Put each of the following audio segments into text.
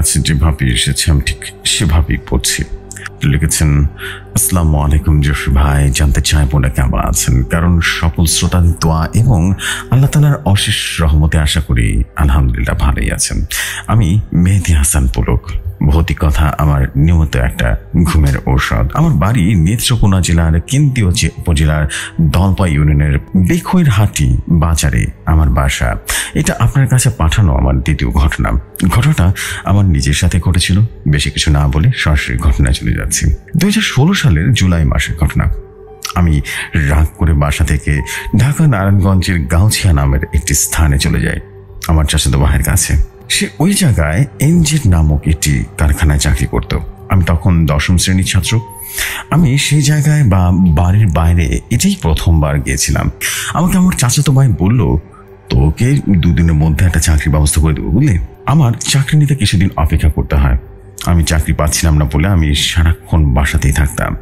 কাছে যেভাবে এসেছে আমি ঠিক সেভাবেই পড়ছি লিখেছেন আসসালামু আলাইকুম জসি ভাই, জানতে চাই বোনা কেমন আছেন? কারণ সকল শ্রোতাদের দোয়া এবং আল্লাহ তালার অশেষ রহমতে আশা করি আলহামদুলিল্লাহ ভালোই আছেন। আমি মেহেদি হাসান পুলক। ভৌতিক কথা, আমার নিয়মিত একটা ঘুমের ঔষধ। আমার বাড়ি নেত্রকোনা জেলার কেন্দ্রীয় উপজেলার দলপা ইউনিয়নের বেখৈর হাটি বাজারে আমার বাসা। এটা আপনার কাছে পাঠানো আমার দ্বিতীয় ঘটনা। ঘটনাটা আমার নিজের সাথে ঘটেছিল। বেশি কিছু না বলে সরাসরি ঘটনায় চলে যাচ্ছি। দুই সালের জুলাই মাসের ঘটনা। আমি রাগ করে বাসা থেকে ঢাকা নারায়ণগঞ্জের গাউছিয়া নামের একটি স্থানে চলে যাই। আমার চাচাতো ভাইয়ের কাছে। সে ওই জায়গায় এনজেড নামক একটি কারখানায় চাকরি করত। আমি তখন দশম শ্রেণির ছাত্র। আমি সেই জায়গায় বা বাড়ির বাইরে এটাই প্রথমবার গিয়েছিলাম। আমাকে আমার চাচাতো ভাই বলল, তোকে দুদিনের মধ্যে একটা চাকরির ব্যবস্থা করে দেবো বুঝলি? আমার চাকরি নিতে কিছুদিন অপেক্ষা করতে হয়। আমি চাকরি পাচ্ছিলাম না বলে আমি সারাক্ষণ বাসাতেই থাকতাম।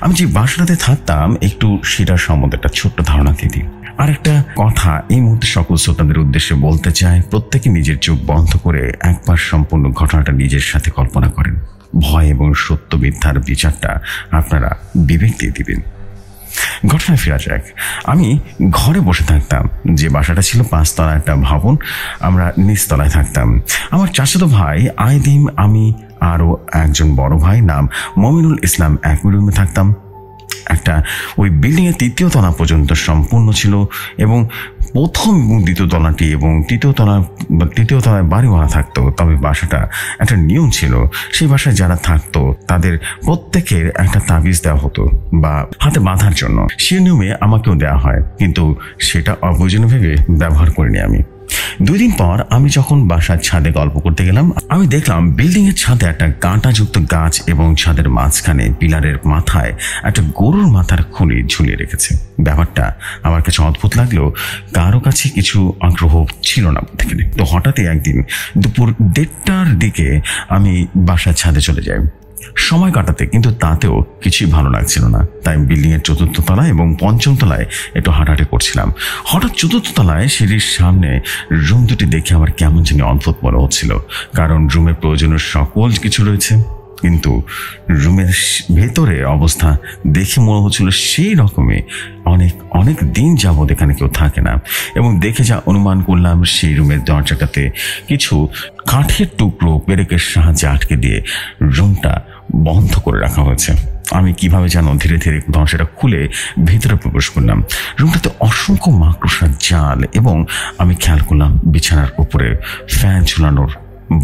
আমি যে বাসাটাতে থাকতাম, একটু সেটার সম্বন্ধে একটা ছোট্ট ধারণা দিয়ে দিই। আর একটা কথা, এই মুহূর্তে সকল শ্রোতাদের উদ্দেশ্যে বলতে চাই, প্রত্যেকে নিজের চোখ বন্ধ করে একবার সম্পূর্ণ ঘটনাটা নিজের সাথে কল্পনা করেন। ভয় এবং সত্য মিথ্যার বিচারটা আপনারা বিবেক দিয়ে দিবেন। ঘটনায় ফেরা যাক। আমি ঘরে বসে থাকতাম। যে বাসাটা ছিল পাঁচতলা একটা ভবন, আমরা নিচতলায় থাকতাম। আমার চাচাতো ভাই আইদিম, আমি আরও একজন বড় ভাই নাম মমিনুল ইসলাম এক রুমে থাকতাম। একটা ওই বিল্ডিংয়ের তৃতীয় তলা পর্যন্ত সম্পূর্ণ ছিল এবং প্রথম এবং দ্বিতীয় তলাটি এবং তৃতীয় তলা তৃতীয় তলায় বাড়িওয়ালা থাকতো, তবে বাসাটা একটা নিয়ম ছিল। সেই বাসায় যারা থাকতো, তাদের প্রত্যেকের একটা তাবিজ দেওয়া হতো বা হাতে বাঁধার জন্য। সে নিয়মে আমাকেও দেওয়া হয়, কিন্তু সেটা অপ্রয়োজনীয় ভেবে ব্যবহার করিনি আমি। দুই দিন পর আমি যখন বাসার ছাদে গল্প করতে গেলাম, আমি দেখলাম বিল্ডিং এর ছাদে একটা কাঁটাযুক্ত গাছ এবং ছাদের মাঝখানে পিলারের মাথায় একটা গরুর মাথার খুলি ঝুলিয়ে রেখেছে। ব্যাপারটা আমার কাছে অদ্ভুত লাগলেও কারও কাছে কিছু আগ্রহ ছিল না তো হঠাৎই একদিন দুপুর দেড়টার দিকে আমি বাসার ছাদে চলে যাই। সময় কাটাতে কিন্তু তাতেও কিছুই ভালো লাগছিল না। তাই বিল্ডিং এর চতুর্থ তলায় এবং পঞ্চম তলায় একটু হাঁটাহাঁটি করছিলাম। হঠাৎ চতুর্থ তলায় সিঁড়ির সামনে রুম দুটি দেখে আমার কেমন জানি অদ্ভুত মনে হচ্ছিল। কারণ রুমের প্রয়োজনীয় সকল কিছু রয়েছে। কিন্তু রুমের ভেতরে অবস্থা দেখে মনে হচ্ছিল সেই রকমই। অনেক অনেক দিন যাবৎ এখানে কেউ থাকে না। এবং দেখে যা অনুমান করলাম সেই রুমের দরজাটাতে কিছু কাঠের টুকরো পেরেকের সাহায্যে আটকে দিয়ে রুমটা বন্ধ করে রাখা হয়েছে। আমি কীভাবে যেন ধীরে ধীরে দরজাটা খুলে ভেতরে প্রবেশ করলাম। রুমটাতে অসংখ্য মাকড়সার জাল এবং আমি খেয়াল করলাম বিছানার উপরে ফ্যান ঝুলানোর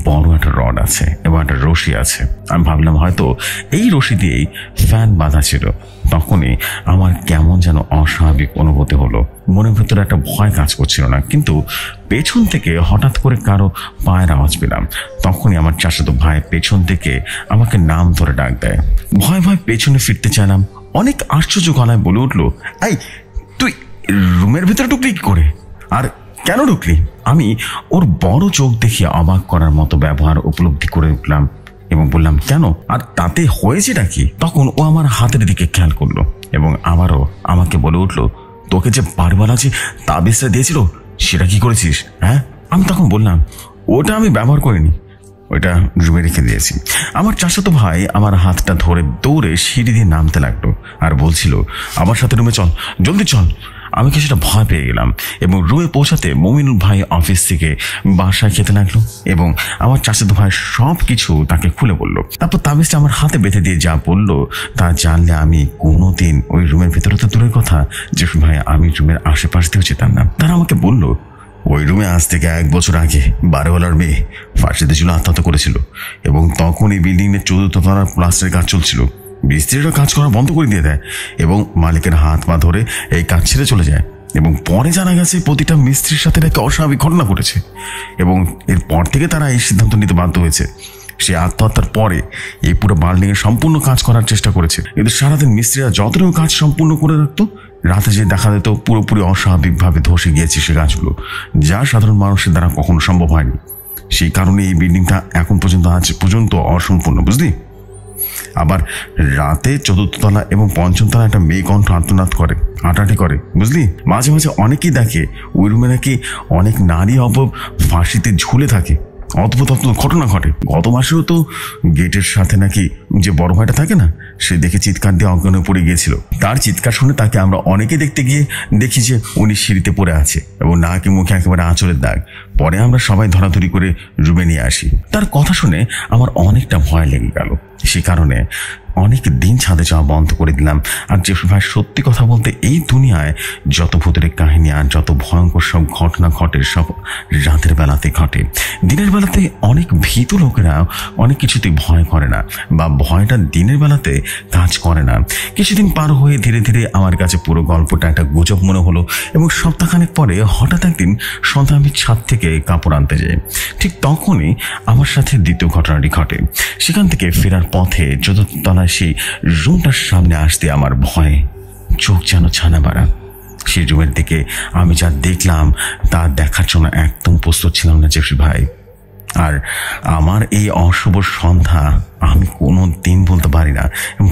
বড় একটা রড আছে এবং একটা রশি আছে। আমি ভাবলাম হয়তো এই রশি দিয়েই ফ্যান বাঁধা ছিল। তখনই আমার কেমন যেন অস্বাভাবিক অনুভূতি হলো। মনের ভেতরে একটা ভয় কাজ করছিল না, কিন্তু পেছন থেকে হঠাৎ করে কারও পায়ের আওয়াজ পেলাম। তখনই আমার চাচাতো ভাই পেছন থেকে আমাকে নাম ধরে ডাক দেয়। ভয় ভয় পেছনে ফিরতে চাইলাম। অনেক আশ্চর্য গলায় বলে উঠল, এই, তুই রুমের ভিতরে ঢুকলি কি করে? আর কেন ঢুকলি? আমি ওর বড় চোখ দেখে অবাক করার মতো ব্যবহার উপলব্ধি করে উঠলাম এবং বললাম, কেন? আর তাতে হয়েছেটা কি? তখন ও আমার হাতের দিকে খেয়াল করল এবং আবারও আমাকে বলে উঠল, তোকে যে বারবার যে তাবিজটা দিয়েছিল, সেটা কি করেছিস হ্যাঁ? আমি তখন বললাম, ওটা আমি ব্যবহার করিনি, ওইটা রুমে রেখে দিয়েছি। আমার চাচাতো ভাই আমার হাতটা ধরে দৌড়ে সিঁড়ি দিয়ে নামতে লাগল আর বলছিল, আমার সাথে রুমে চল, জলদি চল আমি কিছুটা ভয় পেয়ে গেলাম? এবং রুমে পৌঁছাতে মমিনুল ভাই অফিস থেকে বাসায় খেতে লাগল এবং আমার চাচাতো ভাই সব কিছু তাকে খুলে বলল। তারপর তাবিজটা আমার হাতে বেঁধে দিয়ে যা বলল, তা জানলে আমি কোনোদিন ওই রুমের ভেতরে তো দূরের কথা, যে ভাই আমি রুমের আশেপাশ দিয়েও যেতাম না। তারা আমাকে বলল, ওই রুমে আজ থেকে এক বছর আগে বারোওয়ালার মেয়ে ফাঁসিতে ছিল, আত্মহত্যা করেছিল এবং তখন এই বিল্ডিং এর চতুর্থ তলার প্লাস্টারের কাজ চলছিল। মিস্ত্রিরা কাজ করা বন্ধ করে দিয়ে দেয় এবং মালিকের হাত পা ধরে এই কাজ ছেড়ে চলে যায়। এবং পরে জানা গেছে প্রতিটা মিস্ত্রির সাথে নাকি অস্বাভাবিক ঘটনা ঘটেছে এবং এরপর থেকে তারা এই সিদ্ধান্ত নিতে বাধ্য হয়েছে। সে আত্মহত্যার পরে এই পুরো এর সম্পূর্ণ কাজ করার চেষ্টা করেছে। কিন্তু সারাদিন মিস্ত্রিরা যতটুকু কাজ সম্পূর্ণ করে রাখতো, রাতে যে দেখা যেত পুরোপুরি অস্বাভাবিকভাবে ধসে গিয়েছে সে গাছগুলো, যা সাধারণ মানুষের দ্বারা কখনো সম্ভব হয়নি। সেই কারণে এই বিল্ডিংটা এখন পর্যন্ত আজ পর্যন্ত অসম্পূর্ণ, বুঝলি? আবার রাতে চতুর্থতলা এবং পঞ্চমতলা একটা মেয়ে কণ্ঠ আত্মনাদ করে, আটাটি করে, বুঝলি? মাঝে মাঝে অনেকেই দেখে, ওই রুমে নাকি অনেক নারী অব ফাঁসিতে ঝুলে থাকে। অদ্ভুত অদ্ভুত ঘটনা ঘটে। গত মাসেও তো গেটের সাথে নাকি যে বড় ভাইটা থাকে না, সে দেখে চিৎকার দিয়ে অজ্ঞানে পড়ে গিয়েছিল। তার চিৎকার শুনে তাকে আমরা অনেকে দেখতে গিয়ে দেখি যে উনি সিঁড়িতে পড়ে আছে এবং নাকি মুখে একেবারে আঁচলের দাগ। পরে আমরা সবাই ধরাধরি করে রুমে নিয়ে আসি। তার কথা শুনে আমার অনেকটা ভয় লেগে গেল। সে কারণে অনেক দিন ছাদে যাওয়া বন্ধ করে দিলাম। আর যে ভাই সত্যি কথা বলতে এই দুনিয়ায় যত ভূতের কাহিনী আর যত ভয়ঙ্কর সব ঘটনা ঘটে, সব রাতের বেলাতে ঘটে। দিনের বেলাতে অনেক ভীত লোকেরা অনেক কিছুতে ভয় করে না বা ভয়টা দিনের বেলাতে কাজ করে না। কিছুদিন পার হয়ে ধীরে ধীরে আমার কাছে পুরো গল্পটা একটা গুজব মনে হলো এবং সপ্তাহখানেক পরে হঠাৎ একদিন সন্ধ্যা আমি ছাদ থেকে কাপড় আনতে যাই। ঠিক তখনই আমার সাথে দ্বিতীয় ঘটনাটি ঘটে। সেখান থেকে ফেরার পথে চতুর্থতলায় সেই রুমটার সামনে আসতে আমার ভয় চোখ যেন ছানা মারা সেই রুমের দিকে আমি যা দেখলাম তা দেখার জন্য একদম প্রস্তুত ছিলাম না জেফরি ভাই। আর আমার এই অশুভ সন্ধ্যা আমি কোনো দিন বলতে পারি না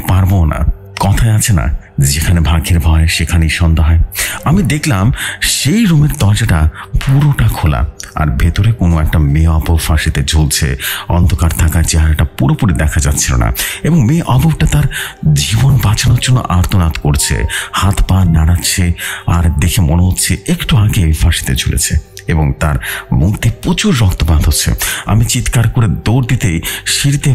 পারব না। কথায় আছে না, যেখানে ভাগ্যের ভয়, সেখানেই সন্ধ্যা হয়। আমি দেখলাম সেই রুমের দরজাটা পুরোটা খোলা আর ভেতরে কোনো একটা মেয়ে অপর ফাঁসিতে ঝুলছে। অন্ধকার থাকার চেহারাটা পুরোপুরি দেখা যাচ্ছিল না এবং মেয়ে অপরটা তার জীবন বাঁচানোর জন্য আর্তনাদ করছে। হাত পা নাড়াচ্ছে আর দেখে মনে হচ্ছে একটু আগে ফাঁসিতে ঝুলেছে। এবং তার মুখ প্রচুর রক্তপাত হচ্ছে। আমি চিৎকার করে দৌড় দিতেই সিঁড়িতে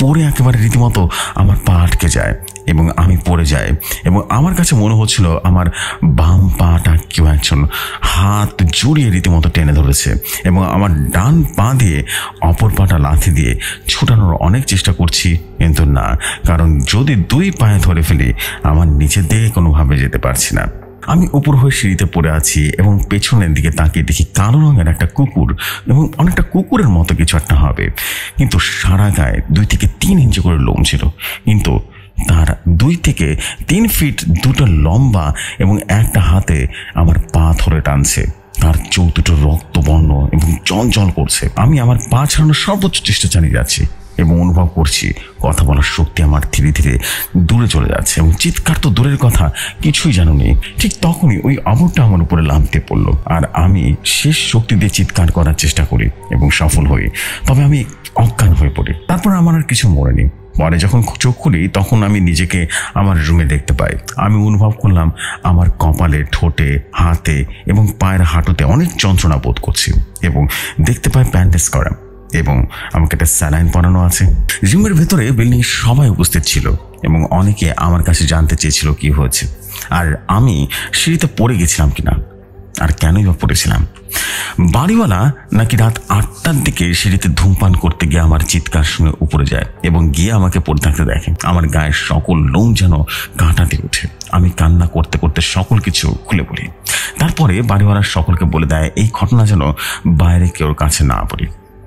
পড়ে একেবারে রীতিমতো আমার পা আটকে যায় এবং আমি পড়ে যাই। এবং আমার কাছে মনে হচ্ছিল আমার বাম পাটা কেউ একজন হাত জড়িয়ে রীতিমতো টেনে ধরেছে এবং আমার ডান পা দিয়ে অপর পাটা লাথি দিয়ে ছুটানোর অনেক চেষ্টা করছি, কিন্তু না। কারণ যদি দুই পায়ে ধরে ফেলি, আমার নিচের দিকে কোনোভাবে যেতে পারছি না। আমি উপর হয়ে সিঁড়িতে পড়ে আছি এবং পেছনের দিকে তাকিয়ে দেখি কালো রঙের একটা কুকুর এবং অনেকটা কুকুরের মতো কিছু একটা হবে। কিন্তু সারা গায়ে দুই থেকে তিন ইঞ্চি করে লোম ছিল। কিন্তু তার দুই থেকে তিন ফিট দুটো লম্বা এবং একটা হাতে আমার পা ধরে টানছে। তার চোখ দুটো রক্তবর্ণ এবং জল করছে। আমি আমার পা ছাড়ানোর সর্বোচ্চ চেষ্টা চালিয়ে যাচ্ছি। এবং অনুভব করছি। কথা বলার শক্তি আমার ধীরে ধীরে দূরে চলে যাচ্ছে এবং চিৎকার তো দূরের কথা, কিছুই জানো নেই। ঠিক তখনই ওই আবরটা আমার উপরে লামতে পড়ল আর আমি শেষ শক্তি দিয়ে চিৎকার করার চেষ্টা করি এবং সফল হই। তবে আমি অজ্ঞান হয়ে পড়ি। তারপর আমার আর কিছু মনে নেই। পরে যখন চোখ খুলি, তখন আমি নিজেকে আমার রুমে দেখতে পাই। আমি অনুভব করলাম আমার কপালে, ঠোঁটে, হাতে এবং পায়ের হাঁটুতে অনেক যন্ত্রণা বোধ করছি এবং দেখতে পাই ব্যান্ডেজ করা এবং আমাকে একটা স্যালাইন পরানো আছে। রুমের ভেতরে বিল্ডিং সবাই উপস্থিত ছিল এবং অনেকে আমার কাছে জানতে চেয়েছিল কি হয়েছে। আর আমি সিঁড়িতে পড়ে গেছিলাম কিনা, আর কেনই বা পড়েছিলাম। বাড়িওয়ালা নাকি রাত আটটার দিকে সিঁড়িতে ধূমপান করতে গিয়ে আমার চিৎকার শুনে উপরে যায় এবং গিয়ে আমাকে পড়ে থাকতে দেখে। আমার গায়ের সকল লোম যেন কাঁটাতে ওঠে। আমি কান্না করতে করতে সকল কিছু খুলে বলি। তারপরে বাড়িওয়ালা সকলকে বলে দেয়, এই ঘটনা যেন বাইরে কেউর কাছে না পড়ে।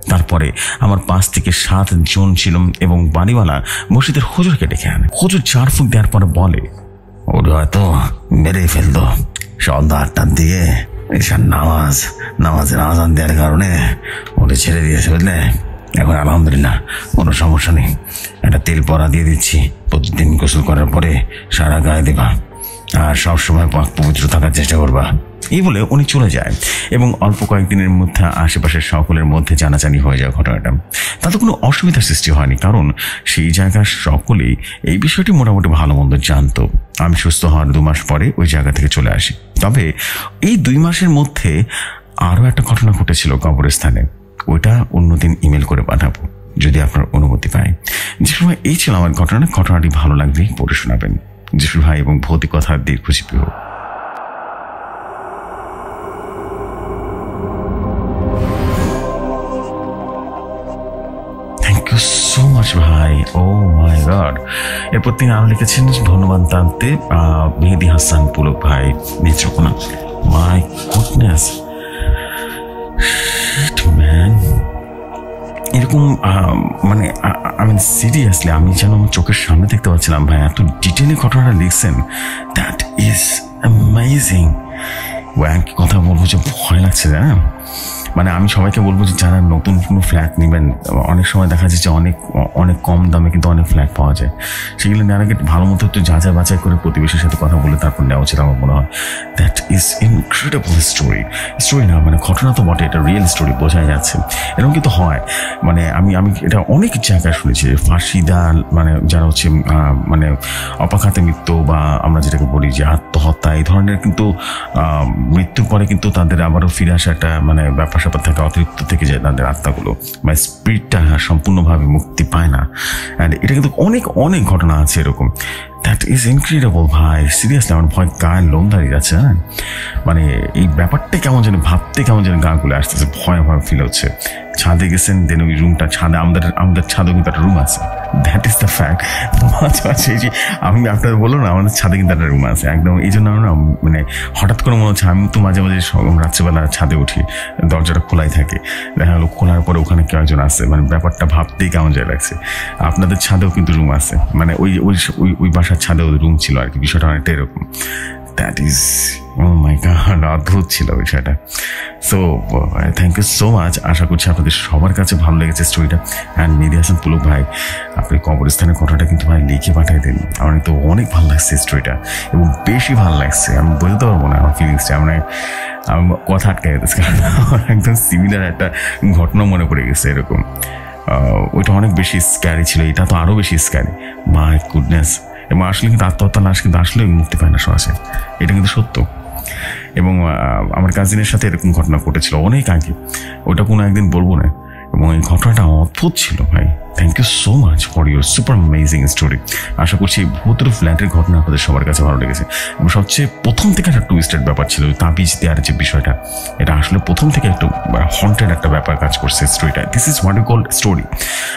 তারপরে আমার পাঁচ থেকে সাত জন ছিল এবং বাড়িওয়ালা মসজিদের হুজুরকে ডেকে আনে। হুজুর চার ফুট দেওয়ার পরে বলে ওরা হয়তো, মেরেই ফেলতো। সন্ধ্যা আটটার দিকে এসার নামাজ, নামাজের আজান দেওয়ার কারণে ওটা ছেড়ে দিয়েছে, বুঝলে? এখন আলহামদুলিল্লাহ, কোনো সমস্যা নেই। একটা তেল পরা দিয়ে দিচ্ছি। প্রতিদিন গোসল করার পরে সারা গায়ে দেবা। আর সবসময় পাক পবিত্র থাকার চেষ্টা করবা। এই বলে উনি চলে যায় এবং অল্প কয়েকদিনের মধ্যে আশেপাশের সকলের মধ্যে জানাজানি হয়ে যায় ঘটনাটা। তাতে কোনো অসুবিধার সৃষ্টি হয়নি, কারণ সেই জায়গার সকলেই এই বিষয়টি মোটামুটি ভালো মন্দ জানতো। আমি সুস্থ হওয়ার দু মাস পরে ওই জায়গা থেকে চলে আসি। তবে এই দুই মাসের মধ্যে আরও একটা ঘটনা ঘটেছিল কবরস্থানে। ওইটা অন্যদিন ইমেল করে পাঠাবো, যদি আপনার অনুমতি পায়। যে সময় এই ছিল আমার ঘটনা, ঘটনাটি ভালো লাগবে পড়ে শোনাবেন। যিশু ভাই এবং ভৌতিক কথার দীর্ঘজীবী হোক। সো মাচ ভাই। ও মাই গড এরপর তিনি আরও লিখেছেন, ধন্যবাদ তানতে মেহেদি হাসান পুলক ভাই, নেত্রকোনা। মাই গুডনেস ম্যান এরকম মানে আমি সিরিয়াসলি আমি যেন আমার চোখের সামনে দেখতে পাচ্ছিলাম, ভাই, এত ডিটেলে ঘটনাটা লিখছেন। দ্যাট ইজ অ্যামেজিং ও কথা বলব যে ভয় লাগছে না মানে আমি সবাইকে বলব যে যারা নতুন কোনো ফ্ল্যাট নেবেন, অনেক সময় দেখা যাচ্ছে যে অনেক অনেক কম দামে কিন্তু অনেক ফ্ল্যাট পাওয়া যায়। সেগুলো নেওয়ার আগে ভালো মতো একটু যাচাই বাছাই করে প্রতিবেশীর সাথে কথা বলে তারপর নেওয়া উচিত আমার মনে হয়। That is incredible story story না মানে ঘটনা তো বটে এটা রিয়েল স্টোরি বোঝা যাচ্ছে। এরকম কিন্তু হয়। মানে আমি আমি এটা অনেক জায়গায় শুনেছি যে ফাঁসিদা মানে যারা হচ্ছে মানে অপাঘাতে মৃত্যু বা আমরা যেটাকে বলি যে আত্মহত্যা, এই ধরনের কিন্তু মৃত্যুর পরে কিন্তু তাদের আবারও ফিরে আসা একটা মানে ব্যাপার স্যাপার থাকে অতিরিক্ত থেকে যায় তাদের আত্মাগুলো। বা স্পিরিটটা সম্পূর্ণভাবে মুক্তি পায় না। অ্যান্ড এটা কিন্তু অনেক অনেক ঘটনা আছে এরকম। দ্যাট ইজ ইনক্রেডিবল ভাই। সিরিয়াসলি আমার ভয় গায়ে লোম দাঁড়িয়ে যাচ্ছে হ্যাঁ মানে এই ব্যাপারটা কেমন যেন, ভাবতে কেমন যেন গা গুলো আসতেছে ভয় ভয় ফিল হচ্ছে। ছাদে গেছেন দেন ওই রুমটা ছাদে আমাদের আমাদের ছাদে কিন্তু একটা রুম আছে। দ্যাট ইজ দ্য ফ্যাক্ট মাঝে মাঝে এই যে, আমি আপনার বলল না, আমাদের ছাদে কিন্তু একটা রুম আছে। একদম, এই জন্য আমার মানে হঠাৎ করে মনে হচ্ছে, আমি তো মাঝে মাঝে রাত্রিবেলা ছাদে উঠি, দরজাটা খোলাই থাকে। দেখা গেলো, খোলার পরে ওখানে কেউ একজন আছে। মানে ব্যাপারটা ভাবতেই কেমন যায় লাগছে। আপনাদের ছাদেও কিন্তু রুম আছে। মানে ওই ওই ওই ওই বাসার ছাদে ওদের রুম ছিল আর কি বিষয়টা অনেকটা এরকম। That is oh my god অদ্ভুত ছিল বিষয়টা। So thank you so much আশা করছি আপনাদের সবার কাছে ভালো লেগেছে স্টোরিটা অ্যান্ড মেদি হাসান পুলক ভাই, আপনি কবরস্থানের ঘটনাটা কিন্তু ভাই লিখে পাঠিয়ে দিন। আমার তো অনেক ভালো লাগছে স্টোরিটা এবং বেশি ভালো লাগছে। আমি বলতে পারব না আমার ফিলিংসটা মানে আমি কথা আটকে যেতেছে কারণ আমার একদম সিমিলার একটা ঘটনা মনে পড়ে গেছে এরকম। ওইটা অনেক বেশি স্ক্যারি ছিল। এটা তো আরও বেশি স্ক্যারি মাই গুডনেস এবং আসলে কিন্তু আত্মহত্যা লাশ কিন্তু আসলে মুক্তি পায় না সহজে এটা কিন্তু সত্য। এবং আমার কাজিনের সাথে এরকম ঘটনা ঘটেছিল অনেক আগে। ওটা কোনো একদিন বলব না। এবং এই ঘটনাটা অদ্ভুত ছিল ভাই। Thank you so much for your super amazing story আশা করছি এই ভূতের ফ্ল্যাটের ঘটনা আপনাদের সবার কাছে ভালো লেগেছে। এবং সবচেয়ে প্রথম থেকে একটা টুইস্টেড ব্যাপার ছিল, ওই তাবিজ দেওয়ার যে বিষয়টা, এটা আসলে প্রথম থেকে একটু হন্টেড একটা ব্যাপার কাজ করছে স্টোরিটা this is what you call story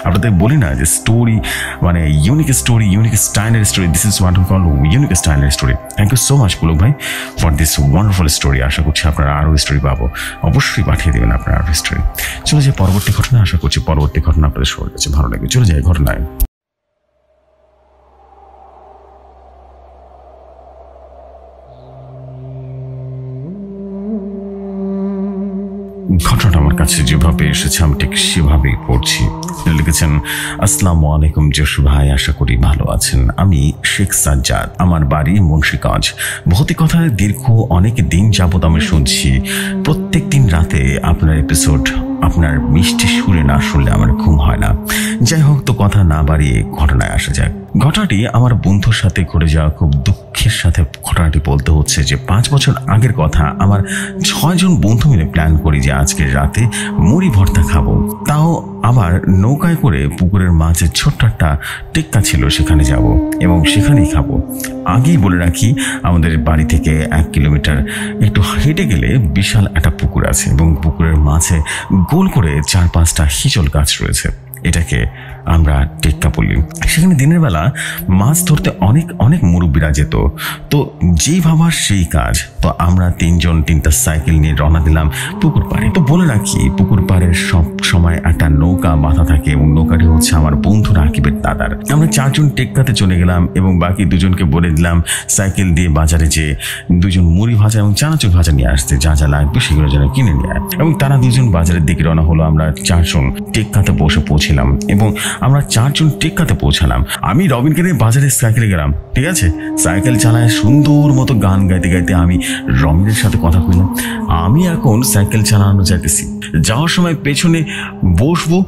আপনাদের বলি না যে স্টোরি মানে ইউনিক স্টোরি ইউনিক স্টাইলের story this is what you call unique স্টাইলের story thank you so much Pulak ভাই ফর দিস ওয়ান্ডারফুল স্টোরি আশা করছি আপনারা আরও স্টোরি পাবো। অবশ্যই পাঠিয়ে দেবেন আপনার আরও স্টোরি চলে যে পরবর্তী ঘটনা, আশা করছি পরবর্তী ঘটনা আপনাদের সবার কাছে ভালো লাগে চলে যায় ঘটনায়। ঘটনাটা আমার কাছে যেভাবে এসেছে, আমি ঠিক সেভাবেই পড়ছি। লিখেছেন আলাইকুম ভাই, আশা করি ভালো আছেন। আমি শেখ সাজ্জাদ। আমার বাড়ি মুন্সিগঞ্জ। ভৌতিকতায় দীর্ঘ অনেক দিন যাবত আমি শুনছি। প্রত্যেক দিন রাতে আপনার এপিসোড, আপনার মিষ্টি সুরে না শুনলে আমার ঘুম হয় না। যাই হোক, তো কথা না বাড়িয়ে ঘটনায় আসা যাক। ঘটনাটি আমার বন্ধুর সাথে ঘটে যাওয়া খুব দুঃখের সাথে ঘটনাটি বলতে হচ্ছে যে পাঁচ বছর আগের কথা আমার ছয়জন বন্ধু মিলে প্ল্যান করি যে আজকের রাতে মুড়ি ভর্তা খাব। তাও আবার নৌকায় করে পুকুরের মাঝে ছোট্ট একটা টেক্কা ছিল, সেখানে যাব এবং সেখানেই খাব। আগেই বলে রাখি, আমাদের বাড়ি থেকে এক কিলোমিটার একটু হেঁটে গেলে বিশাল একটা পুকুর আছে এবং পুকুরের মাঝে গোল করে চার পাঁচটা হিচল গাছ রয়েছে। এটাকে আমরা টেক্কা বলি। সেখানে দিনের বেলা মাছ ধরতে অনেক অনেক মুরব্বীরা যেত। তো যেই ভাবার সেই কাজ, তো আমরা তিনজন তিনটা সাইকেল নিয়ে রওনা দিলাম পুকুর পাড়ে। তো বলে রাখি, পুকুর পাড়ের সব সময় একটা নৌকা বাঁধা থাকে। এবং নৌকাটি হচ্ছে আমার বন্ধু রাকিবের দাদার। আমরা চারজন টেক্কাতে চলে গেলাম এবং বাকি দুজনকে বলে দিলাম, সাইকেল দিয়ে বাজারে যে দুজন মুড়ি ভাজা এবং চানাচুর ভাজা নিয়ে আসতে। যা যা লাগবে সেগুলো যেন কিনে নিয়ে এবং তারা দুজন বাজারের দিকে রওনা হলো। আমরা চারজন টেক্কাতে বসে পৌঁছিলাম এবং আমরা চারজন টেক্কাতে পৌঁছালাম। আমি রবিনকে নিয়ে বাজারে সাইকেলে গেলাম, ঠিক আছে? সাইকেল চালায় সুন্দর মতো গান গাইতে গাইতে আমি রবিনের সাথে কথা কইলাম। আমি এখন সাইকেল চালানো যাইতেছি। যাওয়ার সময় পেছনে বসবো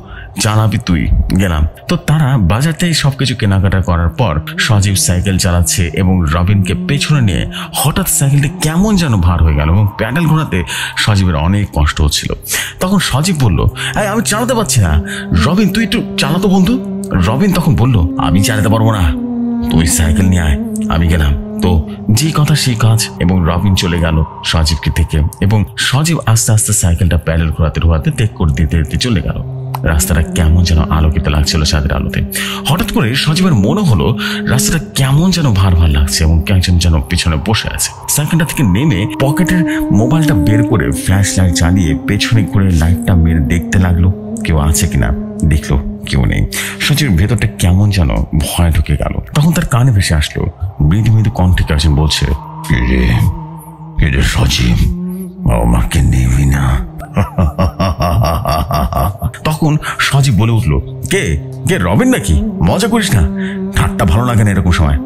চালাবি তুই, গেলাম। তো তারা বাজারতেই সবকিছু কেনাকাটা করার পর সজীব সাইকেল চালাচ্ছে এবং রবিনকে পেছনে নিয়ে হঠাৎ সাইকেলটি কেমন যেন ভার হয়ে গেল এবং প্যান্ডেল ঘোরাতে সজীবের অনেক কষ্ট হচ্ছিল। তখন সজীব বলল আমি চালাতে পারছি না। রবিন, তুই একটু চালাতো বন্ধু? রবিন তখন বলল, আমি চালাতে পারব না। তুই সাইকেল নিয়ে আয়। আমি গেলাম। তো যে কথা সেই কাজ এবং রবিন চলে গেল সজীবকে থেকে এবং সজীব আস্তে আস্তে সাইকেলটা প্যাডেল ঘোরাতে ঘোরাতে টেক করে দিতে দিতে চলে গেল। রাস্তাটা কেমন যেন আলোকিত লাগছিল চাঁদের আলোতে। হঠাৎ করে সজীবের মনে হলো রাস্তাটা কেমন যেন ভার ভার লাগছে এবং একজন যেন পিছনে বসে আছে। সাইকেলটা থেকে নেমে পকেটের মোবাইলটা বের করে ফ্ল্যাশ লাইট জ্বালিয়ে পেছনে করে লাইটটা মেরে দেখতে লাগল। কেউ আছে কিনা দেখল কেউ নেই। সচির ভেতরটা কেমন যেন ভয় ঢুকে গেল। তখন তার কানে ভেসে আসলো, মৃদু মৃদু কণ্ঠে একজন বলছে, রে রে আমাকে নেবি না। তখন সজীব বলে উঠল, কে কে, রবিন নাকি? মজা করিস না। ঠাট্টা ভালো লাগে না এরকম সময়।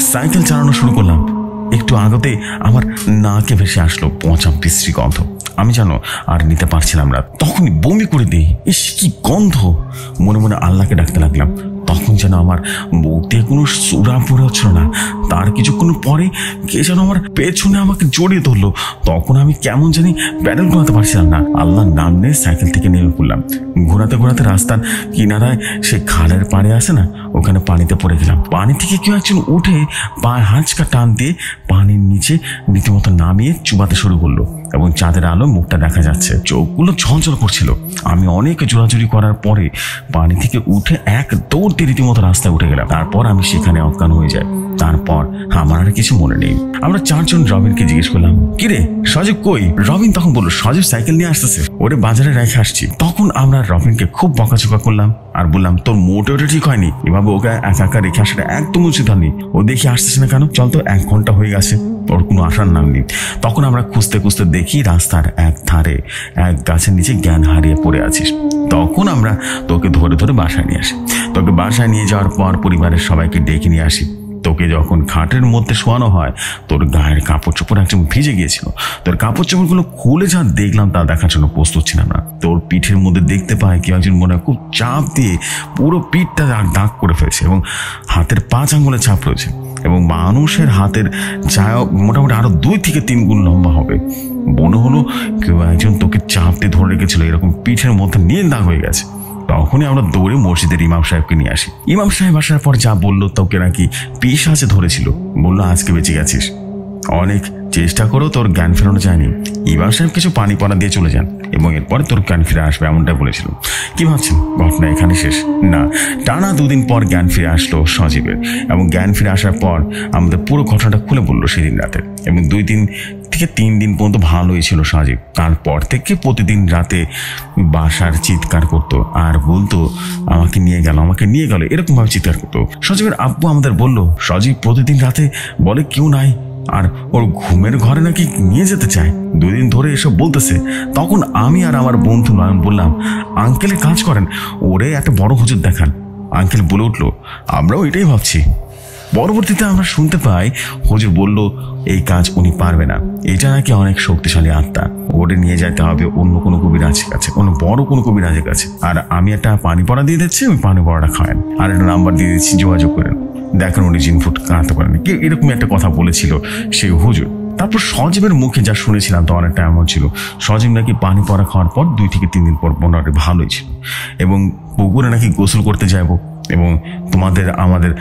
সাইকেল চালানো শুরু করলাম। একটু আগতে আমার নাকে ভেসে আসলো পচা বিশ্রী গন্ধ। আমি জানো আর নিতে পারছিলাম না। তখনই বমি করে দিই। ইস, কি গন্ধ। মনে মনে আল্লাহকে ডাকতে লাগলাম। তখন যেন আমার দিয়ে কোনো সুরা পড়ে হচ্ছিল না। তার কিছুক্ষণ পরে কে যেন আমার পেছনে আমাকে জড়িয়ে ধরলো। তখন আমি কেমন জানি প্যাডেল ঘোরাতে পারছিলাম না। আল্লাহর নাম নিয়ে সাইকেল থেকে নেমে পড়লাম। ঘোরাতে ঘোরাতে রাস্তার কিনারায় সে খালের পাড়ে আসে না, ওখানে পানিতে পড়ে গেলাম। পানি থেকে কেউ একজন উঠে পায়ে হাঁচকা টান দিয়ে পানির নিচে রীতিমতো নামিয়ে চুবাতে শুরু করল। এবং চাঁদের আলো মুখটা দেখা যাচ্ছে। চোখগুলো ঝলঝল করছিল। আমি অনেক জোরাজুরি করার পরে পানি থেকে উঠে এক দৌড় দিয়ে রীতিমতো রাস্তায় উঠে গেলাম। তারপর আমি সেখানে অজ্ঞান হয়ে যাই। তারপর আমার আর কিছু মনে নেই। আমরা চারজন রবিনকে জিজ্ঞেস করলাম, কিরে, সজীব কই? রবিন তখন বলল, সজীব সাইকেল নিয়ে আসতেছে। ওরে বাজারে রেখে আসছি। তখন আমরা রবিনকে খুব বকাচকা করলাম আর বললাম, তোর মোটে ওটা ঠিক হয়নি? এভাবে ওকে একা একা রেখে আসাটা একদম উচিত হয়নি। ও দেখি আসতেছে না কেন? চল তো, এক ঘণ্টা হয়ে গেছে ওর কোনো আসার নাম নেই। তখন আমরা খুঁজতে খুঁজতে দেখি রাস্তার এক ধারে এক গাছের নিচে জ্ঞান হারিয়ে পড়ে আছিস। তখন আমরা তোকে ধরে ধরে বাসায় নিয়ে আসি। তোকে বাসায় নিয়ে যাওয়ার পর পরিবারের সবাইকে ডেকে নিয়ে আসি। তোকে যখন খাটের মধ্যে শোয়ানো হয়, তোর গায়ের কাপড় চোপড় একদম ভিজে গিয়েছিল। তোর কাপড় চোপড়গুলো খুলে যা, দেখলাম তা দেখার জন্য প্রস্তুত ছিলাম না। তোর পিঠের মধ্যে দেখতে পায় কেউ একজন মনে খুব চাপ দিয়ে পুরো পিঠটা দাগ করে ফেলেছে এবং হাতের পাঁচ আঙ্গুলে ছাপ রয়েছে এবং মানুষের হাতের ছায়া মোটামুটি আরও দুই থেকে তিন গুণ লম্বা হবে। মনে হলো কেউ একজন তোকে চাপ দিয়ে ধরে রেখেছিল, এরকম পিঠের মধ্যে নীল দাগ হয়ে গেছে। তখনই আমরা দৌড়ে মসজিদের ইমাম সাহেবকে নিয়ে আসি। ইমাম সাহেব আসার পর যা বলল তোকে নাকি পিস আছে ধরেছিল। বলল, আজকে বেঁচে গেছিস। অনেক চেষ্টা করেও তোর জ্ঞান ফেরানো যায়নি। ইমাম সাহেব কিছু পানি পড়া দিয়ে চলে যান এবং এরপর তোর জ্ঞান ফিরে আসবে এমনটাই বলেছিল। কি ভাবছেন? ঘটনা এখানে শেষ? না, টানা দুদিন পর জ্ঞান ফিরে আসলো সজীবের এবং জ্ঞান ফিরে আসার পর আমাদের পুরো ঘটনাটা খুলে বলল সেদিন রাতে এবং দুই দিন থেকে তিন দিন পর্যন্ত ভালোই ছিল সজীব তারপর থেকে প্রতিদিন রাতে বাসার চিৎকার করতো। আর বলতো, আমাকে নিয়ে গেল, আমাকে নিয়ে গেল। এরকম ভাবে চিৎকার করতো। সজীবের আব্বু আমাদের বলল সজীব প্রতিদিন রাতে বলে কেউ নাই। আর ওর ঘুমের ঘরে নাকি নিয়ে যেতে চায়। দুদিন ধরে এসব বলতেছে। তখন আমি আর আমার বন্ধু নয়ন বললাম আঙ্কেলের কাজ করেন, ওরে একটা বড় হুজুর দেখান। আঙ্কেল বলে উঠল, আমরাও এটাই ভাবছি। পরবর্তীতে আমরা শুনতে পাই, হুজুর বলল, এই কাজ উনি পারবে না। এটা নাকি অনেক শক্তিশালী আত্মা। ওরে নিয়ে যেতে হবে অন্য কোনো কবিরাজের কাছে কোনো বড় কোনো কবিরাজের কাছে। আর আমি একটা পানি পড়া দিয়ে দিচ্ছি ওই পানি পড়াটা খাওয়ান। আর একটা নাম্বার দিয়ে দিচ্ছি, যোগাযোগ করেন। দেখেন উনি জিন ফুট কাঁদতে পারেন কি এরকম একটা কথা বলেছিল সেই হুজুর। তারপর সজীবের মুখে যা শুনেছিলাম তো অনেকটা এমন ছিল। সজীব নাকি পানি পড়া খাওয়ার পর দুই থেকে তিন দিন পর মোটামুটি ভালোই ছিল। এবং পুকুরে নাকি গোসল করতে যাব এবং তোমাদের, আমাদের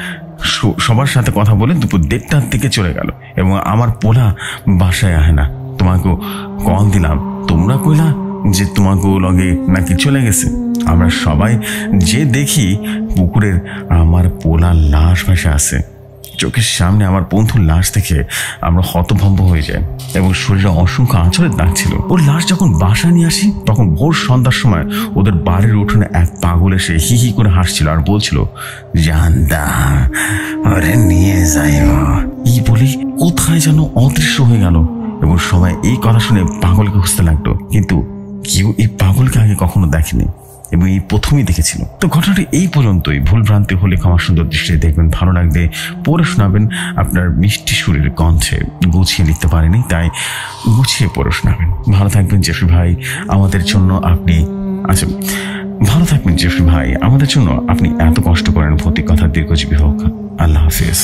সবার সাথে কথা বলে দুপুর দেড়টার থেকে চলে গেল এবং আমার পোলা বাসায় আহে না। তোমাকে কল দিলাম। তোমরা কইলা যে তোমাকে লগে নাকি চলে গেছে। আমরা সবাই যে দেখি পুকুরের আমার পোলা লাশ ভাসা আছে। চোখের সামনে আমার বন্ধুর লাশ দেখে আমরা হতভম্ব হয়ে যাই এবং শরীরে অসংখ্য আঁচড়ের দাগ ছিল। ওর লাশ যখন বাসা নিয়ে আসি, তখন ভোর সন্ধ্যার সময় ওদের বাড়ির উঠোনে এক পাগল এসে হি হি করে হাসছিল আর বলছিল জানদা ওরে নিয়ে যাইব এই বলি কোথায় যেন অদৃশ্য হয়ে গেল এবং সবাই এই কথা শুনে পাগলকে খুঁজতে লাগল। কিন্তু কেউ এই পাগলকে আগে কখনো দেখেনি। এবং এই প্রথমেই দেখেছিল। তো ঘটনাটি এই পর্যন্তই। ভুল ভ্রান্তি হলে ক্ষমা সুন্দর দৃষ্টিতে দেখবেন, ভালো লাগলে পড়ে শোনাবেন। আপনার মিষ্টি সুরের কণ্ঠে গুছিয়ে লিখতে পারেনি, তাই গুছিয়ে পড়ে শোনাবেন। ভালো থাকবেন জেফি ভাই, আমাদের জন্য আপনি আচ্ছা ভালো থাকবেন জেফি ভাই, আমাদের জন্য আপনি এত কষ্ট করেন, ভৌতিক কথা দীর্ঘজীবী হোক। আল্লাহ হাফিজ।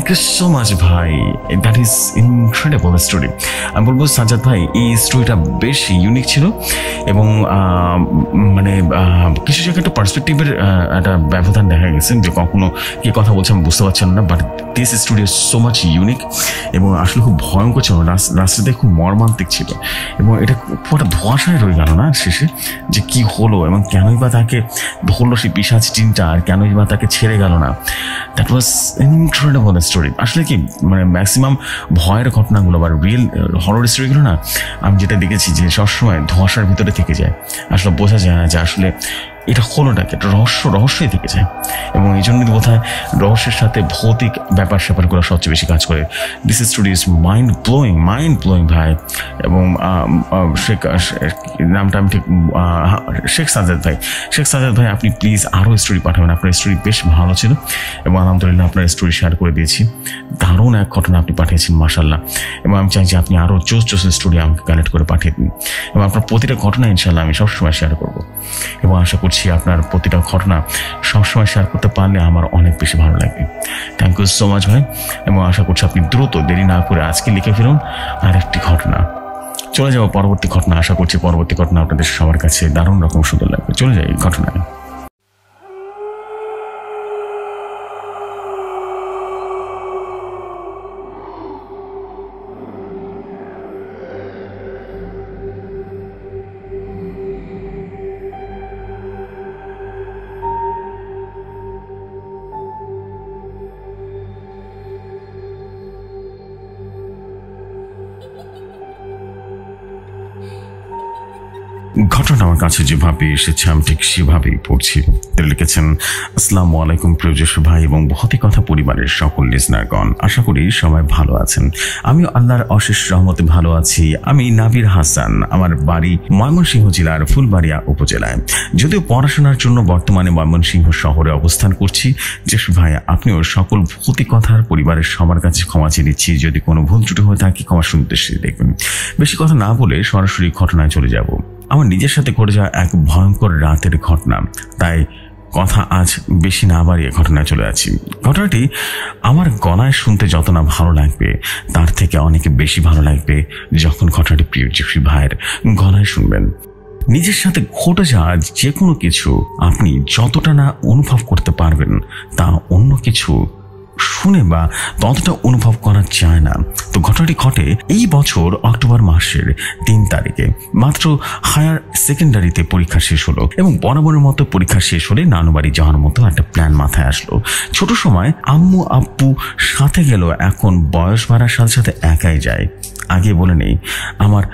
থ্যাংক ইউ সো মাচ ভাই. দ্যাট ইজ ইনক্রেডিবল স্টোরি আমি বলব, সাজ্জাদ ভাই, এই স্টোরিটা বেশ ইউনিক ছিল এবং মানে কিছু জায়গায় একটা পার্সপেক্টিভের একটা ব্যবধান দেখা গেছে যে কখনো কে কথা বলছে আমি বুঝতে পারছিলাম না but this story so much unique এবং আসলে খুব ভয়ঙ্কর ছিল। রাস- রাস্তাতে খুব মর্মান্তিক ছিল এবং এটা খুব একটা ধোঁয়াশায় রয়ে গেল না শেষে যে কি হলো এবং কেনই বা তাকে ধরলো সেই পিসাচ চিনটা আর কেনই বা তাকে ছেড়ে গেল না। দ্যাট ওয়াজ ইনক্রেডিবল স্টোরি আসলে কি মানে ম্যাক্সিমাম ভয়ের ঘটনাগুলো বা রিয়েল হরর স্টোরিগুলো না, আমি যেটা দেখেছি যে সবসময় ধোঁয়াশার ভিতরে থেকে যায়। আসলে বোঝা যায় না যে আসলে এটা হলোটাকে এটা রহস্য, রহস্যই থেকে যায়। এবং এই জন্যই বোধ হয় রহস্যের সাথে ভৌতিক ব্যাপার স্যাপারগুলো সবচেয়ে বেশি কাজ করে। This story is mind blowing mind blowing ভাই এবং শেখ নামটা আমি ঠিক শেখ সাজাদ ভাই। শেখ সাজাদ ভাই, আপনি প্লিজ আরও স্টোরি পাঠাবেন। আপনার স্টোরি বেশ ভালো ছিল। এবং আলহামদুলিল্লাহ আপনার স্টোরি শেয়ার করে দিয়েছি। দারুণ এক ঘটনা আপনি পাঠিয়েছেন মাসাল্লাহ এবং আমি চাই যে আপনি আরও জোস জোস স্টোরি আমাকে কালেক্ট করে পাঠিয়ে দিন। এবং আপনার প্রতিটা ঘটনা ইনশাল্লাহ আমি সবসময় শেয়ার করব। এবং আশা করছি আপনার প্রতিটা ঘটনা সবসময় শেয়ার করতে পারলে আমার অনেক বেশি ভালো লাগবে। থ্যাংক ইউ সো মাচ ভাই। এবং আশা করছি আপনি দ্রুত দেরি না করে আজকে লিখে ফেলুন আরেকটি ঘটনা। চলে যাব পরবর্তী ঘটনা। আশা করছি পরবর্তী ঘটনা আপনাদের সবার কাছে দারুণ রকম সুন্দর লাগবে। চলে যাই ঘটনায়। ঘটনা আমার কাছে যেভাবে এসেছে, আমি ঠিক সেভাবেই পড়ছি। তিনি লিখেছেন, আসসালামু আলাইকুম প্রিয় ভাই এবং ভৌতিক কথা পরিবারের সকল লিসনারগণ আশা করি সবাই ভালো আছেন। আমিও আল্লাহর অশেষ রহমতে ভালো আছি। আমি নাবির হাসান, আমার বাড়ি ময়মনসিংহ জেলার ফুলবাড়িয়া উপজেলায়। যদিও পড়াশোনার জন্য বর্তমানে ময়মনসিংহ শহরে অবস্থান করছি যশু ভাই, আপনিও সকল ভৌতিক কথার পরিবারের সবার কাছে ক্ষমা চেয়ে নিচ্ছি। যদি কোনো ভুল ত্রুটি হয়ে থাকে, ক্ষমা শুনতে দেখবেন। বেশি কথা না বলে সরাসরি ঘটনায় চলে যাব। আমার নিজের সাথে ঘটে যাওয়া এক ভয়ঙ্কর রাতের ঘটনা। তাই কথা আজ বেশি না বাড়িয়ে ঘটনায় চলে আছি ঘটনাটি আমার গলায় শুনতে যত না ভালো লাগবে, তার থেকে অনেক বেশি ভালো লাগবে যখন ঘটনাটি প্রিয় জিপসি ভাইয়ের গলায় শুনবেন। নিজের সাথে ঘটে যাওয়া যে কোনো কিছু আপনি যতটা না অনুভব করতে পারবেন, তা অন্য কিছু শুনে বা ততটা অনুভব করা যায় না। তো ঘটনাটি ঘটে এই বছর অক্টোবর মাসের তিন তারিখে। মাত্র হায়ার সেকেন্ডারিতে পরীক্ষা শেষ হলো এবং বরাবরের মতো পরীক্ষা শেষ হলে নানুবাড়ি যাওয়ার মতো একটা প্ল্যান মাথায় আসলো। ছোট সময় আম্মু আব্বু সাথে গেল, এখন বয়স বাড়ার সাথে সাথে একাই যায়। আগে বলে নেই, আমার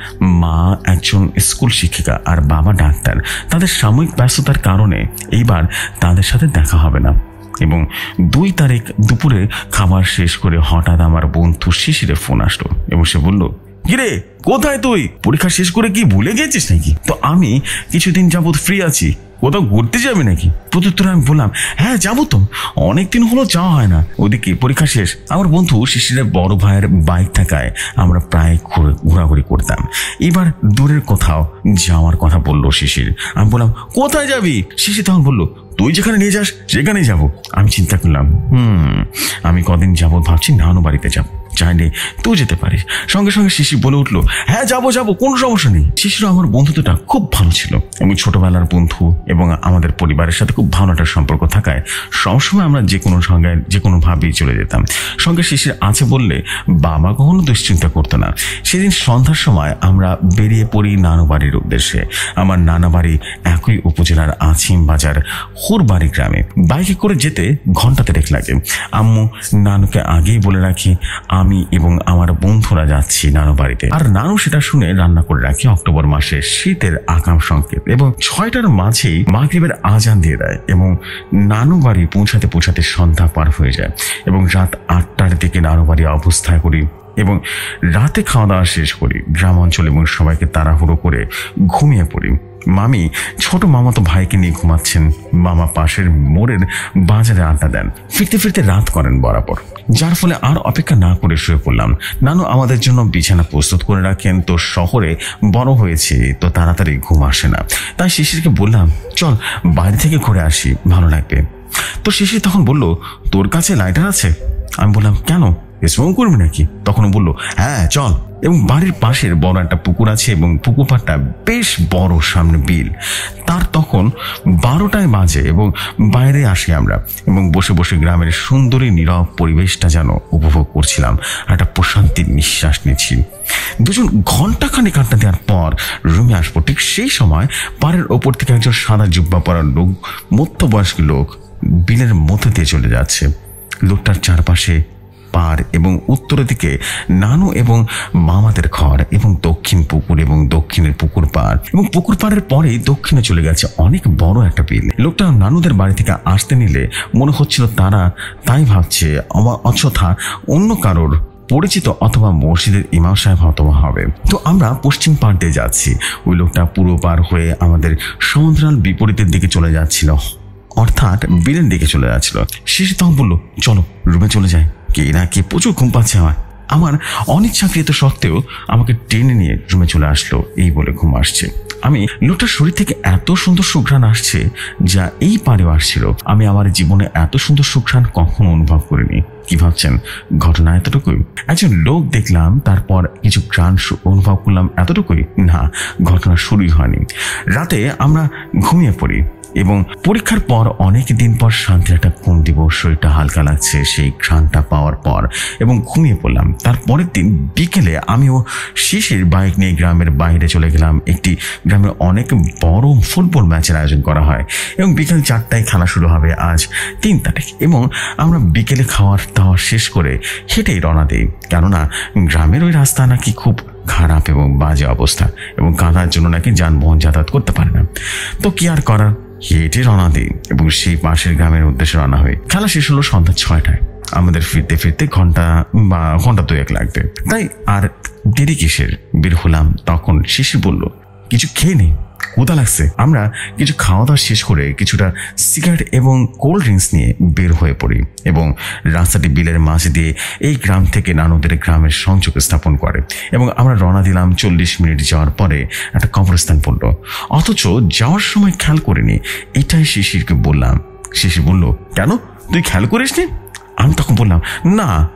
মা একজন স্কুল শিক্ষিকা আর বাবা ডাক্তার। তাদের সাময়িক ব্যস্ততার কারণে এইবার তাদের সাথে দেখা হবে না। এবং দুই তারিখ দুপুরে খাবার শেষ করে হঠাৎ আমার বন্ধু শিশিরে ফোন আসলো এবং সে বলল, কিরে, কোথায় তুই? পরীক্ষা শেষ করে কি ভুলে গেছিস নাকি? তো আমি কিছুদিন যাবৎ ফ্রি আছি। কোথাও ঘুরতে যাবে নাকি? প্রত্যুত্তরে আমি বললাম হ্যাঁ যাব তো। অনেকদিন হলো যাওয়া হয় না। ওদিকে পরীক্ষা শেষ। আমার বন্ধু শিশিরের বড় ভাইয়ের বাইক থাকায় আমরা প্রায় ঘুরে- ঘোরাঘুরি করতাম। এবার দূরের কোথাও যাওয়ার কথা বলল শিশির। আমি বললাম, কোথায় যাবি? শিশির তখন বলল তুই যেখানে নিয়ে যাস, সেখানেই যাব। আমি চিন্তা করলাম, হুম, আমি কদিন যাব ভাবছি নানু বাড়িতে যাব। চাইলে তুই যেতে পারিস। সঙ্গে সঙ্গে শিশির বলে উঠল হ্যাঁ যাব যাব, কোনো সমস্যা নেই। শিশির আমার বন্ধুত্বটা খুব ভালো ছিল। এবং ছোটবেলার বন্ধু এবং আমাদের পরিবারের সাথে খুব ভালো একটা সম্পর্ক থাকায় সবসময় আমরা যে কোনো সঙ্গে, যে কোনো ভাবেই চলে যেতাম। সঙ্গে শিশির আছে বললে, বাবা কখনো দুশ্চিন্তা করতো না। সেদিন সন্ধ্যার সময় আমরা বেরিয়ে পড়ি নানু বাড়ির উদ্দেশ্যে। আমার নানা বাড়ি একই উপজেলার আছিম বাজার হুরবাড়ি গ্রামে। বাইকে করে যেতে ঘন্টাতে রেখ লাগে। আম্মু নানুকে আগেই বলে রাখি আমি এবং আমার বন্ধুরা যাচ্ছি নানু বাড়িতে। আর নানু সেটা শুনে রান্না করে রাখি অক্টোবর মাসে শীতের আগাম সংকেত এবং ছয়টার মাঝেই মাগরিবের আজান দিয়ে দেয় এবং নানু বাড়ি পৌঁছাতে পৌঁছাতে সন্ধ্যা পার হয়ে যায় এবং রাত আটটার দিকে নানু বাড়ি অবস্থায় করি এবং রাতে খাওয়া দাওয়া শেষ করি। গ্রাম অঞ্চল এবং সবাইকে তাড়াহুড়ো করে ঘুমিয়ে পড়ি। মামি, ছোট মামাতো ভাইকে নিয়ে ঘুমাচ্ছেন। মামা পাশের মোড়ের বাজারে আড্ডা দেন। ফিরতে ফিরতে রাত করেন বরাবর। যার ফলে আর অপেক্ষা না করে শুয়ে পড়লাম। নানু আমাদের জন্য বিছানা প্রস্তুত করে রাখেন, তো শহরে বড় হয়েছে, তো তাড়াতাড়ি ঘুম আসে না। তাই শিশিরকে বললাম, চল বাইরে থেকে ঘুরে আসি, ভালো লাগবে। তো শিশির তখন বলল, তোর কাছে লাইটার আছে? আমি বললাম, কেন? স্মোক করবি নাকি? তখন বলল হ্যাঁ চল। এবং বাড়ির পাশের বড় একটা পুকুর আছে এবং পুকুর পাড়টা বেশ বড় সামনে বিল। তার তখন বারোটায় বাজে এবং বাইরে আসি আমরা এবং বসে বসে গ্রামের সুন্দরী নীরব পরিবেশটা যেন উপভোগ করছিলাম একটা প্রশান্তির নিঃশ্বাস নিচ্ছি। দুজন ঘণ্টা খানিক আড্ডা দেওয়ার পর রুমে আসব ঠিক সেই সময় পাড়ের ওপর থেকে একজন সাদা জুব্বা পরা লোক, মধ্যবয়স্ক লোক, বিলের মধ্যে দিয়ে চলে যাচ্ছে। লোকটার চারপাশে পার এবং উত্তরের দিকে নানু এবং মামাদের ঘর এবং দক্ষিণ পুকুর এবং দক্ষিণের পুকুর পাড় এবং পুকুর পাড়ের পরেই দক্ষিণে চলে গেছে অনেক বড় একটা বিল। লোকটা নানুদের বাড়ি থেকে আসতে নিলে মনে হচ্ছিল তারা তাই ভাবছে অযথা অন্য কারোর পরিচিত অথবা মসজিদের ইমাম সাহেব অথবা হবে। তো আমরা পশ্চিম পার দিয়ে যাচ্ছি। ওই লোকটা পুরো পার হয়ে আমাদের সমুদ্রাল বিপরীতের দিকে চলে যাচ্ছিল। অর্থাৎ বিলের দিকে চলে যাচ্ছিল। শেষে তখন বলল, চলো, রুমে চলে যায় কে না কে প্রচুর ঘুম পাচ্ছে আমার আমার অনিচ্ছাকৃত সত্ত্বেও আমাকে টেনে নিয়ে রুমে চলে আসলো, এই বলে ঘুম আসছে। আমি লোকটার শরীর থেকে এত সুন্দর সুঘ্রাণ আসছে যা এই পারেও আসছিল, আমি আমার জীবনে এত সুন্দর সুঘ্রাণ কখনো অনুভব করিনি। কি ভাবছেন? ঘটনা এতটুকুই? একজন লোক দেখলাম, তারপর কিছু ঘ্রাণ অনুভব করলাম এতটুকুই? না, ঘটনা শুরুই হয়নি। রাতে আমরা ঘুমিয়ে পড়ি। এবং পরীক্ষার পর অনেক দিন পর শান্তির একটা ঘুম দিব, শরীরটা হালকা লাগছে, সেই ঘ্রাণটা পাওয়ার পর। এবং ঘুমিয়ে পড়লাম। তার পরের দিন বিকেলে আমিও শিশির বাইক নিয়ে গ্রামের বাইরে চলে গেলাম। একটি গ্রামে অনেক বড় ফুটবল ম্যাচের আয়োজন করা হয়। এবং বিকেল চারটায় খেলা শুরু হবে আজ তিন তারিখ। এবং আমরা বিকেলে খাওয়ার দাওয়া শেষ করে হেঁটেই রওনা দিই। কেননা গ্রামের ওই রাস্তা নাকি খুব খারাপ এবং বাজে অবস্থা। এবং কাদার জন্য নাকি যানবাহন যাতায়াত করতে পারে না। তো কি আর করার? হেঁটে রওনা দিই এবং সেই পাশের গ্রামের উদ্দেশ্যে রওনা হই। খেলা শেষ হলো সন্ধ্যা ছয়টায়। আমাদের ফিরতে ফিরতে ঘণ্টা বা ঘণ্টা দুয়েক লাগবে। তাই আর দেরি কিসের? বের হলাম তখন শিশির বলল, কিছু খেয়ে নেই ক্ষুধা লাগছে। আমরা কিছু খাওয়া দাওয়া শেষ করে কিছুটা সিগারেট এবং কোল্ড ড্রিঙ্কস নিয়ে বের হয়ে পড়ি এবং রাস্তাটি বিলের মাঝ দিয়ে এই গ্রাম থেকে নানুদের গ্রামের সংযোগ স্থাপন করে এবং আমরা রওনা দিলাম চল্লিশ মিনিট যাওয়ার পরে একটা কবরস্থান পড়ল। অথচ যাওয়ার সময় খেয়াল করিনি, এটাই শিশিরকে বললাম। শিশির বলল, কেন? তুই খেয়াল করিসনি? আমি তখন বললাম, না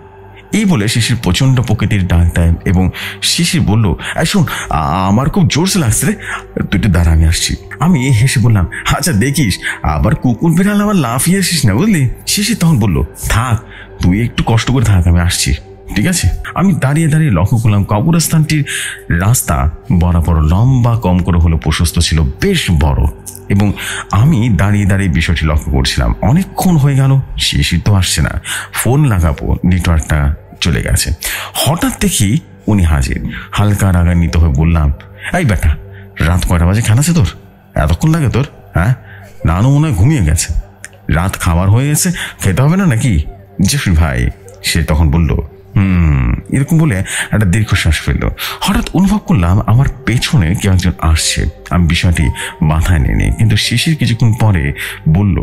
এই বলে শিশির প্রচণ্ড প্রকৃতির ডাক দেয় এবং শিশির বলল, "এই শোন, আমার খুব জোরসে লাগছে রে। তুই একটু দাঁড়া, আমি আসছি। আমি হেসে বললাম আচ্ছা দেখিস, আবার কুকুর বিড়াল আবার লাফিয়ে আসিস না বুঝলি? শিশির তখন বলল, থাক, তুই একটু কষ্ট করে থাক, আমি আসছি, ঠিক আছে? আমি দাঁড়িয়ে দাঁড়িয়ে লক্ষ্য করলাম কবরস্থানটির রাস্তা বরাবর লম্বা, কম করে হলো প্রশস্ত ছিল, বেশ বড় এবং আমি দাঁড়িয়ে দাঁড়িয়ে বিষয়টি লক্ষ্য করছিলাম। অনেকক্ষণ হয়ে গেল, শিশির তো আসছে না। ফোন লাগাবো, নেটওয়ার্কটা চলে গেছে। হঠাৎ দেখি উনি হাজির। হালকা রাগান্বিত হয়ে বললাম, এই বেটা, রাত কয়টা বাজে? খেলা আছে তোর? এতক্ষণ লাগে তোর হ্যাঁ? নানু মনে হয় ঘুমিয়ে গেছে। রাত খাবার হয়ে গেছে, খেতে হবে না নাকি? জেফরি ভাই, সে তখন বলল, হুম, এরকম বলে একটা দীর্ঘশ্বাস ফেলল। হঠাৎ অনুভব করলাম আমার পেছনে কেউ একজন আসছে। আমি বিষয়টি মাথায় নিয়ে নিই, কিন্তু শিশির কিছুক্ষণ পরে বলল,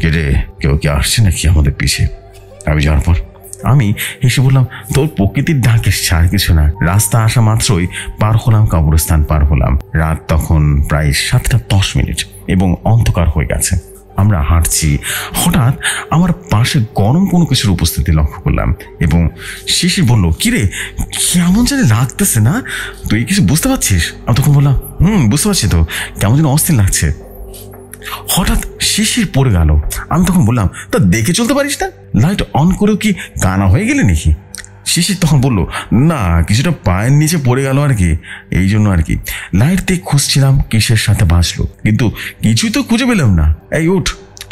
কে রে, কেউ কি আসছে নাকি আমাদের পিছে? আমি যাওয়ার পর। আমি হেসে বললাম, তোর প্রকৃতির ডাকে ছাড় কিছু না। রাস্তা আসা মাত্রই পার হলাম, কবরস্থান পার হলাম। রাত তখন প্রায় সাতটা দশ মিনিট এবং অন্ধকার হয়ে গেছে। আমরা হাঁটছি। হঠাৎ আমার পাশে গরম কোনো কিছুর উপস্থিতি লক্ষ্য করলাম এবং শিশির বলল কিরে কেমন যেন লাগতেছে না? তুই কিছু বুঝতে পারছিস? আমি তখন বললাম, হুম, বুঝতে পারছি তো। কেমন যেন অস্থির লাগছে। হঠাৎ শিশির পড়ে গেল। আমি তখন বললাম, তা দেখে চলতে পারিস না? লাইট অন করেও কি কানা হয়ে গেলে নাকি? শিশির তখন বলল, না, কিছুটা পায়ের নিচে পড়ে গেল আর কি, এই জন্য আর কি। লাইট দিয়ে খুঁজছিলাম কিসের সাথে বাঁচলো, কিন্তু কিছুই তো খুঁজে পেলাম না। এই উঠ,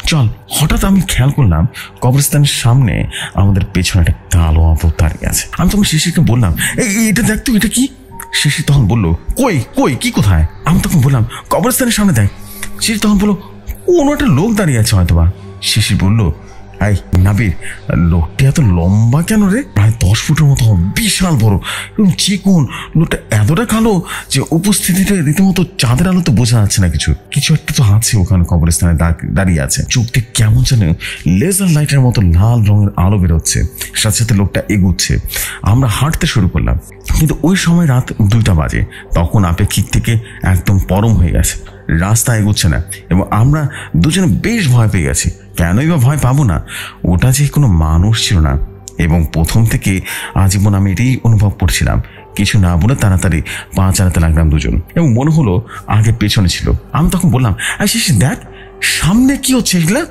চল। হঠাৎ আমি খেয়াল করলাম কবরস্থানের সামনে আমাদের পেছনে একটা কালো আবর দাঁড়িয়ে আছে। আমি তখন শিশিরকে বললাম এই, এটা দেখ তো, এটা কি? শিশির তখন বলল, কই কই, কি কোথায়? আমি তখন বললাম, কবরস্থানের সামনে দেখ। শিশির তখন বলল, কোনো একটা লোক দাঁড়িয়ে আছে হয়তোবা। শিশির বলল, এই নাবির, লোকটি এত লম্বা কেন রে? প্রায় দশ ফুটের মতো, বিশাল বড়। এবং চিকুন, লোকটা এতটা কালো যে উপস্থিতিটা রীতিমতো চাঁদের আলো তো বোঝা যাচ্ছে না কিছু। কিছু একটা তো আছে ওখানে কবরস্থানে দাঁড়- দাঁড়িয়ে আছে। চোখটি কেমন যেন লেজার লাইটের মতো লাল রঙের আলো বেরোচ্ছে। সাথে সাথে লোকটা এগুচ্ছে। আমরা হাঁটতে শুরু করলাম। কিন্তু ওই সময় রাত দুইটা বাজে। তখন আপেক্ষিক থেকে একদম পরম হয়ে গেছে। রাস্তা এগোচ্ছে না। এবং আমরা দুজনে বেশ ভয় পেয়ে গেছি। কেনই বা ভয় পাবো না? ওটা যে কোনো মানুষ ছিল না। এবং প্রথম থেকে আজীবন আমি এটাই অনুভব করছিলাম। কিছু না বলে তাড়াতাড়ি পা চালাতে লাগলাম দুজন। এবং মনে হলো আগে পেছনে ছিল। আমি তখন বললাম আশিস দেখ, সামনে কি হচ্ছে এগুলা?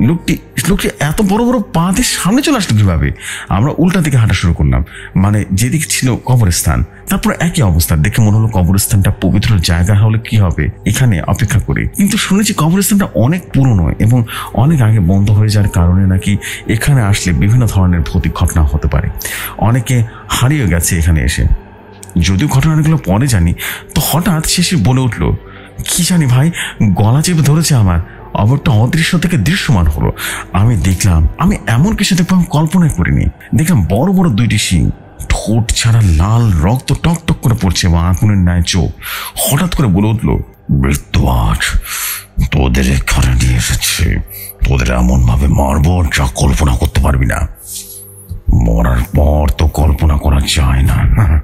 লোকটি লোকটি এত বড় বড় পা দিয়ে সামনে চলে আসলো কীভাবে? আমরা উল্টা দিকে হাঁটা শুরু করলাম। মানে যেদিক ছিল কবরস্থান, তারপর একই অবস্থা। দেখে মনে হলো কবরস্থানটা পবিত্র জায়গা, হলে কি হবে? এখানে অপেক্ষা করি। কিন্তু শুনেছি কবরস্থানটা অনেক পুরনো এবং অনেক আগে বন্ধ হয়ে যাওয়ার কারণে নাকি এখানে আসলে বিভিন্ন ধরনের ভৌতিক ঘটনা হতে পারে। অনেকে হারিয়ে গেছে এখানে এসে। যদিও ঘটনাগুলো পরে জানি, তো হঠাৎ শেষে বলে উঠল, কি জানি ভাই, গলা চেপে ধরেছে আমার। অবরটা অদৃশ্য থেকে দৃশ্যমান হলো। আমি দেখলাম, আমি এমন কিছু দেখব আমি কল্পনাই করিনি। দেখলাম বড় বড় দুইটি শিং। ঠোঁট ছাড়া লাল রক্ত টক টক করে পড়ছে এবং আগুনের ন্যায় চোখ। হঠাৎ করে বলে উঠল, মৃত্যু আজ। তোদের এখানে নিয়ে এসেছে। তোদের এমন ভাবে মারবো যা কল্পনা করতে পারবি না। মরার পর তো কল্পনা করা যায় না।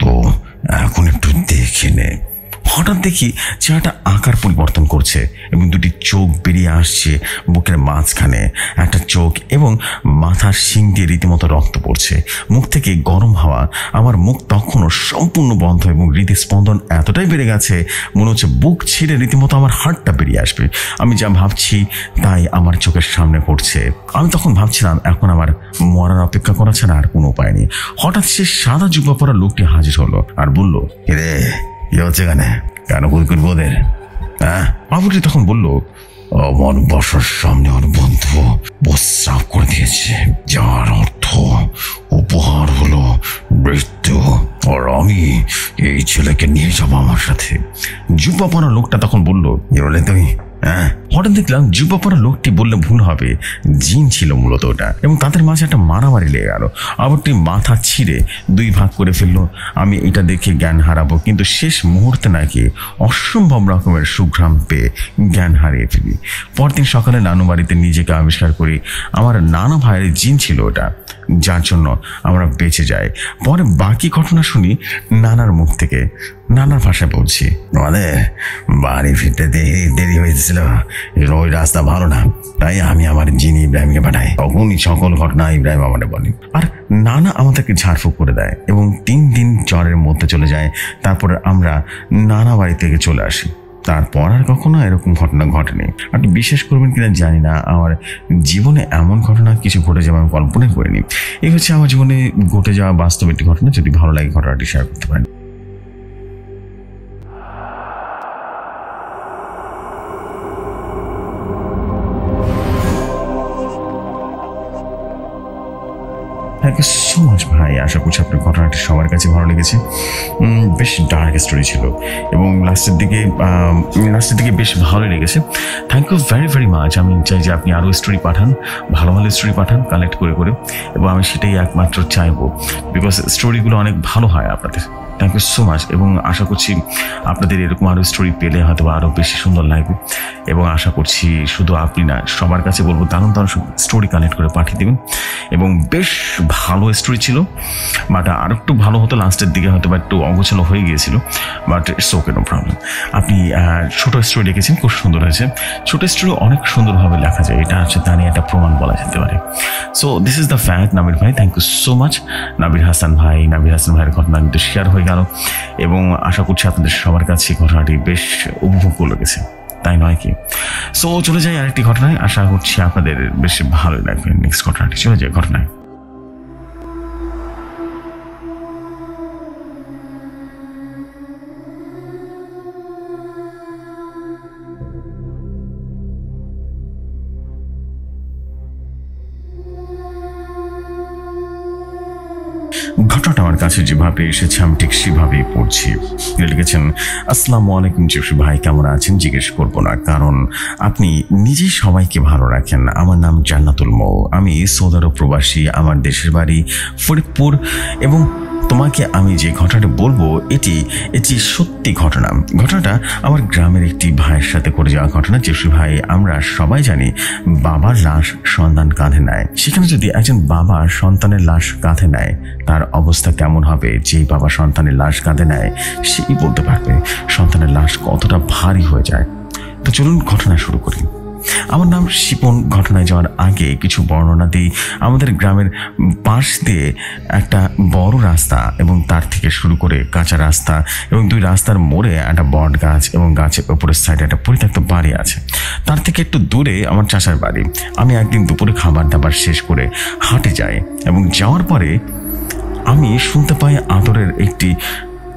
তো এখন একটু দেখে নে। হঠাৎ দেখি চেহারাটা আকার পরিবর্তন করছে এবং দুটি চোখ বেরিয়ে আসছে বুকের মাঝখানে। একটা চোখ এবং মাথার শিং দিয়ে রীতিমতো রক্ত পড়ছে। মুখ থেকে গরম হাওয়া। আমার মুখ তখনও সম্পূর্ণ বন্ধ এবং হৃদস্পন্দন এতটাই বেড়ে গেছে, মনে হচ্ছে বুক ছিঁড়ে রীতিমতো আমার হার্টটা বেরিয়ে আসবে। আমি যা ভাবছি তাই আমার চোখের সামনে পড়ছে। আমি তখন ভাবছিলাম, এখন আমার মরার অপেক্ষা করা ছাড়া আর কোনো উপায় নেই। হঠাৎ সে সাদা যুবা পরা লোকটি হাজির হলো আর বলল রে? কি হচ্ছে এখানে। কেন কুরকুর বোধের হ্যাঁ? বাবুটি তখন বলল আমার বাসার সামনে আমার বন্ধু প্রস্রাব করে দিয়েছে। যার অর্থ উপহার হলো মৃত্যু। আর আমি এই ছেলেকে নিয়ে যাব আমার সাথে। জুপা পরা লোকটা তখন বলল এরলে তুমি? হ্যাঁ। হঠাৎ দেখলাম যুবা পরা লোকটি বললে ভুল হবে। জিন ছিল মূলত ওটা এবং তাদের মাঝে একটা মারামারি লেগে গেল। আবারটি মাথা ছিঁড়ে দুই ভাগ করে ফেলল। আমি এটা দেখে জ্ঞান হারাবো, কিন্তু শেষ মুহূর্তে নাকি অসম্ভব রকমের সুঘ্রাম পেয়ে জ্ঞান হারিয়ে ফেলি। পরদিন সকালে নানু বাড়িতে নিজেকে আবিষ্কার করি। আমার নানা ভাইয়ের জিন ছিল ওটা। যার জন্য আমরা বেঁচে যাই। পরে বাকি ঘটনা শুনি নানার মুখ থেকে। নানার ভাষায় বলছি আমাদের বাড়ি ফিরতে দেরি দেরি হয়েছিল। ওই রাস্তা ভালো না। তাই আমি আমার জিনি ইব্রাহিমকে পাঠাই। তখনই সকল ঘটনা ইব্রাহিম আমাদের বলে। আর নানা আমাদেরকে ঝাড়ফুঁক করে দেয় এবং তিন দিন জ্বরের মধ্যে চলে যায়। তারপরে আমরা নানা বাড়ি থেকে চলে আসি। তারপর আর কখনো এরকম ঘটনা ঘটেনি। আপনি বিশ্বাস করবেন কিনা জানি না, আমার জীবনে এমন ঘটনা কিছু ঘটে যাওয়া আমি কল্পনা করিনি। এই হচ্ছে আমার জীবনে ঘটে যাওয়া বাস্তব একটি ঘটনা, যদি ভালো লাগে ঘটনাটি শেয়ার করতে পারেন। থ্যাংক ইউ সো মাচ ভাই, আশা করছি আপনার ঘটনাটি সবার কাছে ভালো লেগেছে। বেশ ডার্ক স্টোরি ছিল এবং লাস্টের দিকে লাস্টের দিকে বেশ ভালোই লেগেছে। Thank you very very much আমি চাই যে আপনি আরও স্টোরি পাঠান, ভালো ভালো স্টোরি পাঠান কালেক্ট করে করে এবং আমি সেটাই একমাত্র চাইব। বিকজ স্টোরিগুলো অনেক ভালো হয় আপনাদের। থ্যাংক ইউ সো মাচ এবং আশা করছি আপনাদের এরকম আরও স্টোরি পেলে হয়তো আরও বেশি সুন্দর লাগবে। এবং আশা করছি শুধু আপনি না, সবার কাছে বলব দারুণ দারুণ স্টোরি কালেক্ট করে পাঠিয়ে দেবেন। এবং বেশ ভালো স্টোরি ছিল বাট আর একটু ভালো হতো লাস্টের দিকে হয়তো বা একটু অগোছালো হয়ে গিয়েছিল but it's okay no problem আপনি ছোটো স্টোরি লিখেছেন খুব সুন্দর হয়েছে। ছোটো স্টোরি অনেক সুন্দরভাবে লেখা যায়, এটা হচ্ছে তা নিয়ে একটা প্রমাণ বলা যেতে পারে। So this is the fact Nabir ভাই থ্যাংক ইউ সো মাচ নাবির হাসান ভাই নাবির হাসান ভাইয়ের ঘটনা কিন্তু শেয়ার হয়ে গেল এবং আশা করছি আপনাদের সবার কাছে ঘটনাটি বেশ উপভোগ্য লেগেছে। তাই নয় কি? সো চলে যাই আরেকটি ঘটনায়। আশা করছি আপনাদের বেশ ভালো লাগবে। নেক্সট ঘটনাটি চলে যায় ঘটনায়। ঘটনাটা আমার কাছে যেভাবে এসেছে, আমি ঠিক সেভাবেই পড়ছি। লিখেছেন, আসসালামু আলাইকুম জসু ভাই, কেমন আছেন? জিজ্ঞেস করব না, কারণ আপনি নিজে সবাইকে ভালো রাখেন। আমার নাম জান্নাতুল মৌ। আমি সৌদারব প্রবাসী, আমার দেশের বাড়ি ফরিদপুর এবং তোমাকে আমি যে ঘটনাটা বলব, এটি এটি সত্যি ঘটনা। ঘটনাটা আমার গ্রামের একটি ভাইয়ের সাথে করে যাওয়া ঘটনা। যেসু ভাই, আমরা সবাই জানি, বাবার লাশ সন্তান কাঁধে নেয়। সেখানে যদি একজন বাবা সন্তানের লাশ কাঁধে নেয়, তার অবস্থা কেমন হবে? যে বাবা সন্তানের লাশ কাঁধে নেয় সেই বলতে পারবে? সন্তানের লাশ কতটা ভারী হয়ে যায়? তো চলুন ঘটনা শুরু করি। আমার নাম শিপন। ঘটনায় যাওয়ার আগে কিছু বর্ণনা দিই। আমাদের গ্রামের পাশ দিয়ে একটা বড় রাস্তা এবং তার থেকে শুরু করে কাঁচা রাস্তা এবং দুই রাস্তার মোড়ে একটা বট গাছ এবং গাছের ওপরের সাইডে একটা পরিত্যক্ত বাড়ি আছে। তার থেকে একটু দূরে আমার চাষার বাড়ি। আমি একদিন দুপুরে খাবার দাবার শেষ করে হাটে যাই এবং যাওয়ার পরে আমি শুনতে পাই আদরের একটি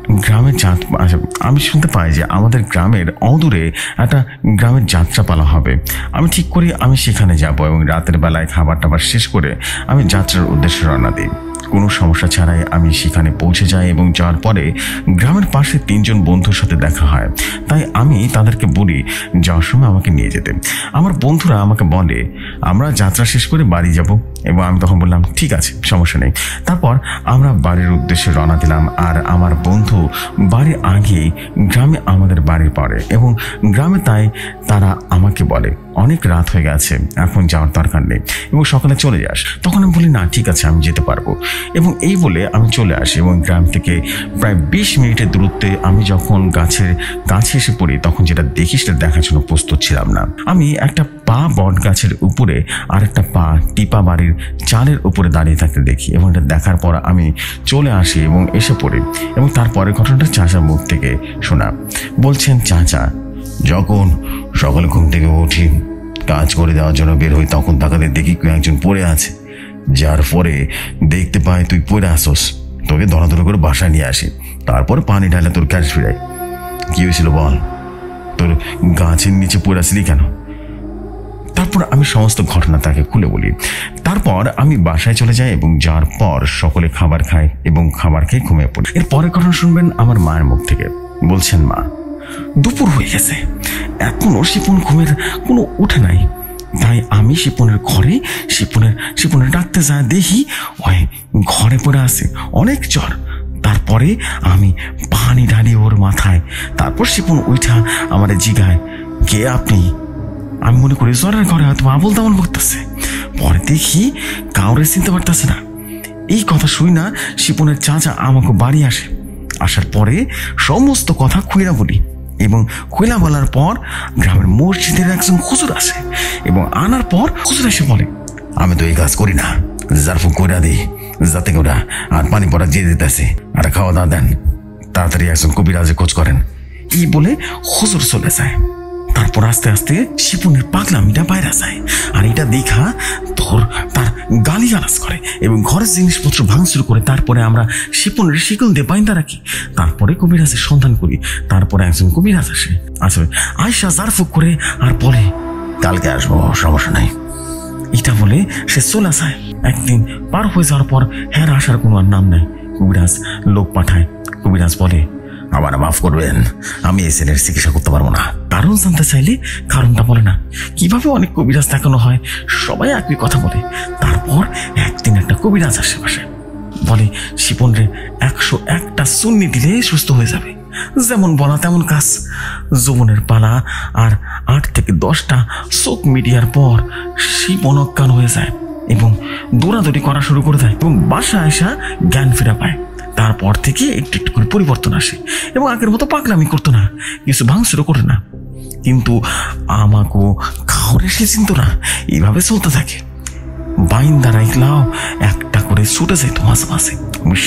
গ্রামের যাত আচ্ছা, আমি শুনতে পাই যে আমাদের গ্রামের অদূরে একটা গ্রামের যাত্রাপালা হবে। আমি ঠিক করি আমি সেখানে যাব এবং রাতের বেলায় খাবার টাবার শেষ করে আমি যাত্রার উদ্দেশ্যে রওনা দিই। কোনো সমস্যা ছাড়াই আমি সেখানে পৌঁছে যাই এবং যাওয়ার পরে গ্রামের পাশে তিনজন বন্ধুর সাথে দেখা হয়। তাই আমি তাদেরকে বলি, যাওয়ার সময় আমাকে নিয়ে যেতে। আমার বন্ধুরা আমাকে বলে, আমরা যাত্রা শেষ করে বাড়ি যাব। এবং আমি তখন বললাম, ঠিক আছে, সমস্যা নেই। তারপর আমরা বাড়ির উদ্দেশ্যে রওনা দিলাম আর আমার বন্ধু বাড়ি আগেই গ্রামে আমাদের বাড়ির পরে এবং গ্রামে তাই তারা আমাকে বলে। অনেক রাত হয়ে গেছে, এখন যাওয়ার দরকার নেই। এবং সকালে চলে যাস। তখন আমি বলি, না, ঠিক আছে, আমি যেতে পারব। এবং এই বলে আমি চলে আসি এবং গ্রাম থেকে প্রায় বিশ মিনিটের দূরত্বে আমি যখন গাছের কাছে এসে পড়ি, তখন যেটা দেখি সেটা দেখার জন্য প্রস্তুত ছিলাম না। আমি একটা পা বট গাছের উপরে আর একটা পা টিপা বাড়ির চালের উপরে দাঁড়িয়ে থাকতে দেখি এবং এটা দেখার পর আমি চলে আসি এবং এসে পড়ি। এবং তারপরে ঘটনাটা চাচার মুখ থেকে শোনা। বলছেন, চাচা যখন সকালে ঘুম থেকে উঠি, কাজ করে দেওয়ার জন্য বের হই, তখন তাকাতে দেখি কেউ একজন পড়ে আছে। যার পরে দেখতে পাই তুই পড়ে আসোস। তোকে ধরাধরা করে বাসায় নিয়ে আসি। তারপর পানি ঢালে তোর ক্যাশ ফিরাই। কি হয়েছিল বল? তোর গাছের নিচে পড়ে আসলি কেন? তারপর আমি সমস্ত ঘটনা তাকে খুলে বলি। তারপর আমি বাসায় চলে যাই এবং যাওয়ার পর সকলে খাবার খায় এবং খাবার খেয়ে ঘুমিয়ে পড়ি। এর পরের ঘটনা শুনবেন আমার মায়ের মুখ থেকে। বলছেন মা দুপুর হয়ে গেছে। এখনও শিপন ঘুমের কোনো উঠে নাই। তাই আমি শিপনের ঘরে শিপনের শিপনের ডাকতে যা দেখি, ওই ঘরে পড়ে আছে অনেক জ্বর। তারপরে আমি পানি ঢালি ওর মাথায়। তারপর শিপন উঠা আমার জিগায়, কে আপনি? আমি মনে করি জ্বরের ঘরে হয়তো আবল তামল করতেছে। পরে দেখি কাউরে চিনতে পারতেছে না। এই কথা শুই না, শিপনের চাচা আমাকে বাড়ি আসে। আসার পরে সমস্ত কথা খুইরা বলি। এবং খোলা বলার পর গ্রামের মসজিদের একজন হুজুর আসে এবং আনার পর হুজুর এসে বলে, আমি তো এই কাজ করি না। জারফু কইরা দিই, যাতে করে আর পানি পড়া দিয়ে দিতেছে। আর খাওয়া দাওয়া দেন। তাড়াতাড়ি একজন কবিরাজে খোঁজ করেন। এই বলে হুজুর চলে যায়। তারপর আস্তে আস্তে শিপুনের শিপনের পাগলামিটা বাইরে যায়। আর এটা দেখা ধর তার গালি গালাজ করে এবং ঘরের জিনিসপত্র ভাঙচুর করে তারপরে আমরা শিপনের শিকল দিয়ে বাইন্দা রাখি। তারপরে কবিরাজের সন্ধান করি। তারপরে একজন কবিরাজ আসে। আসবে আয়সা জারফুক করে আর বলে, কালকে আসব, সমস্যা নাই। এটা বলে সে চলে যায়। একদিন পার হয়ে যাওয়ার পর হ্যাঁ আসার কোনো আর নাম নাই। কবিরাজ লোক পাঠায়। কবিরাজ বলে আমার মাফ করবেন, আমি এই ছেলের চিকিৎসা করতে পারব না। কারণ জানতে চাইলে কারণটা বলে না। কীভাবে অনেক কবিরাজ দেখানো হয়, সবাই একই কথা বলে। তারপর একদিন একটা কবিরাজ আশেপাশে বলে, শিপন রে, একশো একটা সুন্নি দিলে সুস্থ হয়ে যাবে। যেমন বলা তেমন কাজ। যৌবনের পালা আর আট থেকে দশটা চোখ মিডিয়ার পর শিপন অজ্ঞান হয়ে যায় এবং দৌড়াদৌড়ি করা শুরু করে দেয় এবং বাসা আসা জ্ঞান ফিরে পায়। তারপর থেকে একটু একটু করে পরিবর্তন আসে এবং আগের মতো পাগলামি করতো না, কিছু ভাঙচুরও করে না। কিন্তু আমাকেও খাওয়ারে সে চিনত না, এইভাবে চলতে থাকে। বাইন দাঁড়াইলাও একটা করে ছুটে যেত মাঝে মাঝে।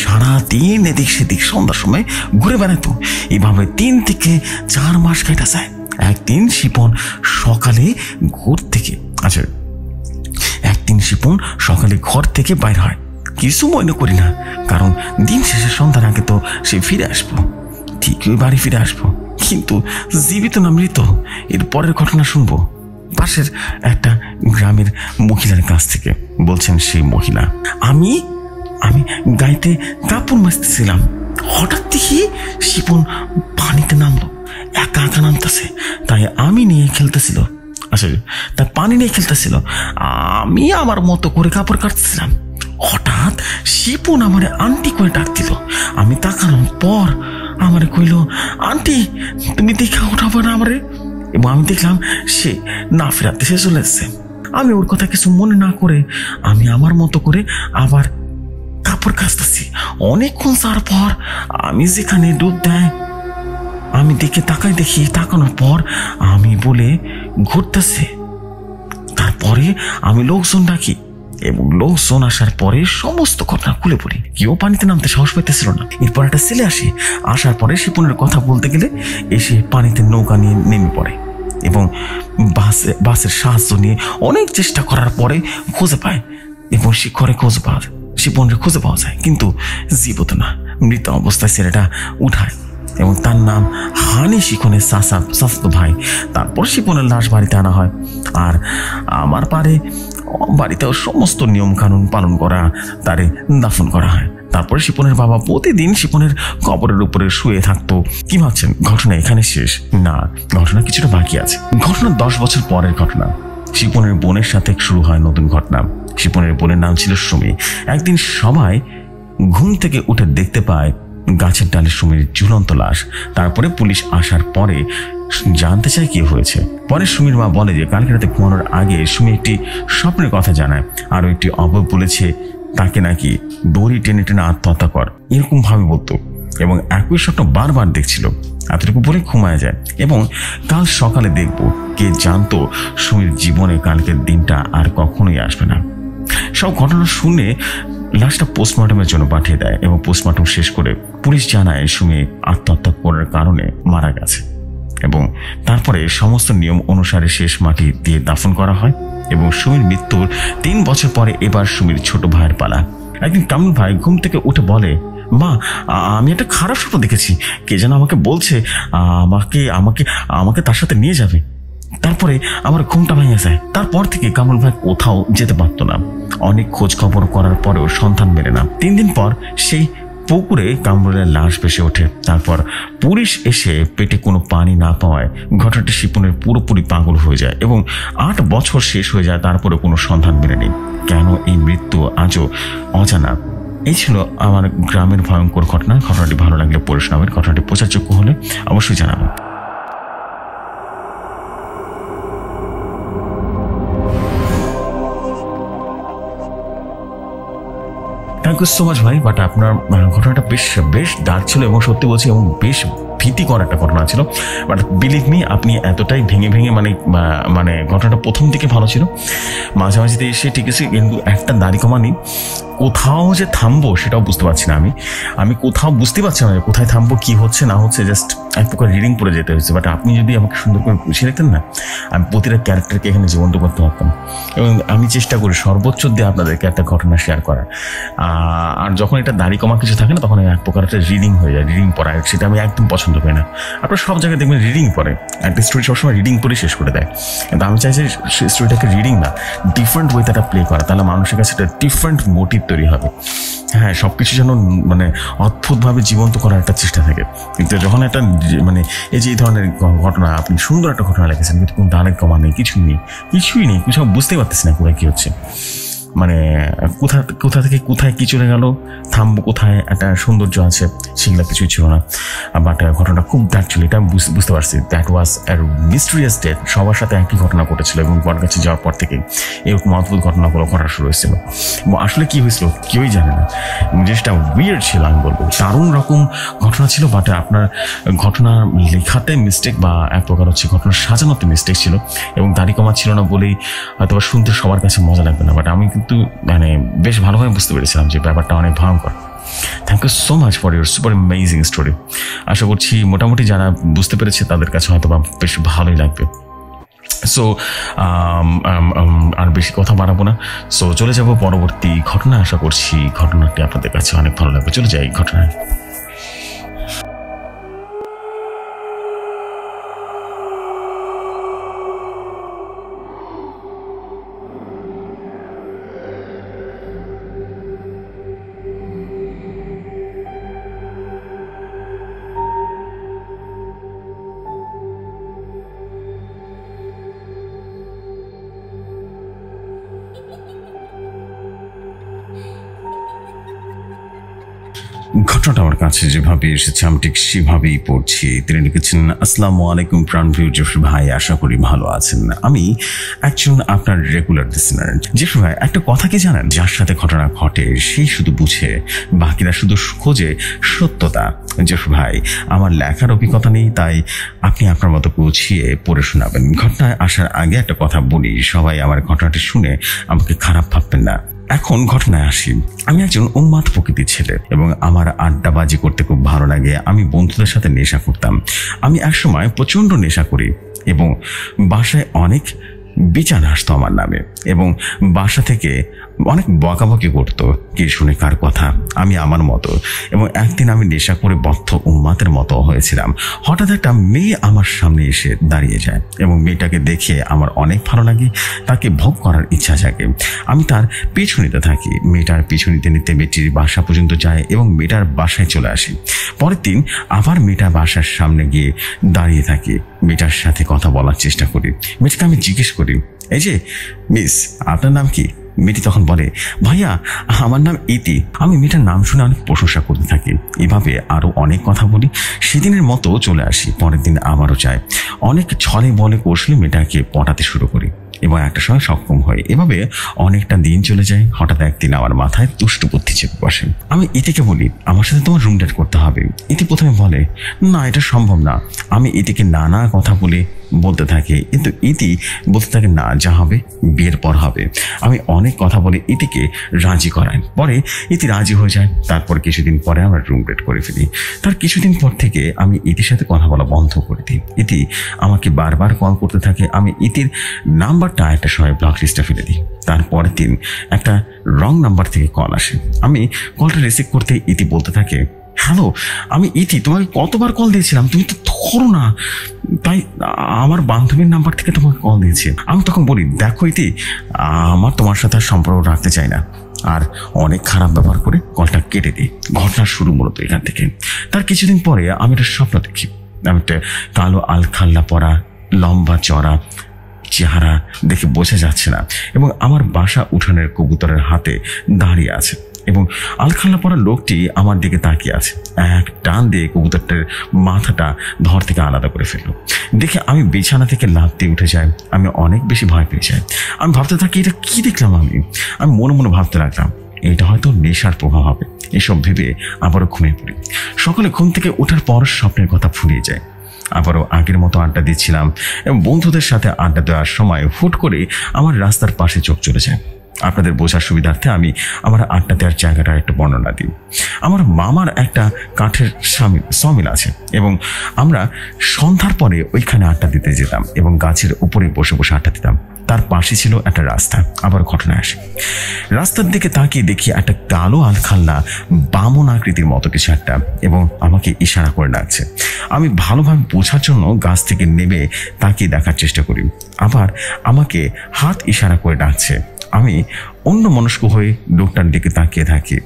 সারা দিন এদিক সেদিক সন্ধ্যার সময় ঘুরে বেড়াতো এইভাবে তিন থেকে চার মাস কেটে যায়। একদিন শিপন সকালে ঘর থেকে আচ্ছা একদিন শিপন সকালে ঘর থেকে বাইর হয়। কিছু মনে করি না, কারণ দিন শেষে সন্ধ্যার আগে তো সে ফিরে আসব। ঠিকই বাড়ি ফিরে আসব, কিন্তু জীবিত না মৃত, এর পরের ঘটনা শুনব। পাশের একটা গ্রামের মহিলার কাছ থেকে বলছেন সেই মহিলা, আমি আমি গাইতে কাপড় মাসতেছিলাম হঠাৎ দেখি শিপন পানিতে নামলো, একা একা নামতেছে, তাই আমি নিয়ে খেলতেছিল আসলে তাই পানি নিয়ে খেলতেছিল, আমি আমার মতো করে কাপড় কাটতেছিলাম। হঠাৎ শিপন আমার আন্টি করে ডাক দিল আমি তাকানোর পর আমারে কইল, আন্টি, তুমি দেখা উঠাবো না আমারে? এবং আমি দেখলাম, সে না ফেরাতে সে চলে এসছে। আমি ওর কথা কিছু মনে না করে আমি আমার মতো করে আবার কাপড় কাচতেছি। অনেকক্ষণ যাওয়ার পর আমি যেখানে ডুব দেয়, আমি দেখে তাকাই দেখি, তাকানোর পর আমি বলে, ঘুরতেছে। তারপরে আমি লোকজন ডাকি এবং লোকজন আসার পরে সমস্ত ঘটনা খুলে পড়ি। কেউ পানিতে নামতে সাহস পাইতেছিল না। এরপর একটা ছেলে আসে। আসার পরে শিপনের কথা বলতে গেলে এসে পানিতে নৌকা নিয়ে নেমে পড়ে এবং বাসে বাসের সাহায্য নিয়ে অনেক চেষ্টা করার পরে খুঁজে পায় এবং শিক্ষরে খোঁজ পাওয়া যায় শিপনরে খুঁজে পাওয়া যায়, কিন্তু জীবত না। মৃত অবস্থায় ছেলেটা উঠায় এবং তার নাম হানি শিখনের চাষা চাচাতো ভাই। তারপর শিপনের লাশ বাড়িতে আনা হয়। আর আমার পারে বাড়িতেও সমস্ত নিয়ম কানুন পালন করা, তারে দাফন করা হয়। তারপরে শিপনের বাবা প্রতিদিন শিপনের কবরের উপরে শুয়ে থাকতো। কি ভাবছেন? ঘটনা এখানে শেষ? না, ঘটনা কিছুটা বাকি আছে। ঘটনা দশ বছর পরের ঘটনা। শিপনের বোনের সাথে শুরু হয় নতুন ঘটনা। শিপনের বোনের নাম ছিল সুমি। একদিন সবাই ঘুম থেকে উঠে দেখতে পায় গাছের ডালে সুমির ঝুলন্ত লাশ। তারপরে পুলিশ আসার পরে জানতে চায় কি হয়েছে। পরে সুমির মা বলে যে কালকে রাতে ঘুমানোর আগে সুমি একটি স্বপ্নের কথা জানায়। আরও একটি অবয় বলেছে, তাকে নাকি দড়ি টেনে টেনে আত্মহত্যা কর। এরকম ভাবে বলতো। এবং একই স্বপ্ন বারবার দেখছিল। এতটুকু বলে ঘুমায় যায়। এবং কাল সকালে দেখব কে জানতো সুমির জীবনে কালকের দিনটা আর কখনোই আসবে না। সব ঘটনা শুনে লাশটা পোস্টমর্টমের জন্য পাঠিয়ে দেয় এবং পোস্টমর্টম শেষ করে পুলিশ জানায় সুমি আত্মহত্যা করার কারণে মারা গেছে এবং তারপরে সমস্ত নিয়ম অনুসারে শেষ মাটি দিয়ে দাফন করা হয় এবং সুমির মৃত্যুর তিন বছর পরে এবার সুমির ছোট ভাইয়ের পালা। একদিন কামুল ভাই ঘুম থেকে উঠে বলে, মা, আমি একটা খারাপ স্বপ্ন দেখেছি। কে যেন আমাকে বলছে, আমাকে আমাকে আমাকে তার সাথে নিয়ে যাবে। তারপরে আমার ঘুমটা ভেঙে যায়। তারপর থেকে কামুল ভাই কোথাও যেতে পারতো না। অনেক খোঁজ খবর করার পরেও সন্ধান মেলে না। তিন দিন পর সেই পুকুরে কামরুলের লাশ ভেসে ওঠে। তারপর পুলিশ এসে পেটে কোনো পানি না পাওয়ায় ঘটনাটি শিপনের পুরোপুরি পাগল হয়ে যায় এবং আট বছর শেষ হয়ে যায় তারপরে কোনো সন্ধান মেলেনি। কেন এই মৃত্যু আজও অজানা? এই ছিল আমার গ্রামের ভয়ঙ্কর ঘটনা। ঘটনাটি ভালো লাগলে শোনাবেন ঘটনাটি প্রচারযোগ্য হলে অবশ্যই জানাবেন। থ্যাংক ইউ সো মাচ ভাই বাট আপনার ঘটনাটা বেশ বেশ দার ছিল এবং সত্যি বলছি, এবং বেশ ভীতিকর একটা ঘটনা ছিল। বাট বিলিভ মি আপনি এতটাই ভেঙে ভেঙে মানে মানে ঘটনাটা প্রথম দিকে ভালো ছিল। মাঝামাঝিতে এসে ঠিক আছে, কিন্তু একটা দাড়ি কমা নেই কোথাও যে থামবো সেটাও বুঝতে পারছি না আমি। আমি কোথাও বুঝতে পারছি না কোথায় থামবো, কি হচ্ছে, না হচ্ছে জাস্ট এক প্রকার রিডিং করে যেতে হয়েছে। বাট আপনি যদি আমাকে সুন্দর করে বুঝিয়ে রাখতেন না, আমি প্রতিটা ক্যারেক্টারকে এখানে জীবন্ত করতে পারতাম। এবং আমি চেষ্টা করি সর্বোচ্চ দিয়ে আপনাদেরকে একটা ঘটনা শেয়ার করার। আর যখন এটা দাড়ি কমা কিছু থাকে না, তখন এক প্রকার একটা রিডিং হয়ে যায় রিডিং পড়া, সেটা আমি একদম পছন্দ করি না। আপনার সব জায়গায় দেখবেন রিডিং পড়ে। একটা স্টোরি সবসময় রিডিং পড়ে শেষ করে দেয়। কিন্তু আমি চাই যে স্টোরিটাকে রিডিং না ডিফারেন্ট ওয়েতে একটা প্লে করা। তাহলে মানুষের কাছে একটা ডিফারেন্ট মোটিভ তৈরি হবে। হ্যাঁ সব কিছু যেন মানে অদ্ভুতভাবে জীবন্ত করার একটা চেষ্টা থাকে। কিন্তু যখন একটা মানে এই যে এই ধরনের ঘটনা, আপনি সুন্দর একটা ঘটনা লিখেছেন, কিন্তু কোনো দানের কমা নেই, কিছুই নেই কিছুই নেই, কিছু বুঝতেই পারতেছি না কোথায় কী হচ্ছে। মানে কোথা কোথা থেকে কোথায় কি চলে গেল, থামবো কোথায়, একটা সৌন্দর্য আছে, সেগুলো কিছুই ছিল না। বাট ঘটনাটা খুব দ্যাট ছিল এটা আমি বুঝ- বুঝতে পারছি। দ্যাট ওয়াজ এর মিস্ট্রিয়াস ডেট সবার সাথে একই ঘটনা ঘটেছিল এবং বর কাছে যাওয়ার পর থেকে এরকম অদ্ভুত ঘটনাগুলো ঘটা শুরু হয়েছিল। আসলে কি হয়েছিল কেউই জানে না। জিনিসটা উইয়ার্ড ছিল, আমি বলব। দারুণ রকম ঘটনা ছিল বাট আপনার ঘটনা লেখাতে মিস্টেক বা এক প্রকার হচ্ছে ঘটনা সাজানোতে মিস্টেক ছিল এবং দাড়ি কমা ছিল না বলেই হয়তো শুনতে সবার কাছে মজা লাগবে না। বাট আমি কিন্তু মানে বেশ ভালোভাবে বুঝতে পেরেছিলাম যে ব্যাপারটা অনেক ভয়ঙ্কর। Thank you so much for your super amazing story আশা করছি মোটামুটি যারা বুঝতে পেরেছে তাদের কাছে হয়তো বা বেশ ভালোই লাগবে। সো আর বেশি কথা বাড়াবো না। সো চলে যাব পরবর্তী ঘটনা। আশা করছি ঘটনাটি আপনাদের কাছে অনেক ভালো লাগবে। চলে যাই ঘটনায়। ঘটনাটা আমার কাছে যেভাবে এসেছে, আমি ঠিক সেভাবেই পড়ছি। তিনি লিখেছেন, আসসালামু আলাইকুম প্রাণপ্রিয় জসু ভাই, আশা করি ভালো আছেন। আমি একজন আপনার রেগুলার লিসনার জসু ভাই, একটা কথা কি জানেন? যার সাথে ঘটনা ঘটে, সেই শুধু বুঝে, বাকিরা শুধু খোঁজে সত্যতা। জসু ভাই, আমার লেখার অভিজ্ঞতা নেই, তাই আপনি আপনার মতো গুছিয়ে পড়ে শোনাবেন। ঘটনায় আসার আগে একটা কথা বলি, সবাই আমার ঘটনাটি শুনে আমাকে খারাপ ভাববেন না। এখন ঘটনায় আসি। আমি একজন উন্মাদ প্রকৃতির ছেলে এবং আমার আড্ডাবাজি করতে খুব ভালো লাগে। আমি বন্ধুদের সাথে নেশা করতাম। আমি একসময় প্রচণ্ড নেশা করি এবং বাসায় অনেক বিচার আসতো আমার নামে এবং বাসা থেকে অনেক বকাবকি করতো, কি শুনে কার কথা, আমি আমার মতো। এবং একদিন আমি নেশা করে বদ্ধ উম্মাতের মতো হয়েছিলাম। হঠাৎ একটা মেয়ে আমার সামনে এসে দাঁড়িয়ে যায় এবং মেয়েটাকে দেখে আমার অনেক ভালো লাগে, তাকে ভোগ করার ইচ্ছা জাগে। আমি তার পিছু নিতে থাকি, মেয়েটার পিছু নিতে নিতে মেয়েটির বাসা পর্যন্ত যায় এবং মেয়েটার বাসায় চলে আসি। পরের দিন আবার মেয়েটা বাসার সামনে গিয়ে দাঁড়িয়ে থাকি, মেয়েটার সাথে কথা বলার চেষ্টা করি। মেয়েটাকে আমি জিজ্ঞেস করি এই যে, মিস, আপনার নাম কি? মেয়েটি তখন বলে, ভাইয়া, আমার নাম ইতি। আমি মেয়েটার নাম শুনে অনেক প্রশংসা করতে থাকি। এভাবে আরও অনেক কথা বলি, সেদিনের মতো চলে আসি। পরের দিন আবারও চাই অনেক ছলে বলে কৌশলে মেয়েটাকে পটাতে শুরু করি এবং একটা সময় সক্ষম হয় এভাবে অনেকটা দিন চলে যায়। হঠাৎ একদিন আমার মাথায় দুষ্ট বুদ্ধি চেপে বসে। আমি ইতিকে বলি, আমার সাথে তোমার রুম ডেট করতে হবে। ইতি প্রথমে বলে, না, এটা সম্ভব না। আমি ইতিকে নানা কথা বলে বলতে থাকে কিন্তু ইতি বলতে থাকে, না, যা হবে, বিয়ের পর হবে। আমি অনেক কথা বলে ইতিকে রাজি করাই। পরে ইতি রাজি হয়ে যায়। তারপর কিছুদিন পরে আমরা রুম ডেট করে ফেলি। তার কিছুদিন পর থেকে আমি ইতির সাথে কথা বলা বন্ধ করে দিই। ইতি আমাকে বারবার কল করতে থাকে। আমি ইতির নাম্বারটা একটা সময় ব্লক লিস্টে ফেলে দিই। তারপরের দিন একটা রং নাম্বার থেকে কল আসে। আমি কলটা রিসিভ করতে ইতি বলতে থাকে হ্যালো, আমি ইতি, তোমাকে কতবার কল দিয়েছিলাম? তুমি তো ধরো না। তাই আমার বান্ধবীর নাম্বার থেকে তোমাকে কল দিয়েছি। আমি তখন বলি, দেখো ইতি, আমার তোমার সাথে আর সম্পর্ক রাখতে চাই না। আর অনেক খারাপ ব্যবহার করে কলটা কেটে দিই। ঘটনা শুরু মূলত এখান থেকে। তার কিছুদিন পরে আমি একটা স্বপ্ন দেখি। আমি একটা কালো আলখাল্লা পরা, লম্বা চড়া চেহারা দেখে বোঝা যাচ্ছে না। এবং আমার বাসা উঠানের কবুতরের হাতে দাঁড়িয়ে আছে। এবং আলখাল্লা পরা লোকটি আমার দিকে তাকিয়ে আছে। এক টান দিয়ে কবুতরটার মাথাটা ধর থেকে আলাদা করে ফেলল। দেখে আমি বিছানা থেকে লাভ দিয়ে উঠে যাই। আমি অনেক বেশি ভয় পেয়ে যাই। আমি ভাবতে থাকি, এটা কি দেখলাম আমি? আমি মনে মনে ভাবতে লাগলাম, এটা হয়তো নেশার প্রভাব হবে। এসব ভেবে আবারও ঘুমিয়ে পড়ি। সকালে ঘুম থেকে ওঠার পর স্বপ্নের কথা ফুরিয়ে যায়। আবারও আগের মতো আড্ডা দিচ্ছিলাম এবং বন্ধুদের সাথে আড্ডা দেওয়ার সময় হুট করে আমার রাস্তার পাশে চোখ চলে যায়। আপনাদের বোঝার সুবিধার্থে আমি আমার আড্ডা দেওয়ার জায়গাটার একটা বর্ণনা দিই। আমার মামার একটা কাঠের সামিল আছে এবং আমরা সন্ধ্যার পরে ওইখানে আড্ডা দিতে যেতাম এবং গাছের উপরে বসে বসে আড্ডা দিতাম। তার পাশে ছিল একটা রাস্তা। আবার ঘটনা আসে। রাস্তার দিকে তাকিয়ে দেখি একটা কালো আলখাল্লা বামন আকৃতির মতো কিছু একটা এবং আমাকে ইশারা করে ডাকছে। আমি ভালোভাবে বোঝার জন্য গাছ থেকে নেমে তাকিয়ে দেখার চেষ্টা করি। আবার আমাকে হাত ইশারা করে ডাকছে। আমি অন্য মনস্ক হয়ে লোকটার দিকে তাকিয়ে থাকি।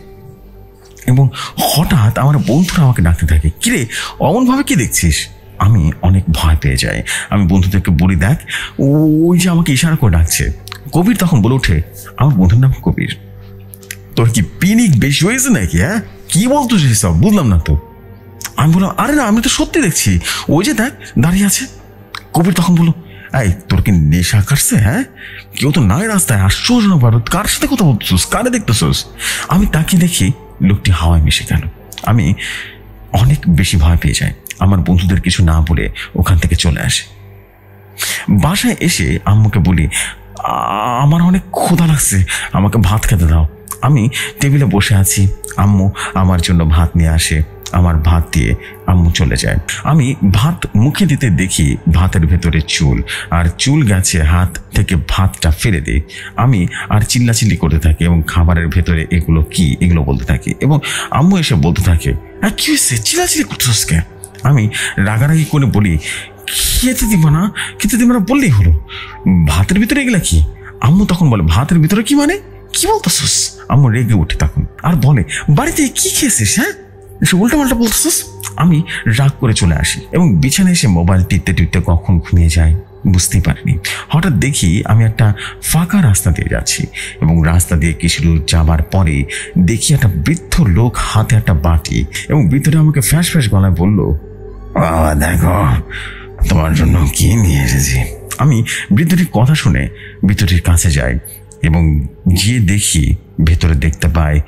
এবং হঠাৎ আমার বন্ধুরা আমাকে ডাকতে থাকে, কিরে, অমনভাবে কি দেখছিস? আমি অনেক ভয় পেয়ে যাই। আমি বন্ধুদেরকে বলি, দেখ, ওই যে আমাকে ইশারা করে ডাকছে। কবির তখন বলে ওঠে, আমার বন্ধুর নাম কবির। তোর কি পিনিক বেশি হয়েছে নাকি হ্যাঁ? কি বলতো সব? বুঝলাম না তো। আমি বললাম, আরে না, আমি তো সত্যি দেখছি। ওই যে দেখ, দাঁড়িয়ে আছে। কবির তখন বলল এই, তোর কি নেশা কাটছে হ্যাঁ? কেউ তো নাই রাস্তায় আশ্চর্য পারো কার সাথে কথা বলতেছোস? কারে দেখতেছোস? আমি তাকে দেখি লোকটি হাওয়ায় মিশে গেল। আমি অনেক বেশি ভয় পেয়ে যাই। আমার বন্ধুদের কিছু না বলে ওখান থেকে চলে আসে। বাসায় এসে আম্মুকে বলি, আমার অনেক ক্ষুধা লাগছে, আমাকে ভাত খেতে দাও। আমি টেবিলে বসে আছি। আম্মু আমার জন্য ভাত নিয়ে আসে। আমার ভাত দিয়ে আম্মু চলে যায়। আমি ভাত মুখে দিতে দেখি ভাতের ভেতরে চুল, আর চুল গেছে হাত থেকে ভাতটা ফেলে দিই। আমি আর চিল্লাচিল্লি করতে থাকি এবং খাবারের ভেতরে এগুলো কি, এগুলো বলতে থাকি এবং আম্মু এসে বলতে থাকে কি হয়েছে? চিল্লাচিল্লি করতেছ কে আমি রাগারাগি করে বলি, খেতে দিব না, খেতে দিব না বললেই হলো। ভাতের ভিতরে এগুলা কি? আম্মু তখন বলে, ভাতের ভিতরে কি মানে? কি বলতেছস? আম্মু রেগে উঠে তখন, আর বলে, বাড়িতে কি খেয়েছিস হ্যাঁ? এসে উল্টাপাল্টা বলছিস আমি রাগ করে চলে আসি এবং বিছানায় এসে মোবাইল টিপতে টিপতে কখন ঘুমিয়ে যায় বুঝতেই পারিনি। হঠাৎ দেখি আমি একটা ফাঁকা রাস্তা দিয়ে যাচ্ছি এবং রাস্তা দিয়ে কিছু দূর যাবার পরে দেখি একটা বৃদ্ধ লোক হাতে একটা বাটি এবং ভিতরে আমাকে ফ্যাস ফ্যাস গলায় বলল দেখো, তোমার জন্য কি নিয়ে এসেছি? আমি বৃদ্ধটির কথা শুনে বৃদ্ধটির কাছে যাই এবং গিয়ে দেখি ভেতরে দেখতে পাই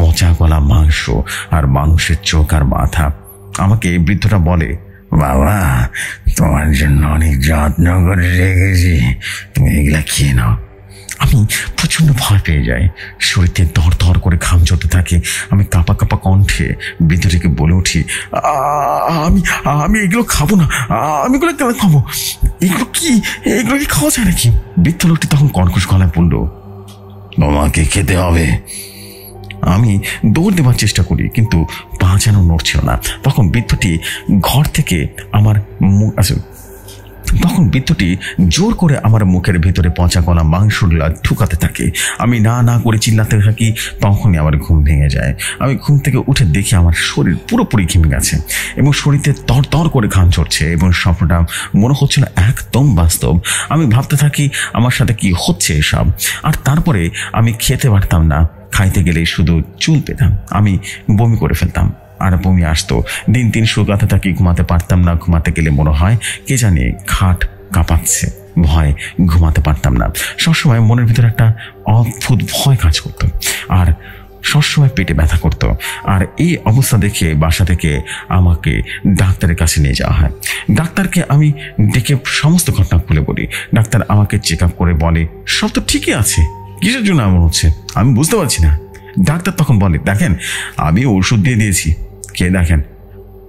পচা গলা মাংস আর মানুষের চোখ আর মাথা। আমাকে এই বৃদ্ধটা বলে, বাবা, তোমার জন্য অনেক যত্ন করে রেখেছি। তুমি এগুলা খেয়ে নাও। আমি প্রচণ্ড ভয় পেয়ে যাই। শরীরতে ধর ধর করে ঘাম চলতে থাকে। আমি কাঁপা কাঁপা কণ্ঠে বৃদ্ধটিকে বলে উঠি, "আ- আমি আমি এগুলো খাব না। আমি এগুলো কেন খাব? এগুলো কি? এগুলো কি খাওয়া যায় নাকি? বৃদ্ধ লোকটি তখন কর্কশ গলায় বলল, তোমাকে খেতে হবে। আমি দৌড় দেওয়ার চেষ্টা করি, কিন্তু পা যেন নড়ছিল না। তখন বৃদ্ধটি ঘর থেকে আমার আচ্ছা তখন বৃদ্ধটি জোর করে আমার মুখের ভেতরে পচা গলা মাংসগুলা ঠুকাতে থাকে। আমি না না করে চিল্লাতে থাকি, তখনই আমার ঘুম ভেঙে যায়। আমি ঘুম থেকে উঠে দেখি আমার শরীর পুরোপুরি ঘেমে গেছে এবং শরীরে তর তর করে ঘাম চড়ছে এবং স্বপ্নটা মনে হচ্ছিল একদম বাস্তব। আমি ভাবতে থাকি, আমার সাথে কি হচ্ছে এসব? আর তারপরে আমি খেতে পারতাম না। খাইতে গেলে শুধু চুল পেতাম। আমি বমি করে ফেলতাম। আর বমি আসতো। দিন দিন শুকাতে থাকি, ঘুমাতে পারতাম না। ঘুমাতে গেলে মনে হয়, কে জানে, খাট কাঁপাচ্ছে। ভয়, ঘুমাতে পারতাম না। সবসময় মনের ভিতরে একটা অদ্ভুত ভয় কাজ করতো। আর সবসময় পেটে ব্যথা করতো। আর এই অবস্থা দেখে বাসা থেকে আমাকে ডাক্তারের কাছে নিয়ে যাওয়া হয়। ডাক্তারকে আমি ডেকে সমস্ত ঘটনা খুলে বলি। ডাক্তার আমাকে চেক আপ করে বলে, সব তো ঠিকই আছে। কিসের জন্য এমন হচ্ছে? আমি বুঝতে পারছি না। ডাক্তার তখন বলে, দেখেন, আমি ওষুধ দিয়ে দিয়েছি। কে দেখেন?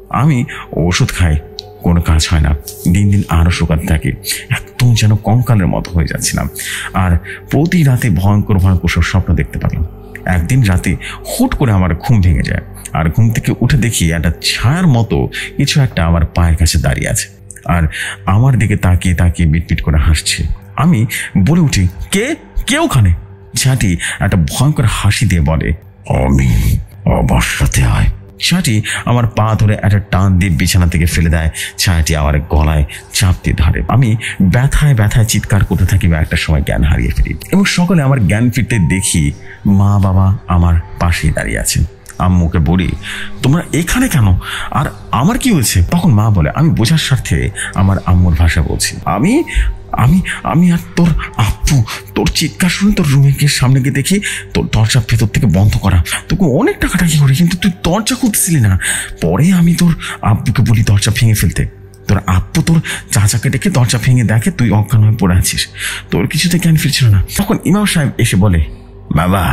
আমি ওষুধ খাই, কোনো কাজ হয় না। দিন দিন আরও শুকাতে থাকি। একদম যেন কঙ্কালের মতো হয়ে যাচ্ছিলাম। আর প্রতি রাতে ভয়ঙ্কর ভয়ঙ্কর সব স্বপ্ন দেখতে পেলাম একদিন রাতে হুট করে আমার ঘুম ভেঙে যায়। আর ঘুম থেকে উঠে দেখি একটা ছায়ার মতো কিছু একটা আমার পায়ের কাছে দাঁড়িয়ে আছে। আর আমার দিকে তাকিয়ে তাকিয়ে মিটমিট করে হাসছে। আমি বলে উঠি, কে? কে ওখানে? ছাটি একটা ভয়ঙ্কর হাসি দিয়ে বলে, আমি আমার সাথে আয়। ছাটি আমার পা ধরে একটা টান দিয়ে বিছানা থেকে ফেলে দেয়। ছায়াটি আমার গলায় চাপ দিয়ে ধরে। আমি ব্যথায় ব্যথায় চিৎকার করতে থাকি বা একটা সময় জ্ঞান হারিয়ে ফেলি এবং সকালে আমার জ্ঞান ফিরতে দেখি মা বাবা আমার পাশেই দাঁড়িয়ে আছেন। আম্মুকে বলি, তোমরা এখানে কেন? আর আমার কি হয়েছে? তখন মা বলে, আমি বোঝার স্বার্থে আমার আম্মুর ভাষা বলছি। আমি আমি আমি আর তোর আপ্পু তোর চিৎকার শুনে তোর রুমে গিয়ে সামনে গিয়ে দেখি তোর দরজা ভেতর থেকে বন্ধ করা। তোকে অনেক টাকাটা কি করি, কিন্তু তুই দরজা খুঁজছিলি না। পরে আমি তোর আব্বুকে বলি দরজা ভেঙে ফেলতে। তোর আপ্পু তোর চাচাকে ডেকে দরজা ভেঙে দেখে তুই অজ্ঞান হয়ে পড়ে আছিস। তোর কিছুতে জ্ঞান ফিরছিল না। তখন ইমাম সাহেব এসে বলে, বাবা,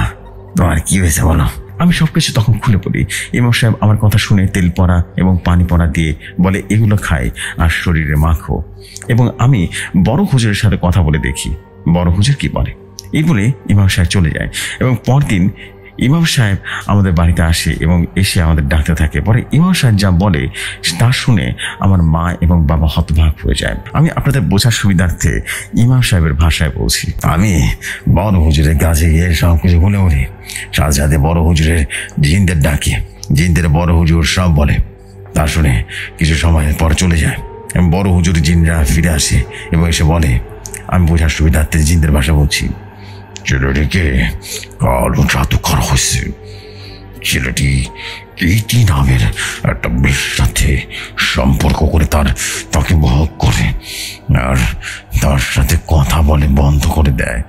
তোমার কি হয়েছে বলো? আমি সব কিছু তখন খুলে পড়ি ইমাম সাহেব আমার কথা শুনে তেল পড়া এবং পানি পড়া দিয়ে বলে, এগুলো খাই আর শরীরে মাখো। এবং আমি বড় হুজুরের সাথে কথা বলে দেখি। বড় হুজুর কি বলে? এই বলে ইমাম সাহেব চলে যায়। এবং পরদিন ইমাম সাহেব আমাদের বাড়িতে আসে এবং এসে আমাদের ডাকতে থাকে। পরে ইমাম সাহেব যা বলে, তা শুনে আমার মা এবং বাবা হতভাগ হয়ে যায়। আমি আপনাদের বোঝার সুবিধার্থে ইমাম সাহেবের ভাষায় বলছি। আমি বড় হুজুরের কাছে গিয়ে সব কিছু বলে বলি। সাথে বড় হুজুরের জিনদের ডাকে। জিনদের বড় হুজুর সব বলে। তা শুনে কিছু সময় পর চলে যায়। এবং বড় হুজুর জিনরা ফিরে আসে এবং এসে বলে, আমি বোঝার সুবিধার্থে জিনদের ভাষা বলছি। ছেলেটিকে কালো জাদু করা হয়েছে। ছেলেটি ইটি নামের একটা মেয়ের সাথে সম্পর্ক করে তার, তাকে ভোগ করে আর তার সাথে কথা বলে বন্ধ করে দেয়।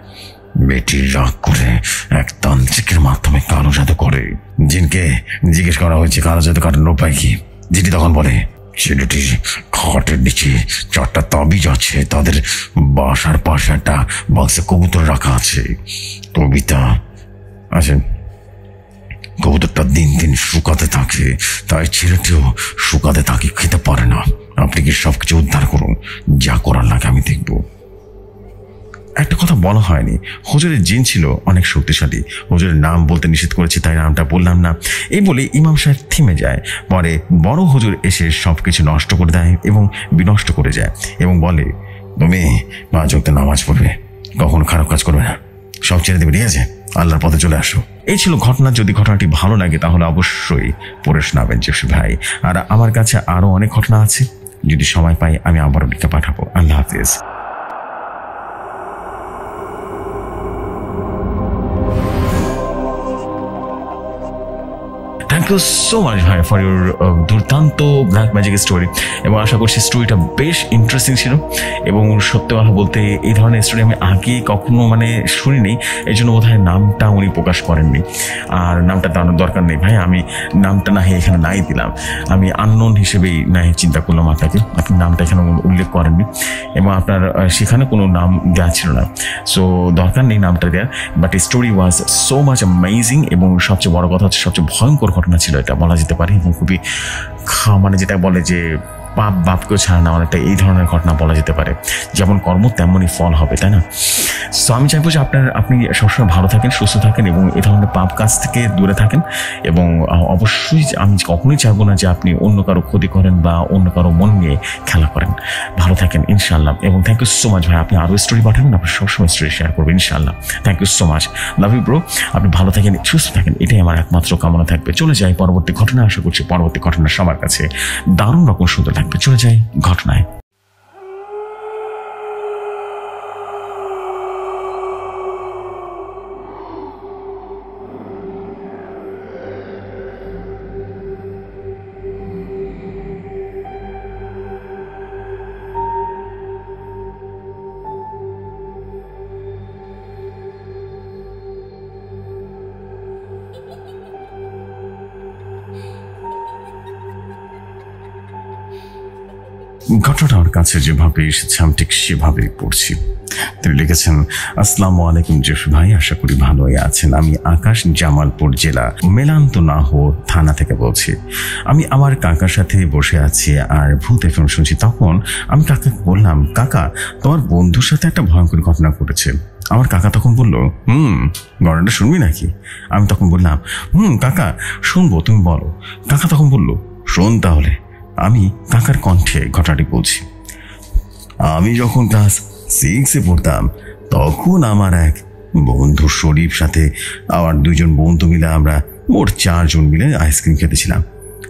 মেয়েটির রাগ করে এক তান্ত্রিকের মাধ্যমে কালো জাদু করে। জিনকে জিজ্ঞেস করা হয়েছে কালো জাদু কাটানোর উপায় কি? যেটি তখন বলে ছেলেটির খাটের নিচে চারটা তাবিজ আছে, তাদের বাসার পাশে একটা বাক্সে কবুতর রাখা আছে। কবিতা আছে কবুতরটা দিন দিন শুকাতে থাকে, তাই ছেলেটিও শুকাতে থাকে খেতে পারে না। আপনি কি সব কিছু উদ্ধার করুন, যা করার লাগে আমি দেখব। একটা কথা বলা হয়নি। হুজুরের জিন ছিল অনেক শক্তিশালী। হুজুরের নাম বলতে নিষেধ করেছি, তাই নামটা বললাম না। এই বলে ইমাম সাহেব থেমে যায়। পরে বড় হুজুর এসে সব কিছু নষ্ট করে দেয় এবং বিনষ্ট করে যায় এবং বলে, তুমি পাঁচ ওয়াক্ত নামাজ পড়বে, কখনো খারাপ কাজ করবে না। সব ছেড়ে দেবে, ঠিক আছে? আল্লাহর পথে চলে আসো। এই ছিল ঘটনা। যদি ঘটনাটি ভালো লাগে তাহলে অবশ্যই পড়ে শোনাবেন জসু ভাই। আর আমার কাছে আরও অনেক ঘটনা আছে। যদি সময় পাই আমি আবারও লিখে পাঠাবো। আল্লাহ হাফিজ। ইউ সো মাচ ভাই ফর ইউর দুর্দান্ত ব্ল্যাক ম্যাজিক স্টোরি এবং আশা করছি স্টোরিটা বেশ ইন্টারেস্টিং ছিল। এবং সত্য কথা বলতে এই ধরনের স্টোরি আমি আগে কখনো মানে শুনিনি। এই জন্য বোধ নামটা উনি প্রকাশ করেননি। আর নামটা দেওয়ানোর দরকার নেই, ভাই। আমি নামটা না এখানে নাই দিলাম। আমি আননোন হিসেবেই না চিন্তা করলাম আপনাকে। আপনি নামটা এখানে উল্লেখ করেননি। এবং আপনার সেখানে কোনো নাম দেওয়া ছিল না। সো দরকার নেই নামটা দেওয়ার but story was so much amazing এবং সবচেয়ে বড় কথা হচ্ছে, সবচেয়ে ভয়ঙ্কর ঘটনা ছিল এটা বলা যেতে পারে এবং খুবই মানে যেটা বলে যে পাপ বাপকেও ছাড়া না, অনেকটা এই ধরনের ঘটনা বলা যেতে পারে। যেমন কর্ম, তেমনই ফল হবে, তাই না? সো আমি চাইব যে আপনার, আপনি সবসময় ভালো থাকেন, সুস্থ থাকেন এবং এই ধরনের পাপ কাজ থেকে দূরে থাকেন এবং অবশ্যই আমি কখনোই চাইব না যে আপনি অন্য কারও ক্ষতি করেন বা অন্য কারও মন নিয়ে খেলা করেন। ভালো থাকেন ইনশাল্লাহ এবং থ্যাংক ইউ সো মাচ ভাই, আপনি আরও স্টোরি পাঠাবেন আপনি সবসময় স্টোরি শেয়ার করবেন ইনশাল্লাহ thank you so much love you bro আপনি ভালো থাকেন, সুস্থ থাকেন, এটাই আমার একমাত্র কামনা থাকবে। চলে যাই পরবর্তী ঘটনা, আশা করছি পরবর্তী ঘটনা সবার কাছে। দারুণ রকম সুন্দর লাগবে চলে যাই ঘটনায়। ঘটনাটা আমার কাছে যেভাবে এসেছে, আমি ঠিক সেভাবেই পড়ছি। তিনি লিখেছেন, আসসালামু আলাইকুম জসু ভাই, আশা করি ভালোই আছেন। আমি আকাশ জামালপুর জেলা মেলান্ত নাহ থানা থেকে বলছি। আমি আমার কাকার সাথে বসে আছি আর ভূত এফএম শুনছি। তখন আমি কাকাকে বললাম, কাকা, তোমার বন্ধুর সাথে একটা ভয়ঙ্কর ঘটনা ঘটেছে। আমার কাকা তখন বলল, হুম, ঘটনাটা শুনবি নাকি? আমি তখন বললাম, হুম, কাকা, শুনব, তুমি বলো। কাকা তখন বলল, শোন তাহলে। আমি কাকার কণ্ঠে ঘটনাটি বলছি। আমি যখন ক্লাস সিক্সে পড়তাম, তখন আমার এক বন্ধু শরীফ সাথে আমার দুজন বন্ধু মিলে আমরা মোট চারজন মিলে আইসক্রিম খেতেছিলাম।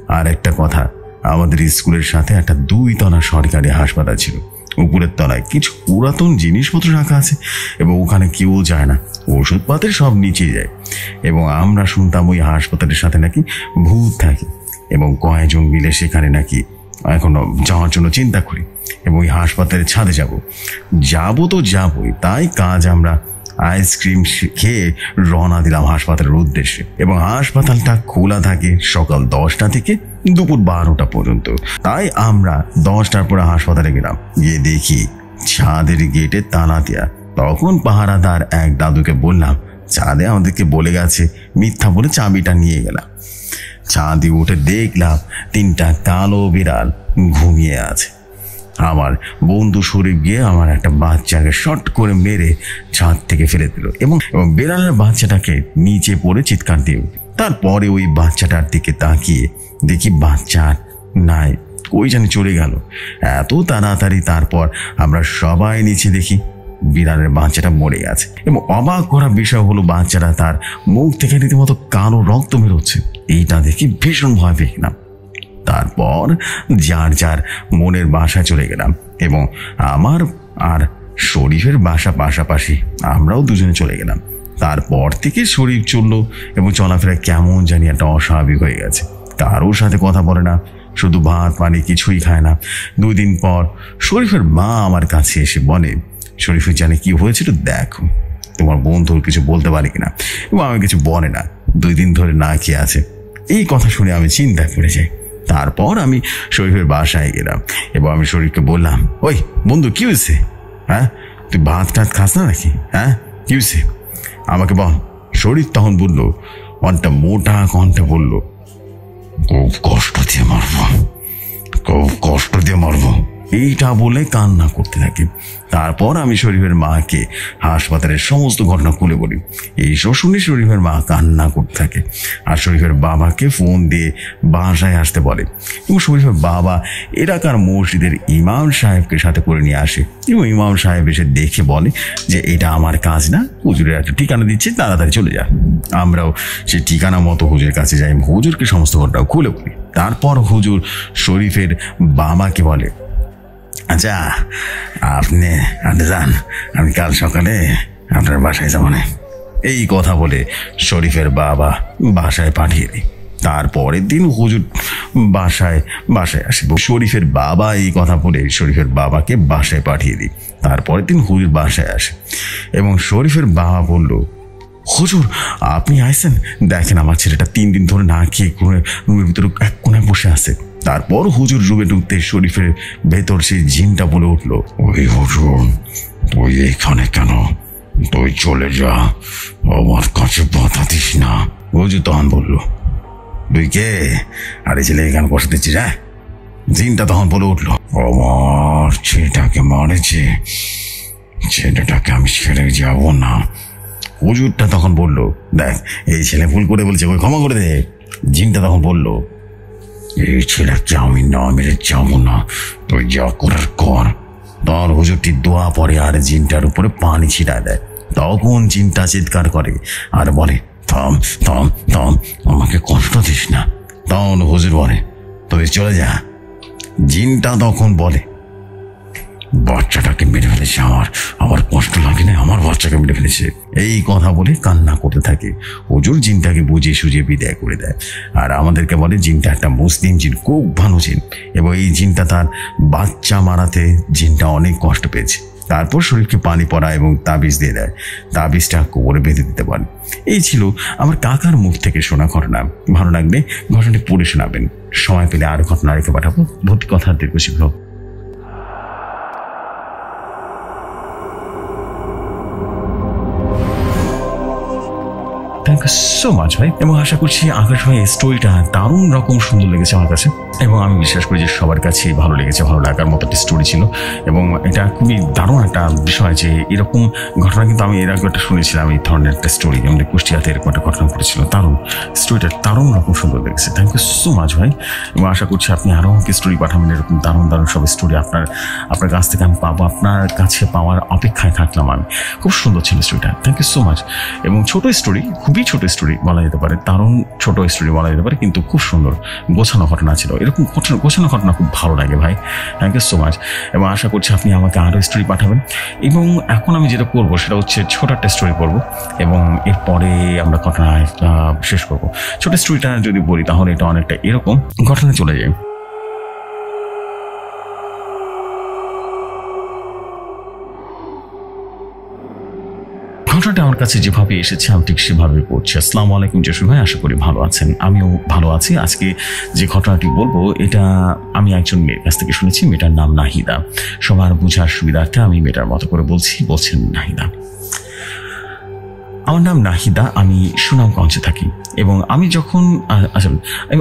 আর একটা কথা, আমাদের স্কুলের সাথে একটা দুই তলা সরকারি হাসপাতাল ছিল। উপরের তলায় কিছু পুরাতন জিনিসপত্র রাখা আছে এবং ওখানে কেউ যায় না। ওষুধপাতের সব নিচে যায়। এবং আমরা শুনতাম ওই হাসপাতালের সাথে নাকি ভূত থাকে। এবং কয়েকজন মিলে সেখানে নাকি এখনও যাওয়ার জন্য চিন্তা করি এবং ওই হাসপাতালের ছাদে যাব। যাব তো যাবই, তাই কাজ আমরা আইসক্রিম খেয়ে রওনা দিলাম হাসপাতালের উদ্দেশ্যে এবং হাসপাতালটা খোলা থাকে সকাল দশটা থেকে দুপুর বারোটা পর্যন্ত। তাই আমরা দশটার পরে হাসপাতালে গেলাম। গিয়ে দেখি ছাদের গেটে তালা দেয়া তখন পাহারাদার এক দাদুকে বললাম, ছাদে আমাদেরকে বলে গেছে, মিথ্যা বলে চাবিটা নিয়ে গেলাম। চাঁদি উঠে দেখলাম তিনটা কালো বিড়াল ঘুমিয়ে আছে। আমার বন্ধু শরীফ গিয়ে আমার একটা বাচ্চাকে শট করে মেরে ছাদ থেকে ফেলে দিল এবং বিড়ালের বাচ্চাটাকে নিচে পড়ে চিৎকার দিয়ে তারপরে ওই বাচ্চাটার দিকে তাকিয়ে দেখি বাচ্চা নাই, ওই জানি চলে গেল। এত তাড়াতাড়ি তারপর আমরা সবাই নিচে দেখি বিড়ালের বাচ্চাটা মরে গেছে এবং অবাক করা বিষয় হলো বাচ্চাটা তার মুখ থেকে রীতিমতো কালো রক্ত বেরোচ্ছে। এইটা দেখি ভীষণ ভয় পেয়ে গেলাম। তারপর যার যার মনের বাসা চলে গেলাম এবং আমার আর শরীফের বাসা পাশাপাশি আমরাও দুজনে চলে গেলাম। তারপর থেকে শরীফ চলল এবং চলাফেরা কেমন জানি একটা অস্বাভাবিক হয়ে গেছে। কারোর সাথে কথা বলে না, শুধু ভাত পানি কিছুই খায় না। দুই দিন পর শরীফের মা আমার কাছে এসে বলে, শরীফের জানে কি হয়েছিল দেখো। তোমার বন্ধু কিছু বলতে পারে কিনা? এবং আমি কিছু বলে না। দুই দিন ধরে না খেয়ে আছে। এই কথা শুনে আমি চিন্তা করে যাই। তারপর আমি শরীফের বাসায় গেলাম এবং আমি শরীফকে বললাম, ওই, বন্ধু, কি হয়েছে? হ্যাঁ? তুই ভাত টাত খাস না নাকি? হ্যাঁ? কি হয়েছে? আমাকে বল। শরীর তখন বলল অনটা মোটা কণ্ঠে বলল, খুব কষ্ট দিয়ে মারবো, খুব কষ্ট দিয়ে মারবো। এইটা বলে কান্না করতে থাকে। তারপর আমি শরীফের মাকে হাসপাতালের সমস্ত ঘটনা খুলে বলি। এই শুনে শরীফের মা কান্না করতে থাকে আর শরীফের বাবাকে ফোন দিয়ে বাসায় আসতে বলে। এবং শরীফের বাবা এলাকার মসজিদের ইমাম সাহেবকে সাথে করে নিয়ে আসে। এবং ইমাম সাহেব এসে দেখে বলে যে, এটা আমার কাজ না। হুজুরের একটা ঠিকানা দিচ্ছে, তাড়াতাড়ি চলে যা। আমরাও সে ঠিকানা মতো হুজুরের কাছে যাই হুজুরকে সমস্ত ঘটনা খুলে বলি। তারপর হুজুর শরীফের বাবাকে বলে আচ্ছা আপনি আপনি যান। আমি কাল সকালে আপনার বাসায় যাব না। এই কথা বলে শরীফের বাবা বাসায় পাঠিয়ে দিই। তারপরের দিন হুজুর বাসায় বাসায় আসে। শরীফের বাবা এই কথা বলে শরীফের বাবাকে বাসায় পাঠিয়ে দিই। তারপরের দিন হুজুর বাসায় আসে। এবং শরীফের বাবা বলল, হুজুর, আপনি আইসেন? দেখেন আমার ছেলেটা তিন দিন ধরে না খেয়ে করে রুমের ভিতরে এক কোনায় বসে আছে। তারপর হুজুর রুমে ঢুকতে শরীফের ভেতর সেই জিনটা বলে উঠল ওই হুজুর, তুই এখানে কেন? তুই চলে যা, আমার কাছে বাধা দিস না। হুজুর তখন বলল, তুই কে? আরে ছেলে, এখানে বসে দিচ্ছিস হ্যাঁ? জিনটা তখন বলে উঠল, আমার ছেলেটাকে মারেছে। ছেলেটাকে আমি ছেড়ে যাব না। হুজুরটা তখন বলল, দেখ, এই ছেলে ভুল করে বলছে ওই ক্ষমা করে দে। জিনটা তখন বলল এই ছেলে চাউমিন না মেরে চাবো না তুই যা করার কর। তখন হুজুরটি দোয়া পরে আর জিনটার উপরে পানি ছিটা দেয়। তখন চিন্তা চিৎকার করে আর বলে, থম থম থম, আমাকে কষ্ট দিস না। তখন হুজুর বলে, তুই চলে যা। জিনটা তখন বলে বাচ্চাটাকে মেরে ফেলেছে আমার। আমার কষ্ট লাগে না, আমার বাচ্চাকে মেরে ফেলেছে। এই কথা বলে কান্না করতে থাকে। হুজুর জিনটাকে বুঝিয়ে সুঝিয়ে বিদায় করে দেয়। আর আমাদেরকে বলে, জিনটা একটা মুসলিম জিন, খুব ভালো জিন। এবং এই জিনটা তার বাচ্চা মারাতে জিনটা অনেক কষ্ট পেয়েছে। তারপর শরীরকে পানি পড়া এবং তাবিজ দিয়ে দেয়। তাবিজটা কোমরে বেঁধে দিতে পারে। এই ছিল আমার কাকার মুখ থেকে শোনা ঘটনা। ভালো লাগলে ঘটনাটি পড়ে শোনাবেন। সময় পেলে আরও ঘটনা রেখে পাঠাবো। ভর্তি কথা দীর্ঘ শীঘ্র থ্যাংক ইউ সো মাচ ভাই। এবং আশা করছি আকাশ ভাই স্টোরিটা দারুণ রকম সুন্দর লেগেছে আমার কাছে। এবং আমি বিশ্বাস করি যে সবার কাছে ভালো লেগেছে, ভালো লাগার মতো একটা স্টোরি ছিল। এবং এটা খুবই দারুণ একটা বিষয় যে এরকম ঘটনা কিন্তু আমি এর আগে একটা শুনেছিলাম, এই ধরনের একটা স্টোরি আমাদের কুষ্টিয়াতে এরকম একটা ঘটনা ঘটেছিল। দারুণ। স্টোরিটা দারুণ রকম সুন্দর লেগেছে। থ্যাংক ইউ সো মাচ ভাই। এবং আশা করছি আপনি আরও আমাকে স্টোরি পাঠাবেন, এরকম দারুণ দারুণ সব স্টোরি আপনার আপনার কাছ থেকে আমি পাবো, আপনার কাছে পাওয়ার অপেক্ষায় থাকলাম আমি। খুব সুন্দর ছিল স্টোরিটা থ্যাংক ইউ সো মাচ এবং ছোটো স্টোরি খুবই ছোট স্টোরি বলা যেতে পারে। দারুণ ছোট স্টোরি বলা যেতে পারে, কিন্তু খুব সুন্দর গোছানো ঘটনা ছিল। এরকম গোছানো ঘটনা খুব ভালো লাগে ভাই। থ্যাংক ইউ সো মাচ এবং আশা করছি আপনি আমাকে আরও স্টোরি পাঠাবেন। এবং এখন আমি যেটা করব সেটা হচ্ছে ছোট একটা স্টোরি পড়ব এবং এরপরে আমরা ঘটনা শেষ করব। ছোট স্টোরিটা যদি বলি তাহলে এটা অনেকটা এরকম। ঘটনা চলে যায় ঘটনাটা আমার কাছে যেভাবে এসেছে, আমি ঠিক সেভাবে পড়ছি আসসালামু আলাইকুম জসু ভাই, আশা করি ভালো আছেন। আমিও ভালো আছি। আজকে যে ঘটনাটি বলব, এটা আমি একজন মেয়ের কাছ থেকে শুনেছি, মেয়েটার নাম নাহিদা। সবার বোঝার সুবিধার্থে আমি মেয়েটার মতো করে বলছি, বলছেন নাহিদা। আমার নাম নাহিদা, আমি সুনামগঞ্জে থাকি। এবং আমি যখন আচ্ছা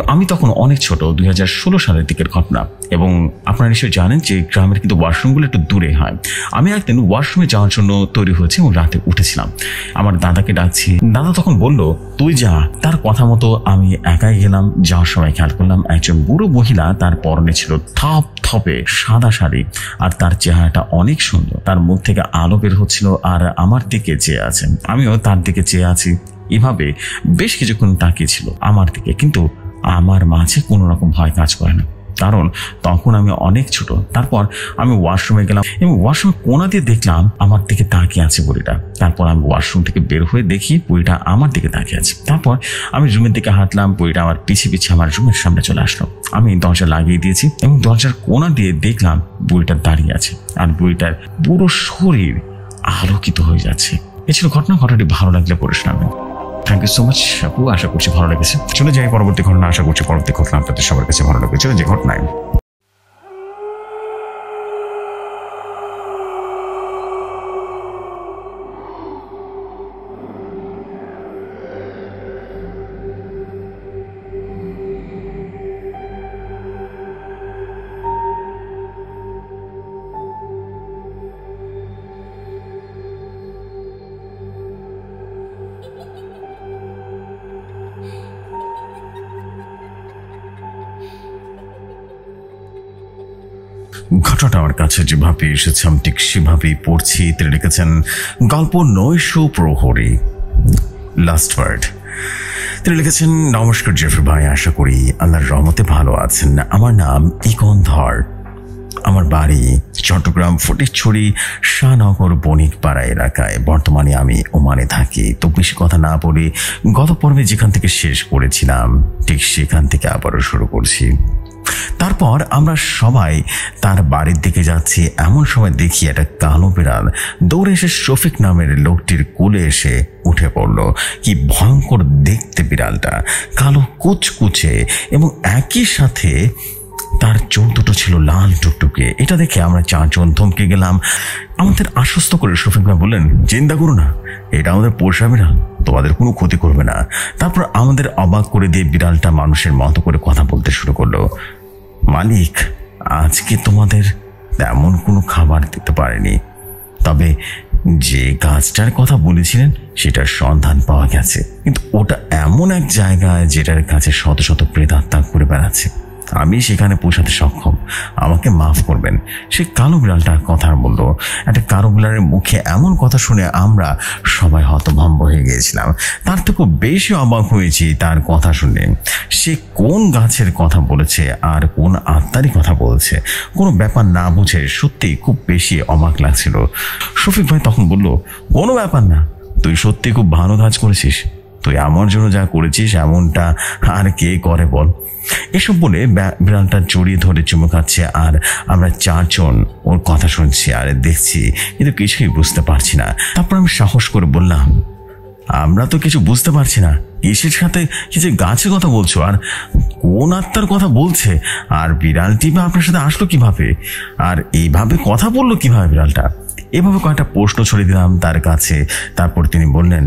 আমি তখন অনেক ছোট, দুই হাজার ষোলো সালের দিকের ঘটনা। এবং আপনারা নিশ্চয়ই জানেন যে গ্রামের কিন্তু ওয়াশরুমগুলো একটু দূরে হয়। আমি একদিন ওয়াশরুমে যাওয়ার জন্য তৈরি হয়েছি এবং রাতে উঠেছিলাম। আমার দাদাকে ডাকছি। দাদা তখন বলল, তুই যা। তার কথা মতো আমি একাই গেলাম, যাওয়ার সময় খেয়াল করলাম, একজন বুড়ো মহিলা তার পরনে ছিল থপ থপে সাদা শাড়ি। আর তার চেহারাটা অনেক সুন্দর। তার মুখ থেকে আলো বের হচ্ছিল আর আমার দিকে চেয়ে আছেন। আমিও তার দিকে চেয়ে আছি। এভাবে বেশ কিছুক্ষণ তাকিয়েছিল আমার দিকে, কিন্তু আমার মাঝে কোনো রকম ভয় কাজ করে না। কারণ তখন আমি অনেক ছোট, তারপর আমি ওয়াশরুমে গেলাম এবং ওয়াশরুমে কোনা দিয়ে দেখলাম আমার দিকে তাকিয়ে আছে বুড়িটা। তারপর আমি ওয়াশরুম থেকে বের হয়ে দেখি বুড়িটা আমার দিকে তাকিয়ে আছে। তারপর আমি রুমের দিকে হাঁটলাম, বুড়িটা আমার পিছিয়ে পিছিয়ে আমার রুমের সামনে চলে আসলো। আমি দরজা লাগিয়ে দিয়েছি এবং দরজার কোনা দিয়ে দেখলাম বুড়িটা দাঁড়িয়ে আছে। আর বুড়িটার পুরো শরীর আলোকিত হয়ে যাচ্ছে। এ ছিল ঘটনা। ঘটনাটি ভালো লাগলে পড়ে শোনাবেন। থ্যাংক ইউ সো মাচ আপু। আশা করছি ভালো লেগেছে। চলে যাই পরবর্তী ঘটনা। আশা করছি পরবর্তী ঘটনা আপনাদের সবার কাছে ভালো লেগেছে। যে ঘটনায় ঘটনাটা আমার কাছে যেভাবে এসেছে, আমি ঠিক সেভাবেই পড়ছি। তিনি লিখেছেন, গল্প নৈশ প্রহরী। লাস্ট ওয়ার্ড তিনি লিখেছেন, নমস্কার জেফরি ভাই, আশা করি আল্লাহর রহমতে ভালো আছেন। আমার নাম ইকন ধর। আমার বাড়ি চট্টগ্রাম ফটিকছড়ি শাহনগর বণিকপাড়া এলাকায়। বর্তমানে আমি ওমানে থাকি। তো বেশি কথা না বলে গত পর্বে যেখান থেকে শেষ করেছিলাম, ঠিক সেখান থেকে আবারও শুরু করছি। তারপর আমরা সবাই তার বাড়ির দিকে যাচ্ছি। এমন সময় দেখি একটা কালো বিড়াল দৌড়ে এসে শফিক নামের লোকটির কোলে এসে উঠে পড়ল। কি ভয়ঙ্কর দেখতে বিড়ালটা। কালো কুচকুচে এবং একই সাথে তার চোখ দুটো ছিল লাল টুকটুকে। এটা দেখে আমরা চারজন থমকে গেলাম। আমাদের আশ্বস্ত করে শফিক ভাই বললেন চিন্তা করো না। এটা আমাদের পোষা বিড়াল। তোমাদের কোনো ক্ষতি করবে না। তারপর আমাদের অবাক করে দিয়ে বিড়ালটা মানুষের মতো করে কথা বলতে শুরু করল। মালিক, আজকে তোমাদের তেমন কোনো খাবার দিতে পারেনি। তবে যে গাছটার কথা বলেছিলেন, সেটার সন্ধান পাওয়া গেছে। কিন্তু ওটা এমন এক জায়গায় যেটার কাছে শত শত প্রেতাত্মা করে বেড়াচ্ছে। আমি সেখানে পৌঁছাতে সক্ষম। আমাকে মাফ করবেন। সে কালো বিড়ালটা কথা বলল, একটা কালো বিড়ালের মুখে এমন কথা শুনে আমরা সবাই হতভম্ব হয়ে গিয়েছিলাম। তার থেকেও বেশি অবাক হয়েছি তার কথা শুনে। সে কোন গাছের কথা বলেছে আর কোন আত্মারই কথা বলছে? কোনো ব্যাপার না বুঝে সত্যি খুব বেশি অবাক লাগছিল। শফিক ভাই তখন বলল, কোনো ব্যাপার না। তুই সত্যি খুব ভালো কাজ করেছিস। তুই আমার জন্য যা করেছিস, এমনটা আর কে করে বল? এসব বলে বিড়ালটা জড়িয়ে ধরে চুমু খাচ্ছে আর আমরা চারজন ওর কথা শুনছি আর দেখছি, কিন্তু কিছুই বুঝতে পারছি না। তারপর আমি সাহস করে বললাম, আমরা তো কিছু বুঝতে পারছি না। কিসের সাথে কিছু গাছের কথা বলছো? আর কোন আত্মার কথা বলছে? আর বিড়ালটি বা আপনার সাথে আসলো কীভাবে? আর এইভাবে কথা বলল কীভাবে বিড়ালটা? এভাবে কয়েকটা প্রশ্ন ছড়িয়ে দিলাম তার কাছে। তারপর তিনি বললেন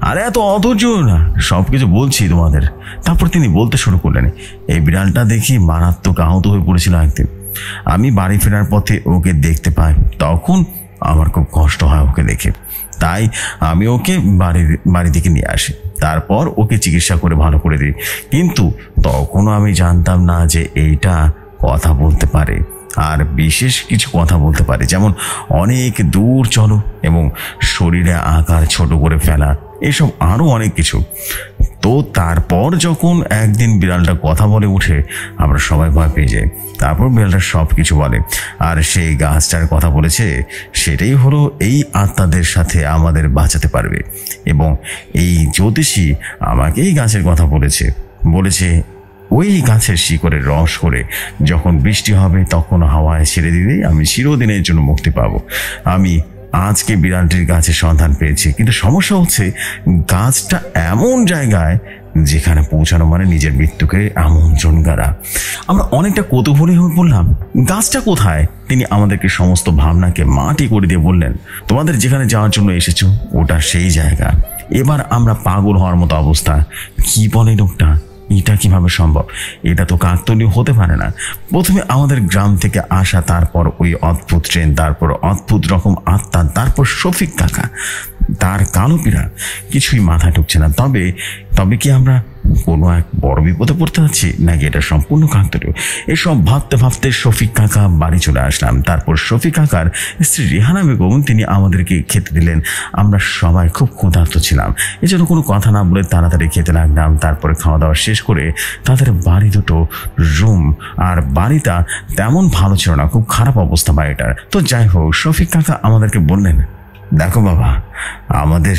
আরে এত অধৈর্য না সব কিছু বলছি তোমাদের। তারপর তিনি বলতে শুরু করলেন, এই বিড়ালটা দেখি মারাত্মক আহত হয়ে পড়েছিল একদিন। আমি বাড়ি ফেরার পথে ওকে দেখতে পাই, তখন আমার খুব কষ্ট হয় ওকে দেখে। তাই আমি ওকে বাড়ি বাড়ি থেকে নিয়ে আসি। তারপর ওকে চিকিৎসা করে ভালো করে দিই। কিন্তু তখনও আমি জানতাম না যে এইটা কথা বলতে পারে, আর বিশেষ কিছু কথা বলতে পারে। যেমন অনেক দূর চলো এবং শরীরে আকার ছোট করে ফেলা এসব আরও অনেক কিছু। তো তারপর যখন একদিন বিড়ালটা কথা বলে উঠে, আমরা সবাই ভয় পেয়ে যাই। তারপর বিড়ালটা সব কিছু বলে। আর সেই গাছটার কথা বলেছে, সেটাই হলো এই আত্মাদের সাথে আমাদের বাঁচাতে পারবে। এবং এই জ্যোতিষী আমাকে এই গাছের কথা বলেছে। বলেছে, ওই গাছের শিকড়ের রস করে যখন বৃষ্টি হবে, তখন হাওয়ায় ছেড়ে দিলেই আমি চিরদিনের জন্য মুক্তি পাবো। আমি আজকে বিড়ালটির গাছের সন্ধান পেয়েছি। কিন্তু সমস্যা হচ্ছে, গাছটা এমন জায়গায় যেখানে পৌঁছানো মানে নিজের মৃত্যুকে আমন্ত্রণ করা। আমরা অনেকটা কৌতূহলী হয়ে বললাম, গাছটা কোথায়? তিনি আমাদেরকে সমস্ত ভাবনাকে মাটি করে দিয়ে বললেন, তোমাদের যেখানে যাওয়ার জন্য এসেছ, ওটা সেই জায়গা। এবার আমরা পাগল হওয়ার মতো অবস্থা। কি বলে লোকটা? এটা কীভাবে সম্ভব? এটা তো কাকতলীয় হতে পারে না। প্রথমে আমাদের গ্রাম থেকে আসা, তারপর ওই অদ্ভুত ট্রেন, তারপর অদ্ভুত রকম আত্মা, তারপর শফিক কাকা। তার কালো পীড়া কিছুই মাথা ঢুকছে না। তবে তবে কি আমরা কোনো এক বড় বিপদে পড়তে যাচ্ছি নাকি এটা সম্পূর্ণ কাকতালীয় এসব ভাবতে ভাবতে শফিক কাকা বাড়ি চলে আসলাম। তারপর শফিক কাকার স্ত্রী রেহানা বেগম, তিনি আমাদেরকে খেতে দিলেন। আমরা সবাই খুব ক্ষুধার্ত ছিলাম। এজন্য কোনো কথা না বলে তাড়াতাড়ি খেতে লাগলাম। তারপরে খাওয়া দাওয়া শেষ করে তাদের বাড়ি দুটো রুম আর বাড়িটা তেমন ভালো ছিল না, খুব খারাপ অবস্থা বাড়িটার। তো যাই হোক, শফিক কাকা আমাদেরকে বললেন দেখো বাবা, আমাদের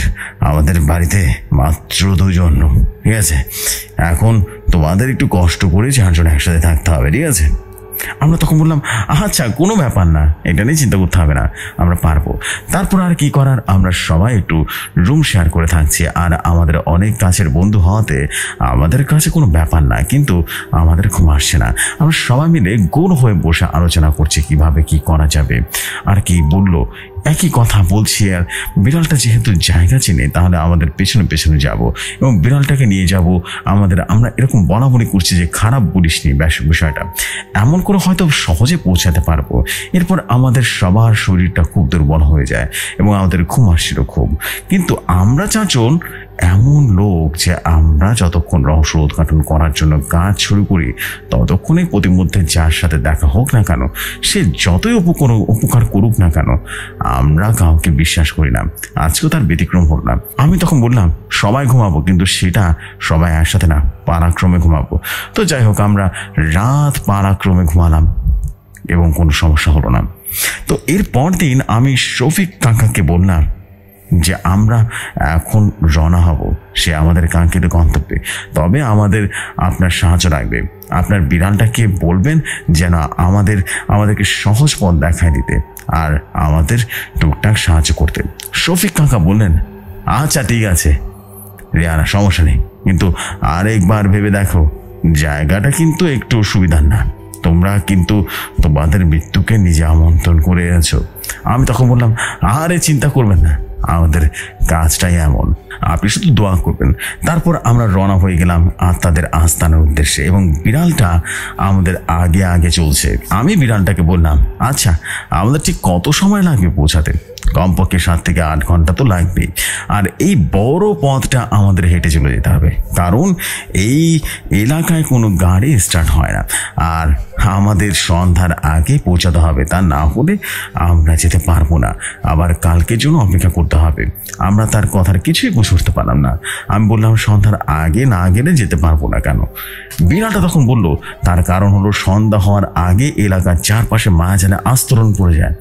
আমাদের বাড়িতে মাত্র দুজন, ঠিক আছে? এখন তোমাদের একটু কষ্ট করে চারজন একসাথে থাকতে হবে, ঠিক আছে? আমরা তখন বললাম আচ্ছা কোনো ব্যাপার না, এটা নিয়ে চিন্তা করতে হবে না, আমরা পারব। তারপর আর কি করার, আমরা সবাই একটু রুম শেয়ার করে থাকছি, আর আমাদের অনেক কাছের বন্ধু হওয়াতে আমাদের কাছে কোনো ব্যাপার না, কিন্তু আমাদের ঘুম আসছে না। আমরা সবাই মিলে গোল হয়ে বসে আলোচনা করছি, কীভাবে কি করা যাবে। আর কি বলল একই কথা বলছি আর বিড়ালটা যেহেতু জায়গা চেনে, তাহলে আমাদের পেছনে পেছনে যাব এবং বিড়ালটাকে নিয়ে যাব। আমাদের, আমরা এরকম বলা বলি করছি যে খারাপ বলিস নি বিষয়টা। এমন করে হয়তো সহজে পৌঁছাতে পারব। এরপর আমাদের সবার শরীরটা খুব দুর্বল হয়ে যায় এবং আমাদের ঘুম আসছিল খুব। কিন্তু আমরা চারজন এমন লোক যে আমরা যতক্ষণ রহস্য উদ্ঘাটন করার জন্য কাজ শুরু করি ততক্ষণে প্রতিমধ্যে যার সাথে দেখা হোক না কেন, সে যতই উপকার উপকার করুক না কেন, আমরা কাউকে বিশ্বাস করি না। আজকেও তার ব্যতিক্রম হল না। আমি তখন বললাম, সবাই ঘুমাবো, কিন্তু সেটা সবাই একসাথে না, পারাক্রমে ঘুমাবো। তো যাই হোক, আমরা রাত পারাক্রমে ঘুমালাম এবং কোনো সমস্যা হলো না। তো এর পর দিন আমি শফিক কাকাকে বললাম যে আমরা এখন রওনা হব, সে আমাদের কাঙ্ক্ষিত গন্তব্যে। তবে আমাদের, আপনার সাহায্য লাগবে। আপনার বিড়ালটাকে বলবেন যেন আমাদের, আমাদেরকে সহজ পথ দেখায় দিতে আর আমাদের টুকটাক সাহায্য করতে। শফিক কাকা বললেন আচ্ছা ঠিক আছে। রেয়ানা, সমস্যা নেই। কিন্তু আরেকবার ভেবে দেখো, জায়গাটা কিন্তু একটু সুবিধার না। তোমরা কিন্তু তোমাদের মৃত্যুকে নিজে আমন্ত্রণ করে এনেছো। আমি তখন বললাম, আরে, চিন্তা করবেন না। আমাদের কাজটাই এমন। আপনি শুধু দোয়া করবেন। তারপর আমরা রওনা হয়ে গেলাম আত্মাদের আস্থানের উদ্দেশ্যে এবং বিড়ালটা আমাদের আগে আগে চলছে। আমি বিড়ালটাকে বললাম আচ্ছা আমাদের ঠিক কত সময় লাগবে পৌঁছাতে? কমপক্ষে সাত থেকে আট ঘণ্টা তো লাগবেই আর এই বড় পথটা আমাদের হেঁটে চলে যেতে হবে। কারণ এই এলাকায় কোনো গাড়ি স্টার্ট হয় না। আর আমাদের সন্ধ্যার আগে পৌঁছাতে হবে। তা না হলে আমরা যেতে পারব না। আবার কালকের জন্য অপেক্ষা করতে হবে। আমরা তার কথার কিছুই বুঝে উঠতে পারলাম না। আমি বললাম, সন্ধ্যার আগে না গেলে যেতে পারব না কেন? বিড়ালটা তখন বলল, তার কারণ হলো সন্ধ্যা হওয়ার আগে এলাকার চারপাশে মায়াজালে আস্তরণ পড়ে যায়।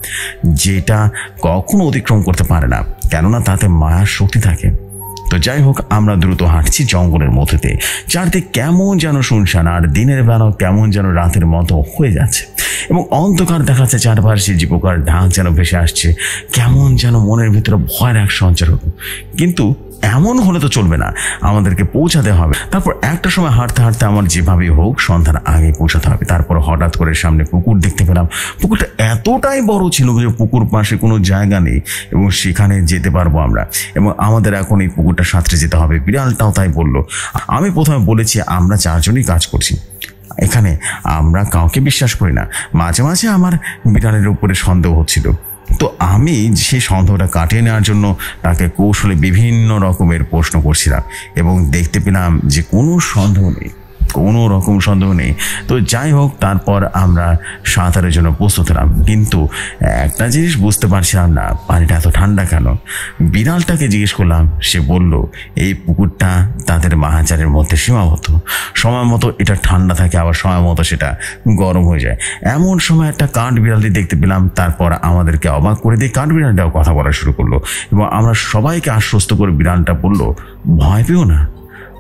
যেটা কখনো অতিক্রম করতে পারে না, কেননা তাতে মায়ার শক্তি থাকে। তো যাই হোক আমরা দ্রুত হাঁটছি জঙ্গলের মধ্যেতে। চারদিক কেমন যেন শুনশান, আর দিনের বেলা কেমন যেন রাতের মতো হয়ে যাচ্ছে। এবং অন্ধকার দেখাচ্ছে চারপাশে জীবকার ঢাক যেন ভেসে আসছে। কেমন যেন মনের ভিতরে ভয়ের এক সঞ্চার হতো কিন্তু এমন হলে তো চলবে না। আমাদেরকে পৌঁছাতে হবে। তারপর একটা সময় হাঁটতে হাঁটতে আমার যেভাবেই হোক সন্ধ্যার আগে পৌঁছাতে হবে। তারপর হঠাৎ করে সামনে পুকুর দেখতে পেলাম। পুকুরটা এতটাই বড় ছিল যে পুকুর পাশে কোনো জায়গা নেই এবং সেখানে যেতে পারব আমরা। এবং আমাদের এখন এই পুকুরটা সাঁতরে যেতে হবে। বিড়ালটাও তাই বলল। আমি প্রথমে বলেছি, আমরা চারজনই কাজ করছি। এখানে আমরা কাউকে বিশ্বাস করি না। মাঝে মাঝে আমার বিড়ালের উপরে সন্দেহ হচ্ছিল। তো আমি সেই সন্দেহটা কাটিয়ে নেওয়ার জন্য তাকে কৌশলে বিভিন্ন রকমের প্রশ্ন করছিলাম এবং দেখতে পেলাম যে কোনো সন্দেহ নেই। কোনো রকম সন্দেহ নেই। তো যাই হোক, তারপর আমরা সাঁতারের জন্য প্রস্তুত হলাম। কিন্তু একটা জিনিস বুঝতে পারছিলাম না, পানিটা এত ঠান্ডা কেন? বিড়ালটাকে জিজ্ঞেস করলাম, সে বলল, এই পুকুরটা তাদের মাহাচারের মধ্যে সীমাবদ্ধ। সময় মতো এটা ঠান্ডা থাকে, আবার সময় মতো সেটা গরম হয়ে যায়। এমন সময় একটা কাঠ বিড়ালটি দেখতে পেলাম, তারপর আমাদেরকে অবাক করে দিয়ে কাঠ বিড়ালটাও কথা বলা শুরু করল। এবং আমরা সবাইকে আশ্বস্ত করে বিড়ালটা বলল, ভয় পেও না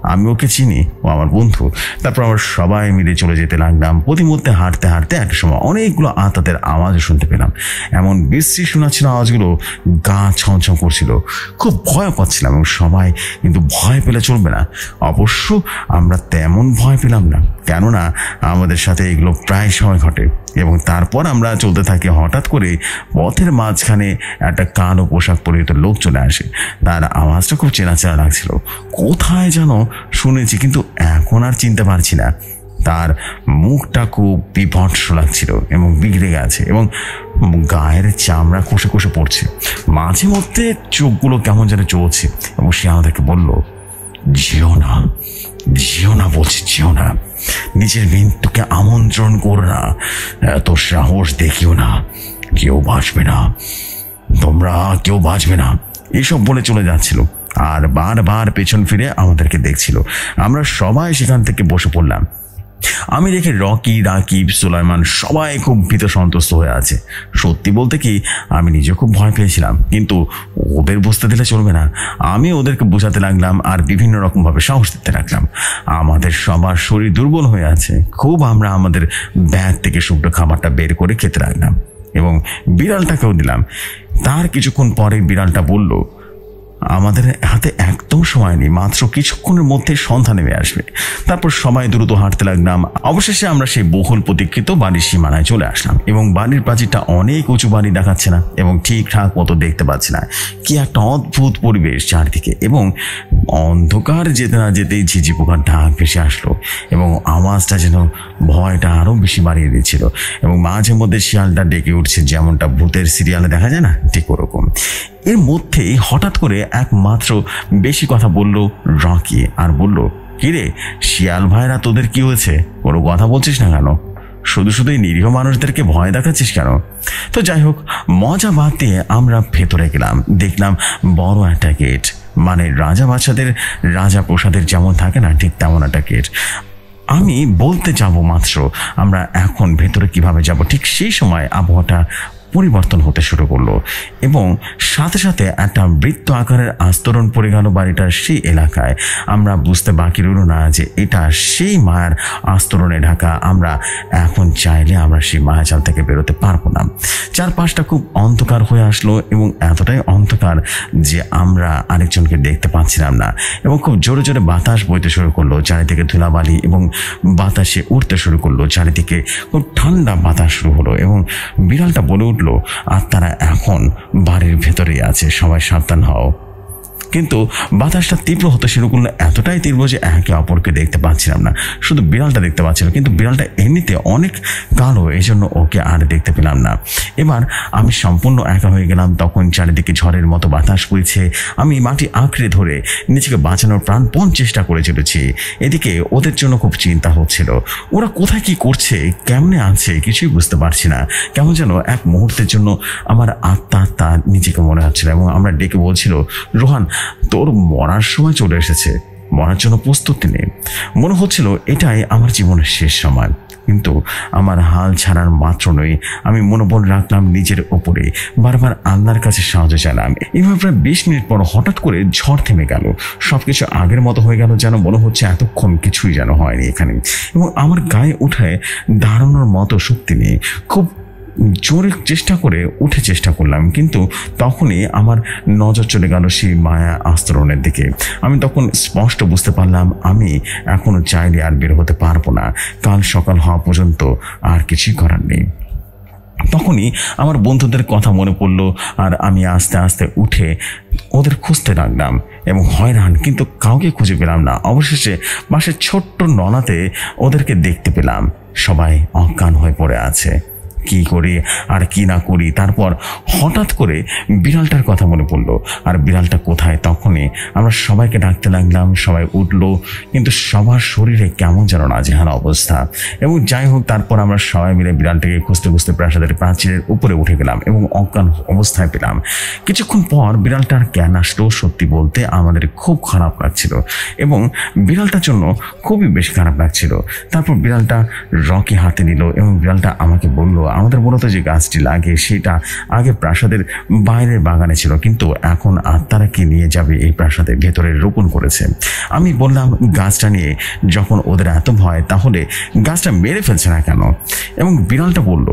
আমি ওকে চিনি, ও আমার বন্ধু। তারপর আমরা সবাই মিলে চলে যেতে লাগলাম। প্রতিমধ্যে হাঁটতে হাঁটতে একটা সময় অনেকগুলো আতাদের আওয়াজও শুনতে পেলাম। এমন বিশ্রী শোনাচ্ছিল আওয়াজগুলো, গা ছমছম করছিল। খুব ভয় পাচ্ছিলাম এবং সবাই কিন্তু ভয় পেলে চলবে না। অবশ্য আমরা তেমন ভয় পেলাম না। কেননা আমাদের সাথে এগুলো প্রায় সময় ঘটে। এবং তারপর আমরা চলতে থাকি হঠাৎ করে পথের মাঝখানে একটা কালো পোশাক পরিহিত লোক চলে আসে। তার আওয়াজটা খুব চেনা চেনা লাগছিল। কোথায় যেন শুনেছি, কিন্তু এখন আর চিনতে পারছি না। তার মুখটা খুব বিভৎস লাগছিল এবং বিগড়ে গেছে এবং গায়ের চামড়া কষে কষে পড়ছে। মাঝে মধ্যে চোখগুলো কেমন যেন চলছে এবং সে আমাদেরকে বলল যেও না যেও না বলছি যেও না। নিজের মৃত্যুকে আমন্ত্রণ করো না। এত সাহস দেখিও না। কেউ বাঁচবে না। তোমরা কেউ বাঁচবে না। এসব বলে চলে যাচ্ছিল। আর বারবার পেছন ফিরে আমাদেরকে দেখছিল। আমরা সবাই সেখান থেকে বসে পড়লাম। আমি দেখে রকি, রাকিব, সুলাইমান সবাই খুব ভীত সন্তুষ্ট হয়ে আছে। সত্যি বলতে কি, আমি নিজে খুব ভয় পেয়েছিলাম। কিন্তু ওদের বুঝতে দিলে চলবে না। আমি ওদেরকে বোঝাতে লাগলাম আর বিভিন্ন রকমভাবে সাহস দিতে লাগলাম। আমাদের সবার শরীর দুর্বল হয়ে আছে। খুব আমরা আমাদের ব্যাগ থেকে শুকনো খাবারটা বের করে খেতে লাগলাম এবং বিড়ালটাকেও দিলাম তার কিছুক্ষণ পরে বিড়ালটা বলল আমাদের হাতে একদম সময় নেই, মাত্র কিছুক্ষণের মধ্যে সন্ধ্যা নেমে আসবে। তারপর সবাই দ্রুত হাঁটতে লাগলাম। অবশেষে আমরা সেই বহুল প্রতীক্ষিত বাড়ির সীমানায় চলে আসলাম এবং বাড়ির প্রাচীরটা অনেক উঁচু বাড়ি দেখাচ্ছে না এবং ঠিকঠাক মতো দেখতে পাচ্ছি না। কি একটা অদ্ভুত পরিবেশ চারদিকে এবং অন্ধকার যেতে না যেতেই ঝিঝি পোকার ঢাক ভেসে আসলো এবং আওয়াজটা যেন ভয়টা আরও বেশি বাড়িয়ে দিচ্ছিল এবং মাঝে মধ্যে শিয়ালটা ডেকে উঠছে, যেমনটা ভূতের সিরিয়ালে দেখা যায় না? ঠিক ওরকম। এর মধ্যেই হঠাৎ করে একমাত্র বেশি কথা বলল রকি আর বলল, কিরে, শিয়াল ভাইরা তোদের কি হয়েছে? কোনো কথা বলছিস না কেন? শুধু শুধু এই নিরীহ মানুষদেরকে ভয় দেখাচ্ছিস কেন? তো যাই হোক, মজা বাদ দিয়ে আমরা ভেতরে গেলাম। দেখলাম বড় একটা গেট। মানে রাজা বাচ্চাদের রাজা প্রসাদের যেমন থাকে না, ঠিক তেমন একটা গেট। আমি বলতে যাব মাত্র, আমরা এখন ভেতরে কীভাবে যাব? ঠিক সেই সময় আবহাওয়াটা পরিবর্তন হতে শুরু করল এবং সাথে সাথে একটা বৃত্ত আকারের আস্তরণ পড়ে গেল বাড়িটার সেই এলাকায়। আমরা বুঝতে বাকি রইল না যে এটা সেই মায়ার আস্তরণে ঢাকা। আমরা এখন চাইলে আমরা সেই মায়াজাল থেকে বেরোতে পারব না। চারপাশটা খুব অন্ধকার হয়ে আসলো এবং এতটাই অন্ধকার যে আমরা আরেকজনকে দেখতে পাচ্ছিলাম না। এবং খুব জোরে জোরে বাতাস বইতে শুরু করল, চারিদিকে ধুলাবালি এবং বাতাসে উঠতে শুরু করল, চারিদিকে খুব ঠান্ডা বাতাস শুরু হলো এবং বিড়ালটা বলে উঠল আর তারা এখন বাড়ির ভেতরেই আছে। সবাই সাবধান হও। কিন্তু বাতাসটা তীব্র হতে শুরু করল, এতটাই তীব্র যে একে অপরকে দেখতে পাচ্ছিলাম না। শুধু বিড়ালটা দেখতে পাচ্ছিলাম, কিন্তু বিড়ালটা এমনিতে অনেক কালো এই জন্য ওকে আর দেখতে পেলাম না। এবার আমি সম্পূর্ণ একা হয়ে গেলাম, তখন চারিদিকে ঝড়ের মতো বাতাস বইছে। আমি মাটি আঁকড়ে ধরে নিজেকে বাঁচানোর প্রাণপণ চেষ্টা করে চলেছি। এদিকে ওদের জন্য খুব চিন্তা হচ্ছিল। ওরা কোথায় কি করছে, কেমনে আছে কিছুই বুঝতে পারছি না। কেমন যেন এক মুহূর্তের জন্য আমার আত্মা আত্মা নিজেকে মনে হচ্ছিল এবং আমরা ডেকে বলছিল, রোহান তোর মরার সময় চলে এসেছে। মরার জন্য প্রস্তুতি নেই মনে হচ্ছিল এটাই আমার জীবনের শেষ সময়। কিন্তু আমার হাল ছাড়ার মাত্র নয়, আমি মনোবল রাখলাম নিজের ওপরে বারবার আল্লাহর কাছে সাহায্য চাইলাম। এভাবে প্রায় বিশ মিনিট পর হঠাৎ করে ঝড় থেমে গেল। সবকিছু আগের মতো হয়ে গেল যেন মনে হচ্ছে এতক্ষণ কিছুই যেন হয়নি এখানে। এবং আমার গায়ে উঠে দাঁড়ানোর মতো শক্তি নেই। খুব জোরে চেষ্টা করে উঠে চেষ্টা করলাম, কিন্তু তখনই আমার নজর চলে গেল সেই মায়া আস্তরণের দিকে। আমি তখন স্পষ্ট বুঝতে পারলাম, আমি এখনও চাইলে আর বের হতে পারব না। কাল সকাল হওয়া পর্যন্ত আর কিছুই করার নেই। তখনই আমার বন্ধুদের কথা মনে পড়ল আর আমি আস্তে আস্তে উঠে ওদের খুঁজতে লাগলাম এবং হয়রান, কিন্তু কাউকে খুঁজে পেলাম না। অবশেষে বাসের ছোট্ট ননাতে ওদেরকে দেখতে পেলাম। সবাই অজ্ঞান হয়ে পড়ে আছে। কি করি আর কি না করি? তারপর হঠাৎ করে বিড়ালটার কথা মনে পড়ল। আর বিড়ালটা কোথায়? তখনই আমরা সবাইকে ডাকতে লাগলাম, সবাই উঠল, কিন্তু সবার শরীরে কেমন যেন নাজেহাল অবস্থা। এবং যাই হোক, তারপর আমরা সবাই মিলে বিড়ালটাকে খুঁজতে খুঁজতে প্রাসাদের প্রাচীরের উপরে উঠে গেলাম এবং অজ্ঞান অবস্থায় পেলাম। কিছুক্ষণ পর বিড়ালটার জ্ঞান আসলো সত্যি বলতে আমাদের খুব খারাপ লাগছিল এবং বিড়ালটার জন্য খুবই বেশি খারাপ লাগছিল। তারপর বিড়ালটা রকে হাতে নিল এবং বিড়ালটা আমাকে বলল আমাদের মূলত যে গাছটি লাগে সেটা আগে প্রাসাদের বাইরের বাগানে ছিল, কিন্তু এখন আত্মারা কি নিয়ে যাবে এই প্রাসাদের ভেতরে রোপণ করেছে। আমি বললাম, গাছটা নিয়ে যখন ওদের এত ভয় তাহলে গাছটা মেরে ফেলছে না কেন? এবং বিড়ালটা বলল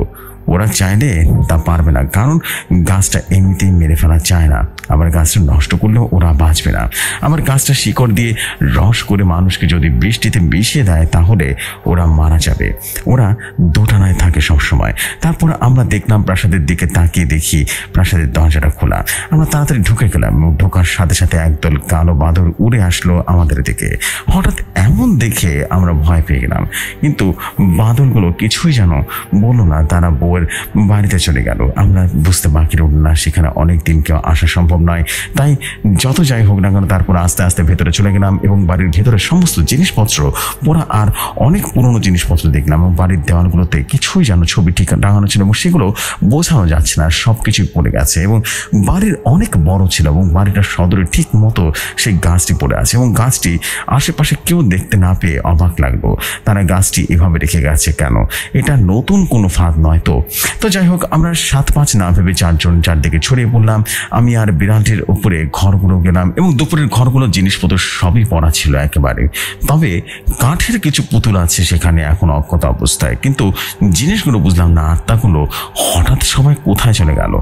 ওরা চাইলে তা পারবে না। কারণ গাছটা এমনিতেই মেরে ফেলা চায় না। আবার গাছটা নষ্ট করলেও ওরা বাঁচবে না। আবার গাছটা শিকড় দিয়ে রস করে মানুষকে যদি বৃষ্টিতে মিশিয়ে দেয়, তাহলে ওরা মারা যাবে। ওরা দোটানায় থাকে সবসময়। তারপর আমরা দেখলাম প্রাসাদের দিকে তাকিয়ে দেখি প্রাসাদের দরজাটা খোলা। আমরা তাড়াতাড়ি ঢুকে গেলাম। ঢোকার সাথে সাথে একদল কালো বাদর উড়ে আসলো আমাদের দিকে। হঠাৎ এমন দেখে আমরা ভয় পেয়ে গেলাম। কিন্তু বাদলগুলো কিছুই যেন বলল না। তারা বউয়ের বাড়িতে চলে গেল। আমরা বুঝতে বাকি রইল না, সেখানে অনেক দিন কেউ আসা সম্ভব নয়। তাই যত যাই হোক না কেন তারপর আস্তে আস্তে ভেতরে চলে গেলাম এবং বাড়ির ভেতরে সমস্ত জিনিসপত্র, ওরা আর অনেক পুরনো জিনিসপত্র দেখলাম এবং বাড়ির দেওয়ালগুলোতে কিছুই যেন ছবি ঠিক টাঙানো ছিল এবং সেগুলো বোঝানো যাচ্ছে না সব কিছুই পড়ে গেছে এবং বাড়ির অনেক বড় ছিল এবং বাড়িটা সদরে ঠিক মতো সেই গাছটি পড়ে আছে এবং গাছটি আশেপাশে কেউ দেখতে না পেয়ে অবাক লাগল, তারা গাছটি এভাবে রেখে গেছে কেন? এটা নতুন কোনো ফাঁদ নয় তো তো যাই হোক আমরা সাত পাঁচ না ভেবে চারজন চারদিকে ছড়িয়ে পড়লাম। আমি আর বিড়ালটির উপরে ঘরগুলো গেলাম এবং দুপুরের ঘরগুলো জিনিসপত্র সবই পড়া ছিল একেবারে। তবে কাঠের কিছু পুতুল আছে সেখানে এখন অক্ষত অবস্থায়। কিন্তু জিনিসগুলো বুঝলাম না, আত্মাগুলো হঠাৎ সবাই কোথায় চলে গেল?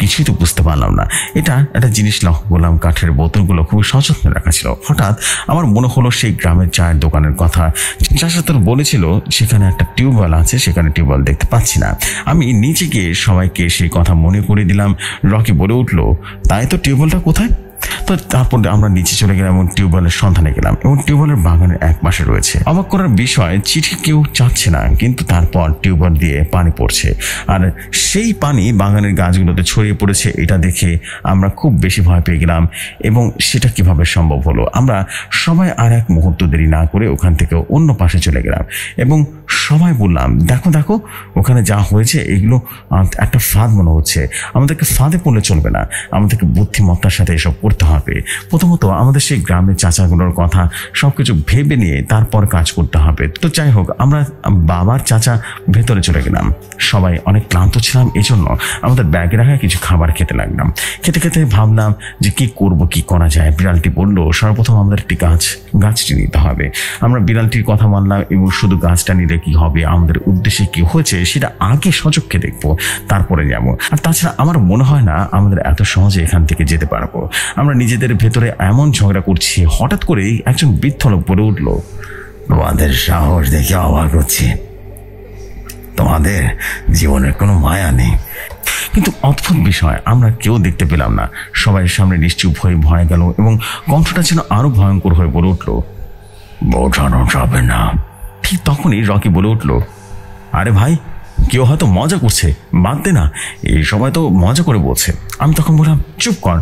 কিছুই তো বুঝতে পারলাম না। এটা একটা জিনিস লক্ষ্য করলাম, কাঠের বোতলগুলো খুব সযত্নে রাখা ছিল। হঠাৎ আমার মনে হলো সেই গ্রামের চায়ের দোকানের কথা। চাষা তোর বলেছিল, সেখানে একটা টিউবওয়েল আছে, সেখানে টিউবওয়েল দেখতে পাচ্ছি না। আমি নিচে গিয়ে সবাইকে সেই কথা মনে করে দিলাম। রকি বলে উঠল, তাই তো টিউবওয়েলটা কোথায়? তো তারপর আমরা নিচে চলে গেলাম এবং টিউবওয়েলের সন্ধানে গেলাম এবং টিউবওয়েলের বাগানের এক পাশে রয়েছে। অবাক করার বিষয়, চিঠি কেউ চাচ্ছে না, কিন্তু তারপর টিউবওয়েল দিয়ে পানি পড়ছে। আর সেই পানি বাগানের গাছগুলোতে ছড়িয়ে পড়েছে, এটা দেখে আমরা খুব বেশি ভয় পেয়ে গেলাম এবং সেটা কীভাবে সম্ভব হলো? আমরা সবাই আর এক মুহূর্ত দেরি না করে ওখান থেকে অন্য পাশে চলে গেলাম এবং সবাই বললাম, দেখো দেখো, ওখানে যা হয়েছে, এগুলো একটা ফাঁদ মনে হচ্ছে। আমাদেরকে ফাঁদে পড়লে চলবে না। আমাদেরকে বুদ্ধিমত্তার সাথে এসব করতে হবে। প্রথমত, আমাদের সেই গ্রামের চাচাগুলোর কথা সব কিছু ভেবে নিয়ে তারপর কাজ করতে হবে। তো যাই হোক, আমরা বাবার চাচা ভেতরে চলে গেলাম। সবাই অনেক ক্লান্ত ছিলাম এই জন্য আমাদের ব্যাগে রাখা কিছু খাবার খেতে লাগলাম। খেতে খেতে ভাবলাম যে কি করব, কি করা যায়? বিড়ালটি বলল, সর্বপ্রথম আমাদের একটি গাছ, গাছটি নিতে হবে। আমরা বিড়ালটির কথা মানলাম এবং শুধু গাছটা নিলে কি হবে, আমাদের উদ্দেশ্যে কি হয়েছে, সেটা আগে সচক্ষে দেখব, তারপরে যাব। আর তাছাড়া আমার মনে হয় না আমাদের এত সহজে এখান থেকে যেতে পারব। আমরা নিজেদের ভেতরে এমন ঝগড়া করছি, হঠাৎ করেই একজন বৃদ্ধ লোক বলে উঠল, তোমাদের সাহস দেখে অবাক হচ্ছি। তোমাদের জীবনের কোনো মায়া নেই। কিন্তু অদ্ভুত বিষয়, আমরা কেউ দেখতে পেলাম না। সবাই সামনে নিশ্চুপ হয়ে ভয় গেল এবং কণ্ঠটা যেন আরও ভয়ঙ্কর হয়ে বলে উঠল, বোঝানো যাবে না। ঠিক তখনই রকি বলে উঠল, আরে ভাই, কেউ হয়তো মজা করছে বাদ দে না, এই সময় তো মজা করে বলছে। আমি তখন বললাম, চুপ কর,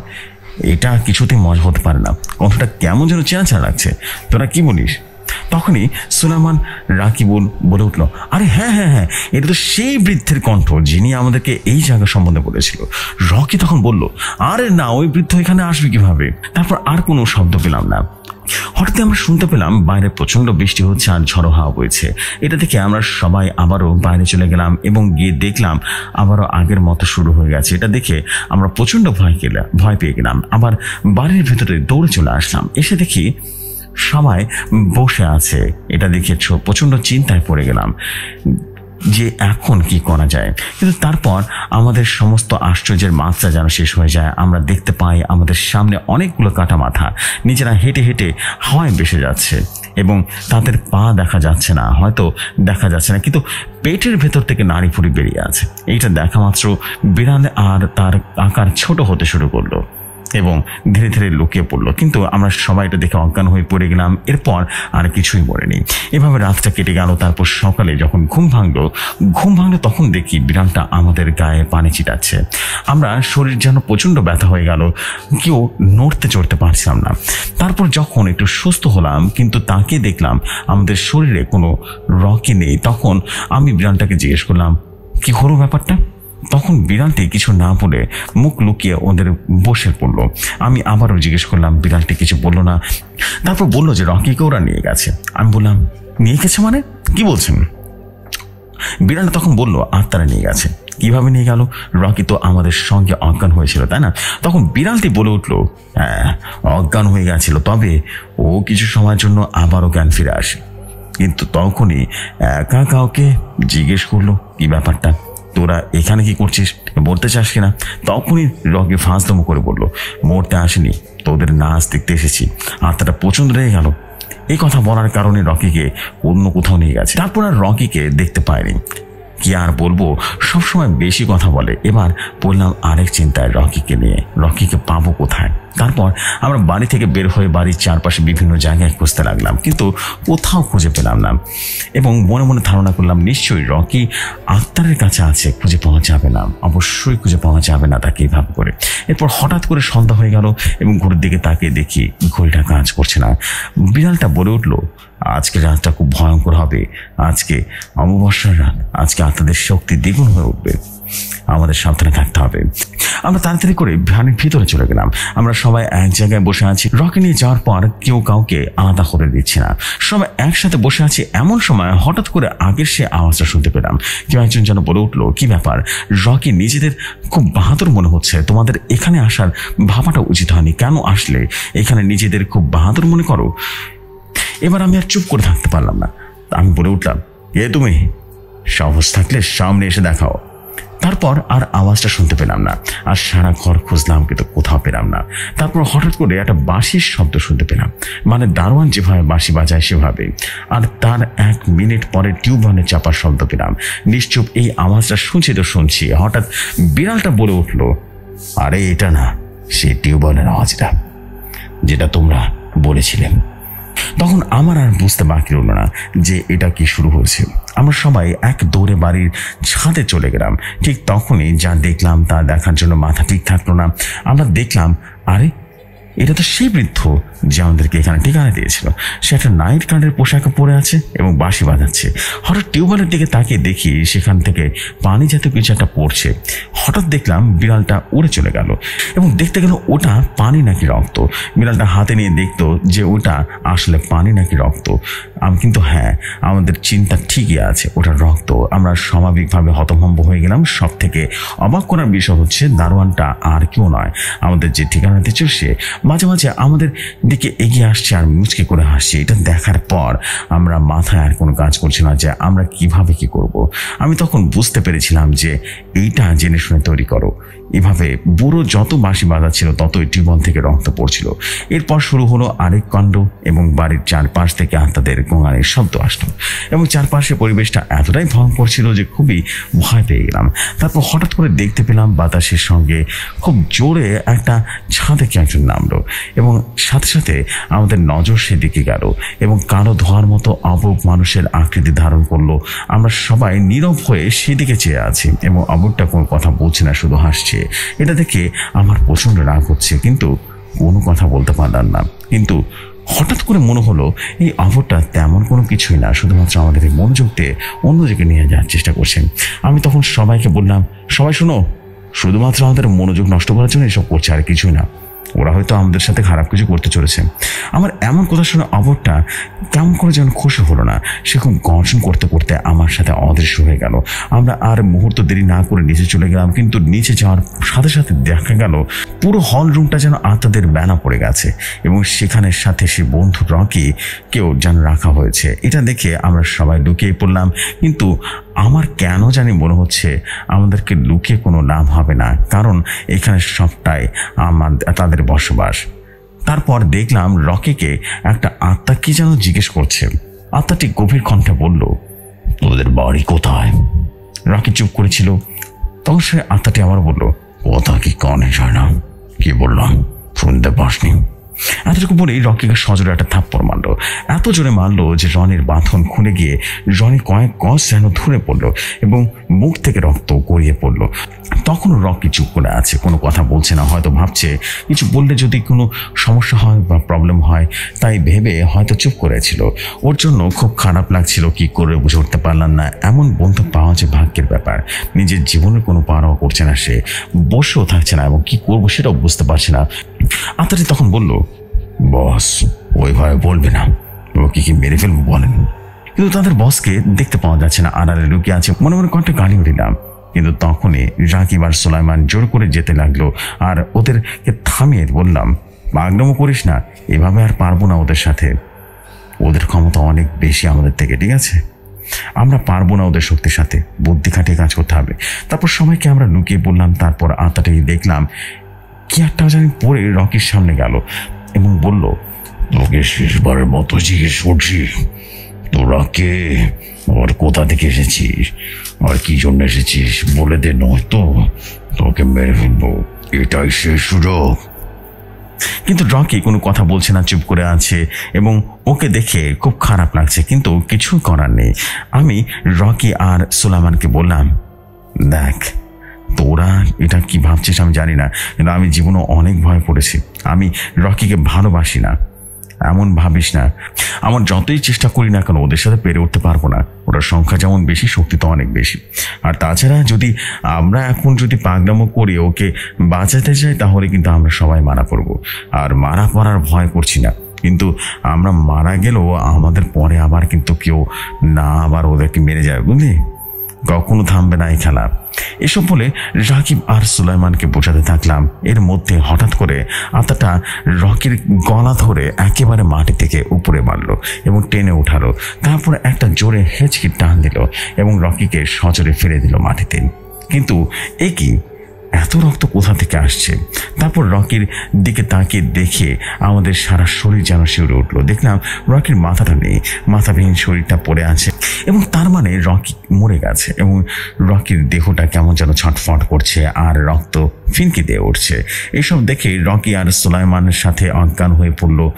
এটা কিছুতেই মজা হতে পারে না কথাটা কেমন যেন চেনা লাগছে। তোরা কি বলিস? তখনই সুলাইমান রাকিবুল বলে উঠল, আরে হ্যাঁ হ্যাঁ হ্যাঁ এটা তো সেই বৃদ্ধের কণ্ঠ যিনি আমাদেরকে এই জায়গা সম্বন্ধে বলেছিল। রকি তখন বলল, আরে না, ওই বৃদ্ধ এখানে আসবে কীভাবে? তারপর আর কোনো শব্দ পেলাম না। হঠাৎ আমরা শুনতে পেলাম, বাইরে প্রচণ্ড বৃষ্টি হচ্ছে আর ঝড়ো হাওয়া বইছে। এটা দেখে আমরা সবাই আবারও বাইরে চলে গেলাম এবং গিয়ে দেখলাম আবারও আগের মতো শুরু হয়ে গেছে। এটা দেখে আমরা প্রচণ্ড ভয় গেলাম ভয় পেয়ে গেলাম। আবার বাড়ির ভেতরে দৌড়ে চলে আসলাম। এসে দেখি সবাই বসে আছে। এটা দেখে প্রচণ্ড চিন্তায় পড়ে গেলাম যে এখন কি করা যায়। কিন্তু তারপর আমাদের সমস্ত আশ্চর্যের মাত্রা যেন শেষ হয়ে যায়। আমরা দেখতে পাই আমাদের সামনে অনেকগুলো কাটা মাথা। নিজেরা হেঁটে হেঁটে হাওয়ায় বেসে যাচ্ছে এবং তাদের পা দেখা যাচ্ছে না, হয়তো দেখা যাচ্ছে না। কিন্তু পেটের ভেতর থেকে নাড়ি ফুড়ি বেরিয়ে আছে। এইটা দেখা মাত্র বিড়াল আর তার আকার ছোট হতে শুরু করল। এবং ধীরে ধীরে লুকিয়ে পড়ল। কিন্তু আমরা সবাই এটা দেখে অজ্ঞান হয়ে পড়ে গেলাম। এরপর আর কিছুই মরেনি এভাবে রাতটা কেটে গেল। তারপর সকালে যখন ঘুম ভাঙলো ঘুম ভাঙলো তখন দেখি বিড়ালটা আমাদের গায়ে পানি ছিটাচ্ছে। আমরা শরীর যেন প্রচণ্ড ব্যথা হয়ে গেল। কেউ নড়তে চড়তে পারছিলাম না। তারপর যখন একটু সুস্থ হলাম, কিন্তু তাকে দেখলাম আমাদের শরীরে কোনো রকি নেই, তখন আমি বিড়ালটাকে জিজ্ঞেস করলাম, কি হলো ব্যাপারটা? তখন বিড়ালটি কিছু না বলে মুখ লুকিয়ে ওদের বসে পড়ল। আমি আবারও জিজ্ঞেস করলাম, বিড়ালটি কিছু বলল না? তারপর বলল যে রকিকে ওরা নিয়ে গেছে? আমি বললাম, নিয়ে গেছে মানে? কি বলছেন? বিড়ালটা তখন বলল আত্মারা নিয়ে গেছে। কীভাবে নিয়ে গেল? রকি তো আমাদের সঙ্গে অজ্ঞান হয়েছিল, তাই না? তখন বিড়ালটি বলে উঠল হ্যাঁ অজ্ঞান হয়ে গেছিল, তবে ও কিছু সময়ের জন্য আবারও জ্ঞান ফিরে আসে। কিন্তু তখনই, একা কাউকে জিজ্ঞেস করল, কি ব্যাপারটা? তোরা এখানে কি করছিস? মরতে চাস কিনা? তখনই রকি ফাঁসদম করে বলল, মরতে আসেনি, তোদের নাচ দেখতে এসেছি। আত্মাটা প্রচণ্ড রেগে গেল। এই কথা বলার কারণে রকিকে অন্য কোথাও নিয়ে গেছে। তারপর আর রকিকে দেখতে পায়নি। কি আর বলব? সবসময় বেশি কথা বলে। এবার বললাম, আরেক চিন্তায় রকিকে নিয়ে। রকিকে পাবো কোথায়? তারপর আমরা বাড়ি থেকে বের হয়ে বাড়ির চারপাশে বিভিন্ন জায়গায় খুঁজতে লাগলাম, কিন্তু কোথাও খুঁজে পেলাম না। এবং মনে মনে ধারণা করলাম, নিশ্চয়ই রকি আত্মারের কাছে আছে, খুঁজে পাওয়া যাবে না। অবশ্যই খুঁজে পাওয়া যাবে না তাকে এইভাবে করে। এরপর হঠাৎ করে সন্ধ্যা হয়ে গেল এবং ঘড়ির দিকে তাকিয়ে দেখি ঘড়িটা কাজ করছে না। বিড়ালটা বলে উঠল আজকে রাতটা খুব ভয়ঙ্কর হবে। আজকে অমাবস্যার রাত। আজকে আত্মাদের শক্তি দ্বিগুণ হয়ে উঠবে। আমাদের সাবধানে থাকতে হবে। আমরা তাড়াতাড়ি করে ভ্যানের ভিতরে চলে গেলাম। আমরা সবাই এক জায়গায় বসে আছি। রকে নিয়ে যাওয়ার পর কেউ কাউকে আলাদা করে দিচ্ছে না। সবাই একসাথে বসে আছি। এমন সময় হঠাৎ করে আগের সে আওয়াজটা শুনতে পেলাম। কেউ একজন যেন বলে উঠল, কি ব্যাপার? রকি, নিজেদের খুব বাহাদুর মনে হচ্ছে। তোমাদের এখানে আসার ভাবাটা উচিত হয়নি। কেন আসলে? এখানে নিজেদের খুব বাহাদুর মনে করো? এবার আমি আর চুপ করে থাকতে পারলাম না। আমি বলে উঠলাম এ তুমি? সাহস থাকলে সামনে এসে দেখাও। তারপর আর আওয়াজটা শুনতে পেলাম না, আর সারা ঘর খুঁজলাম, কিন্তু কোথাও পেলাম না। তারপর হঠাৎ করে একটা বাঁশির শব্দ শুনতে পেলাম মানে দারোয়ান যেভাবে বাঁশি বাজায় সেভাবে। আর তার এক মিনিট পরে টিউবওয়েলে চাপার শব্দ পেলাম। নিশ্চুপ এই আওয়াজটা শুনছি তো শুনছি। হঠাৎ বিড়ালটা বলে উঠল, আরে এটা না সে টিউবওয়েলের আওয়াজটা, যেটা তোমরা বলেছিলে। তখন আমার আর বুঝতে বাকি রইল না যে এটা কি শুরু হয়েছে। আমরা সবাই এক দৌড়ে বাড়ির ছাদে চলে গেলাম। ঠিক তখনই যা দেখলাম তা দেখার জন্য মাথা ঠিক থাকল না। আমরা দেখলাম, আরে এটা তো সেই বৃদ্ধ যে আমাদেরকে এখানে ঠিকানা দিয়েছিল। সে একটা নাইট গার্ডের পোশাকে পরে আছে এবং বাঁশি বাজাচ্ছে। হঠাৎ টিউবওয়েলের দিকে তাকিয়ে দেখি সেখান থেকে পানি জাতীয় কিছু একটা পড়ছে। হঠাৎ দেখলাম বিড়ালটা উড়ে চলে গেল এবং দেখতে গেল ওটা পানি নাকি রক্ত। বিড়ালটা হাতে নিয়ে দেখতো যে ওটা আসলে পানি নাকি রক্ত। আমি, কিন্তু হ্যাঁ আমাদের চিন্তা ঠিকই আছে, ওটা রক্ত। আমরা স্বাভাবিকভাবে হতভম্ব হয়ে গেলাম। সব থেকে অবাক করার বিষয় হচ্ছে, দারোয়ানটা আর কেউ নয়। আমাদের যে ঠিকানা দিচ্ছে সে মাঝে মাঝে আমাদের দিকে এগিয়ে আসছে আর মুচকে করে হাসছে এটা দেখার পর আমরা মাথায় আর কোনো কাজ করছি না যে আমরা কীভাবে কি করব। আমি তখন বুঝতে পেরেছিলাম যে এইটা জেনে শুনে তৈরি করো এভাবে বুড়ো যত বাঁশি বাজাচ্ছিল, ততই টিউবওয়েল থেকে রক্ত পড়ছিল। এরপর শুরু হলো আরেক কাণ্ড এবং বাড়ির চারপাশ থেকে আত্মাদের গোঙানির শব্দ আসলো এবং চারপাশের পরিবেশটা এতটাই ভয়ঙ্কর ছিল যে খুবই ভয় পেয়ে গেলাম। তারপর হঠাৎ করে দেখতে পেলাম বাতাসের সঙ্গে খুব জোরে একটা ছাদে একজন নামলো এবং সাথে সাথে আমাদের নজর সেদিকে গেল এবং কালো ধোয়ার মতো অবুক মানুষের আকৃতি ধারণ করল। আমরা সবাই নীরব হয়ে সেদিকে চেয়ে আছি এবং অবুকটা কোনো কথা বলছে না, শুধু হাসছে। এটা দেখে আমার প্রচণ্ড রাগ হচ্ছে, কিন্তু কোনো কথা বলতে পারলাম না। কিন্তু হঠাৎ করে মনে হলো, এই আবহটা তেমন কোনো কিছুই না, শুধুমাত্র আমাদের মনোযোগ দিয়ে অন্যদিকে নিয়ে যাওয়ার চেষ্টা করছেন আমি তখন সবাইকে বললাম, সবাই শোনো, শুধুমাত্র আমাদের মনোযোগ নষ্ট করার জন্য এসব করছে আর কিছুই না। ওরা হয়তো আমাদের সাথে খারাপ কিছু করতে চলেছে। আমার এমন কথা শুনে অবরটা কেমন করে যেন খুশি হলো না। সে খুব গর্জন করতে করতে আমার সাথে অদৃশ্য হয়ে গেল। আমরা আর মুহূর্ত দেরি না করে নিচে চলে গেলাম, কিন্তু নিচে যাওয়ার সাথে সাথে দেখা গেল পুরো হল রুমটা যেন আত্মাদের বেনা পড়ে গেছে এবং সেখানে সাথে সে বন্ধু রকি কেউ যেন রাখা হয়েছে। এটা দেখে আমরা সবাই লুকিয়ে পড়লাম, কিন্তু আমার কেন জানি মনে হচ্ছে আমাদেরকে লুকিয়ে কোনো লাভ হবে না, কারণ এখানে সবটাই আমার, তাদের বসবাস। তারপর দেখলাম রকিকে একটা আত্মা কি যেন জিজ্ঞেস করছে। আত্মাটি গভীর কণ্ঠে বলল, তোদের বাড়ি কোথায়? রকি চুপ করেছিল। তখন সে আত্মাটি আবার বলল, কথা কি কানে যায় না কি বললাম? শুনতে পাসনি? এতটুকু বলেই রকিকে সজোরে একটা থাপ্পড় মারলো। এত জোরে মারলো যে রনের বাঁধন খুলে গিয়ে রনি কয়েক গজ যেন ধরে পড়ল এবং মুখ থেকে রক্ত গড়িয়ে পড়ল। তখনও রকি চুপ করে আছে, কোনো কথা বলছে না, হয়তো ভাবছে, কিছু বললে যদি কোনো সমস্যা হয় বা প্রবলেম হয়, তাই ভেবে হয়তো চুপ করেছিল। ওর জন্য খুব খারাপ লাগছিল কি করে বুঝে উঠতে পারলাম না, এমন বন্ধু পাওয়া যে ভাগ্যের ব্যাপার। নিজের জীবনের কোনো পারোয়া করছে না সে, বসেও থাকছে না এবং কি করব সেটাও বুঝতে পারছে না। আত্মাটি তখন বলল, বস, ওইভাবে বলবে না। ওকে কি মেরে ফেলব বলেন? কিন্তু তাদের বসকে দেখতে পাওয়া যাচ্ছে না, আড়ালে লুকিয়ে আছে, মনে মনে কয়েকটা গালি উঠিলাম। কিন্তু তখনই রাকিব আর সোলাইমান জোর করে যেতে লাগল, আর ওদেরকে থামিয়ে বললাম বাগনামো করিস না, এভাবে আর পারব না ওদের সাথে। ওদের ক্ষমতা অনেক বেশি আমাদের থেকে, ঠিক আছে? আমরা পারব না ওদের শক্তির সাথে, বুদ্ধি খাটিয়ে কাজ করতে হবে। তারপর সবাইকে আমরা লুকিয়ে বললাম তারপর আত্মাটাকে দেখলাম একটা জানি পড়ে রকির সামনে গেল এবং বলল, তোকে শেষবারের মতো জিজ্ঞেস করছি, তোরা কে? আর কোথা থেকে এসেছিস? আর কি জন্য এসেছিস? বলে দে নয়তো তোকে মেরে ফেলব। এটাই শেষ সুযোগ। কিন্তু রকি কোনো কথা বলছে না, চুপ করে আছে এবং ওকে দেখে খুব খারাপ লাগছে, কিন্তু কিছু করার নেই। আমি রকি আর সুলাইমানকে বললাম, দেখ তোরা এটা কি ভাবছিস আমি জানি না, কিন্তু আমি জীবনে অনেক ভয় পড়েছি আমি রকিকে ভালোবাসি না, এমন ভাবিস না। আমার যতই চেষ্টা করি না কেন, ওদের সাথে পেরে উঠতে পারব না। ওটার সংখ্যা যেমন বেশি, শক্তি তো অনেক বেশি। আর তাছাড়া যদি আমরা এখন যদি পাগনামো করি, ওকে বাঁচাতে চাই, তাহলে কিন্তু আমরা সবাই মারা পড়ব। আর মারা পড়ার ভয় করছি না। কিন্তু আমরা মারা গেলেও আমাদের পরে আবার কিন্তু কেউ না আবার ওদেরকে মেরে যাবে, বুঝলি? কখনো থামবে না এই খেলা এসব বলে রাকিব আর সুলাইমানকে বোঝাতে থাকলাম। এর মধ্যে হঠাৎ করে আতাটা রকির গলা ধরে একেবারে মাটি থেকে উপরে মারল এবং টেনে উঠালো। তারপরে একটা জোরে হেঁচকি টান দিল এবং রকিকে সজরে ফেলে দিল মাটিতে। কিন্তু এ কি? এত রক্ত কোথা থেকে আসছে? তারপর রকির দিকে তাকিয়ে দেখে আমাদের সারা শরীর যেন শিউরে উঠল। দেখলাম রকির মাথাটা নেই, মাথাবিহীন শরীরটা পড়ে আছে এবং তার মানে রকি মরে গেছে এবং রকির দেহটা কেমন যেন ছটফট করছে আর রক্ত ফিনকি দিয়ে উঠছে। এসব দেখে রকি আর সুলাইমানের সাথে অজ্ঞান হয়ে পড়ল।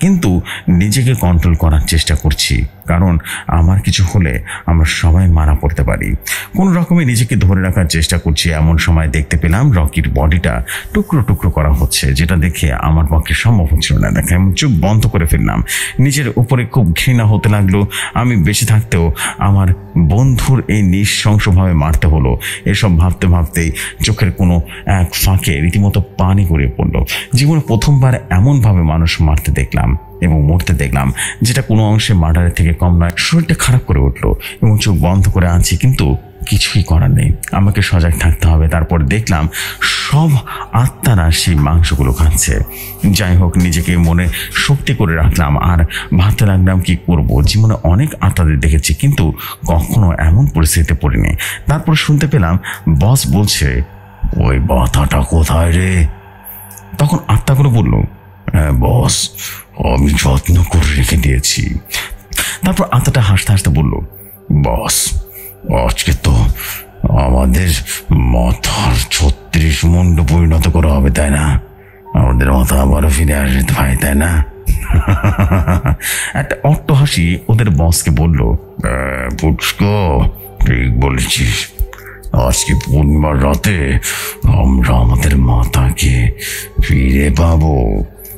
কিন্তু নিজেকে কন্ট্রোল করার চেষ্টা করছি। কারণ আমার কিছু হলে আমরা সবাই মারা পড়তে পারি। কোন রকমে নিজেকে ধরে রাখার চেষ্টা করছি, এমন সময় দেখতে পেলাম রকির বডিটা টুকরো টুকরো করা হচ্ছে, যেটা দেখে আমার পক্ষে সম্ভব হচ্ছিল না। দেখা এমন চোখ বন্ধ করে ফেললাম। নিজের উপরে খুব ঘৃণা হতে লাগল। আমি বেঁচে থাকতেও আমার বন্ধুর এই নৃশংসভাবে মারতে হলো। এসব ভাবতে ভাবতেই চোখের কোনো এক ফাঁকে রীতিমতো পানি গড়িয়ে পড়ল। জীবনে প্রথমবার এমনভাবে মানুষ মারতে দেখলাম। এবং মরতে দেখলাম যেটা কোনো অংশে মার্ডারের থেকে কম নয়, শরীরটা খারাপ করে উঠল এবং চোখ বন্ধ করে আনছি, কিন্তু কিছুই করার নেই। আমাকে সজাগ থাকতে হবে। তারপর দেখলাম সব আত্মারা সেই মাংসগুলো খাচ্ছে। যাই হোক, নিজেকে মনে শক্তি করে রাখলাম। আর ভাবতে লাগলাম, কি করব? জীবনে অনেক আত্মাদের দেখেছি, কিন্তু কখনো এমন পরিস্থিতিতে পড়িনি। তারপর শুনতে পেলাম, বস বলছে, ওই বাতাটা কোথায় রে? তখন আত্মাগুলো বলল হ্যাঁ বস আমি যত্ন করে রেখে দিয়েছি। তারপর আত্মাটা হাসতে হাসতে বলল, বস, আজকে তো আমাদের মাথার ছত্রিশ মুন্ড পরিণত করা হবে, তাই না? আমাদের মাথা আবারও ফিরে আসবে, ভাই, তাই না? একটা অট্ট হাসি ওদের বসকে বলল পুচকো, ঠিক বলেছিস। আজকে পূর্ণিমার রাতে আমরা আমাদের মাতাকে ফিরে পাবো।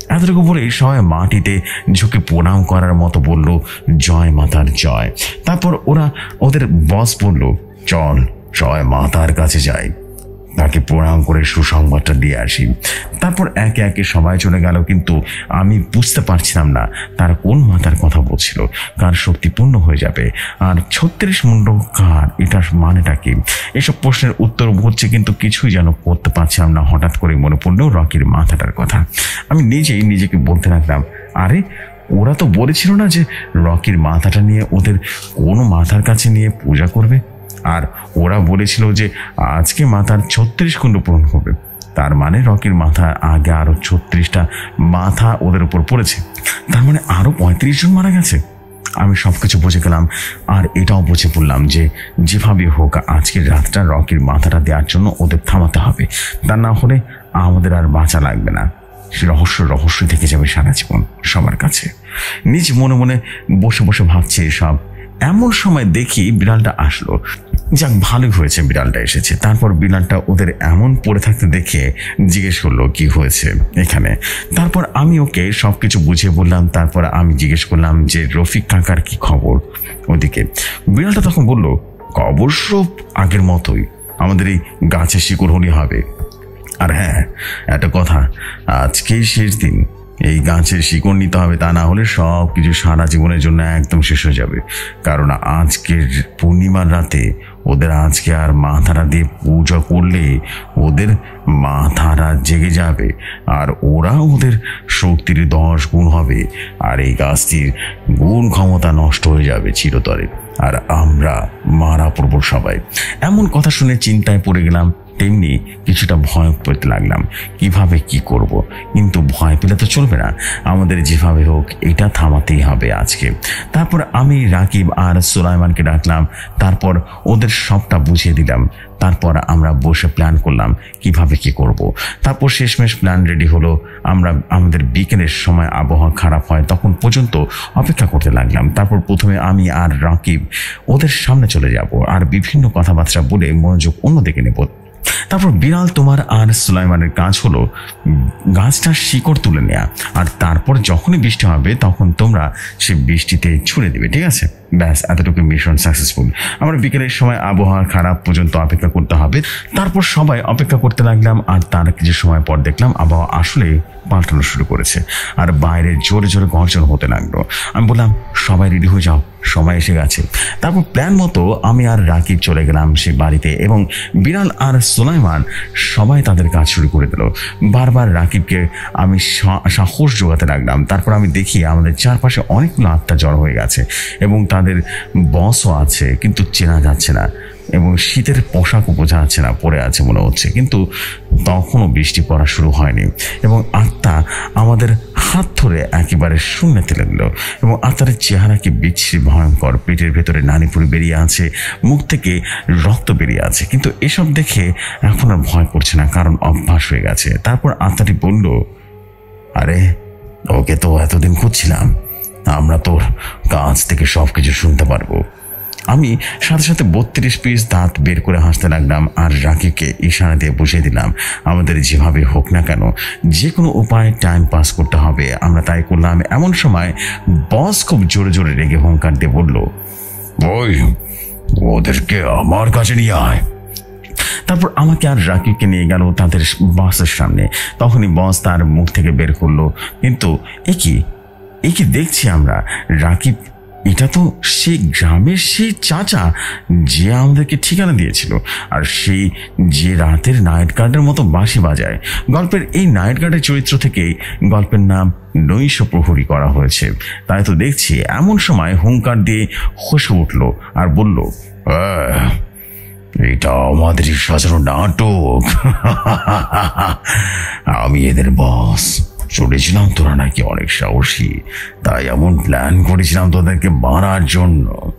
এতটুকু বলে সবাই মাটিতে ঝুঁকে প্রণাম করার মতো বলল, জয় মাতার জয়। তারপর ওরা ওদের বস বলল, চল, সবাই মাতার কাছে যাই। তাকে প্রণাম করে সুসংবাদটা দিয়ে আসি। তারপর একে একে সবাই চলে গেল, কিন্তু আমি বুঝতে পারছিলাম না তার কোন মাতার কথা বলছিল, কার শক্তিপূর্ণ হয়ে যাবে, আর ছত্রিশ মুন্ড কার, এটার মানেটা কি? এসব প্রশ্নের উত্তর হচ্ছে কিন্তু কিছুই যেন করতে পারছিলাম না, হঠাৎ করে মনে পড়ল রকির মাথাটার কথা। আমি নিজেই নিজেকে বলতে লাগলাম, আরে, ওরা তো বলেছিল না যে রকির মাথাটা নিয়ে ওদের কোনো মাথার কাছে নিয়ে পূজা করবে? আর ওরা বলেছিল যে আজকে মাথার ছত্রিশ কুণ্ড পূরণ হবে। তার মানে রকির মাথা আগে আরও ছত্রিশটা মাথা ওদের উপর পড়েছে। তার মানে আরও পঁয়ত্রিশ জন মারা গেছে। আমি সবকিছু বুঝে গেলাম। আর এটাও বুঝে পড়লাম যে যেভাবে হোক আজকের রাতটা রকির মাথাটা দেওয়ার জন্য ওদের থামাতে হবে। তা না হলে আমাদের আর বাঁচা লাগবে না। সে রহস্য থেকে যাবে সারা জীবন সবার কাছে। নিজ মনে মনে বসে বসে ভাবছে সব এমন সময় দেখি বিড়ালটা আসলো। যাক, ভালোই হয়েছে, বিড়ালটা এসেছে। তারপর বিড়ালটা ওদের এমন পড়ে থাকতে দেখে জিজ্ঞেস করল, কি হয়েছে এখানে? তারপর আমি ওকে সব কিছু বুঝিয়ে বললাম, তারপর আমি জিজ্ঞেস করলাম যে, রফিক কাকার কি খবর? ওদিকে বিড়ালটা তখন বলল অবশ্য আগের মতোই। আমাদের এই গাছে শিকড় হলে হবে। আর হ্যাঁ একটা কথা, আজকেই শেষ দিন। এই গাছের শিকড় নিতে হবে, তা না হলে সব কিছু সারা জীবনের জন্য একদম শেষ হয়ে যাবে। কারণ আজকের পূর্ণিমার রাতে ওদের আজকে আর মাথারা দিয়ে পূজা করলে ওদের মাথারা জেগে যাবে, আর ওরা ওদের শক্তির দশ গুণ হবে, আর এই গাছটির গুণ ক্ষমতা নষ্ট হয়ে যাবে চিরতরে। আর আমরা মারা পড়ব সবাই। এমন কথা শুনে চিন্তায় পড়ে গেলাম তেমনি কিছুটা ভয় পেতে লাগলাম। কীভাবে কি করব। কিন্তু ভয় পেলে তো চলবে না। আমাদের যেভাবে হোক, এটা থামাতেই হবে আজকে। তারপর আমি, রাকিব আর সুলাইমানকে ডাকলাম। তারপর ওদের সবটা বুঝিয়ে দিলাম। তারপর আমরা বসে প্ল্যান করলাম কীভাবে কি করব। তারপর শেষমেশ প্ল্যান রেডি হলো। আমরা, আমাদের বিকেলের সময় আবহাওয়া খারাপ হয় তখন পর্যন্ত অপেক্ষা করতে লাগলাম। তারপর প্রথমে আমি আর রাকিব ওদের সামনে চলে যাব। আর বিভিন্ন কথাবার্তা বলে মনোযোগ অন্যদিকে নেব। তারপর বিড়াল তোমার আর সুলাইমানের কাজ হলো গাছটার শিকড় তুলে নেয়া। আর তারপর যখনই বৃষ্টি হবে, তখন তোমরা সে বৃষ্টিতে ছুড়ে দেবে, ঠিক আছে? ব্যাস, এতটুকু মিশন সাকসেসফুল আমার বিকেলের সময় আবহাওয়া খারাপ পর্যন্ত অপেক্ষা করতে হবে। তারপর সবাই অপেক্ষা করতে লাগলাম, আর তার কিছু সময় পর দেখলাম আবহাওয়া আসলে পাল্টানো শুরু করেছে। আর বাইরে জোরে জোরে গর্জন হতে লাগল। আমি বললাম, সবাই রেডি হয়ে যাও সময় এসে গেছে। তারপর প্ল্যান মতো আমি আর রাকিব চলে গেলাম সে বাড়িতে এবং বিড়াল আর সুলাইমান সবাই তাদের কাজ শুরু করে দিল। বারবার রাকিবকে আমি সাহস জোগাতে লাগলাম। তারপর আমি দেখি আমাদের চারপাশে অনেকগুলো আত্মা জড় হয়ে গেছে এবং তাদের বসও আছে, কিন্তু চেনা যাচ্ছে না। এবং শীতের পোশাকও বোঝা যাচ্ছে না, পরে আছে মনে হচ্ছে। কিন্তু তখনও বৃষ্টি পড়া শুরু হয়নি। এবং আত্মা আমাদের হাত ধরে একেবারে শূন্য তেলে দিল এবং আত্মার চেহারা কি বিচ্ছিরি, ভয়ঙ্কর। পেটের ভেতরে নানিপুরি বেরিয়ে আছে, মুখ থেকে রক্ত বেরিয়ে আছে। কিন্তু এসব দেখে এখন আর ভয় করছে না, কারণ অভ্যাস হয়ে গেছে। তারপর আত্মাটি বলল, আরে, ওকে তো এতদিন খুঁজছিলাম। আমরা তোর কাছ থেকে সব কিছু শুনতে পারব। আমি সাথে সাথে বত্রিশ পিস দাঁত বের করে হাসতে লাগলাম আর রাকিবকে ইশারা দিয়ে বুঝিয়ে দিলাম, আমাদের যেভাবে হোক না কেন যে কোনো উপায়ে টাইম পাস করতে হবে। আমরা তাই করলাম। এমন সময় বস খুব জোরে জোরে রেগে হুঙ্কার দিয়ে বলল, ওই, ওদেরকে আমার কাছে নিয়ে আয়। তারপর আমাকে আর রাকিবকে নিয়ে গেল তাদের বসের সামনে। তখনই বস তার মুখ থেকে বের করল, কিন্তু এ কি? এ কি দেখছি আমরা? রাকিব এটা তো সেই গ্রামের সেই চাচা যে আমাদেরকে ঠিকানা দিয়েছিল। আর সেই যে রাতের নাইট গার্ডের মতো বাঁশি বাজায়। গল্পের এই নাইট গার্ডের চরিত্র থেকেই গল্পের নাম নৈশ প্রহরী করা হয়েছে। তাই তো দেখছি এমন সময় হুঙ্কার দিয়ে হসে উঠল আর বলল এটা আমাদেরই সাজানো নাটক। আমি এদের বস শুনেছিলাম তোরা নাকি অনেক সাহসী। তাই এমন প্ল্যান করেছিলাম তোদেরকে মারার জন্য।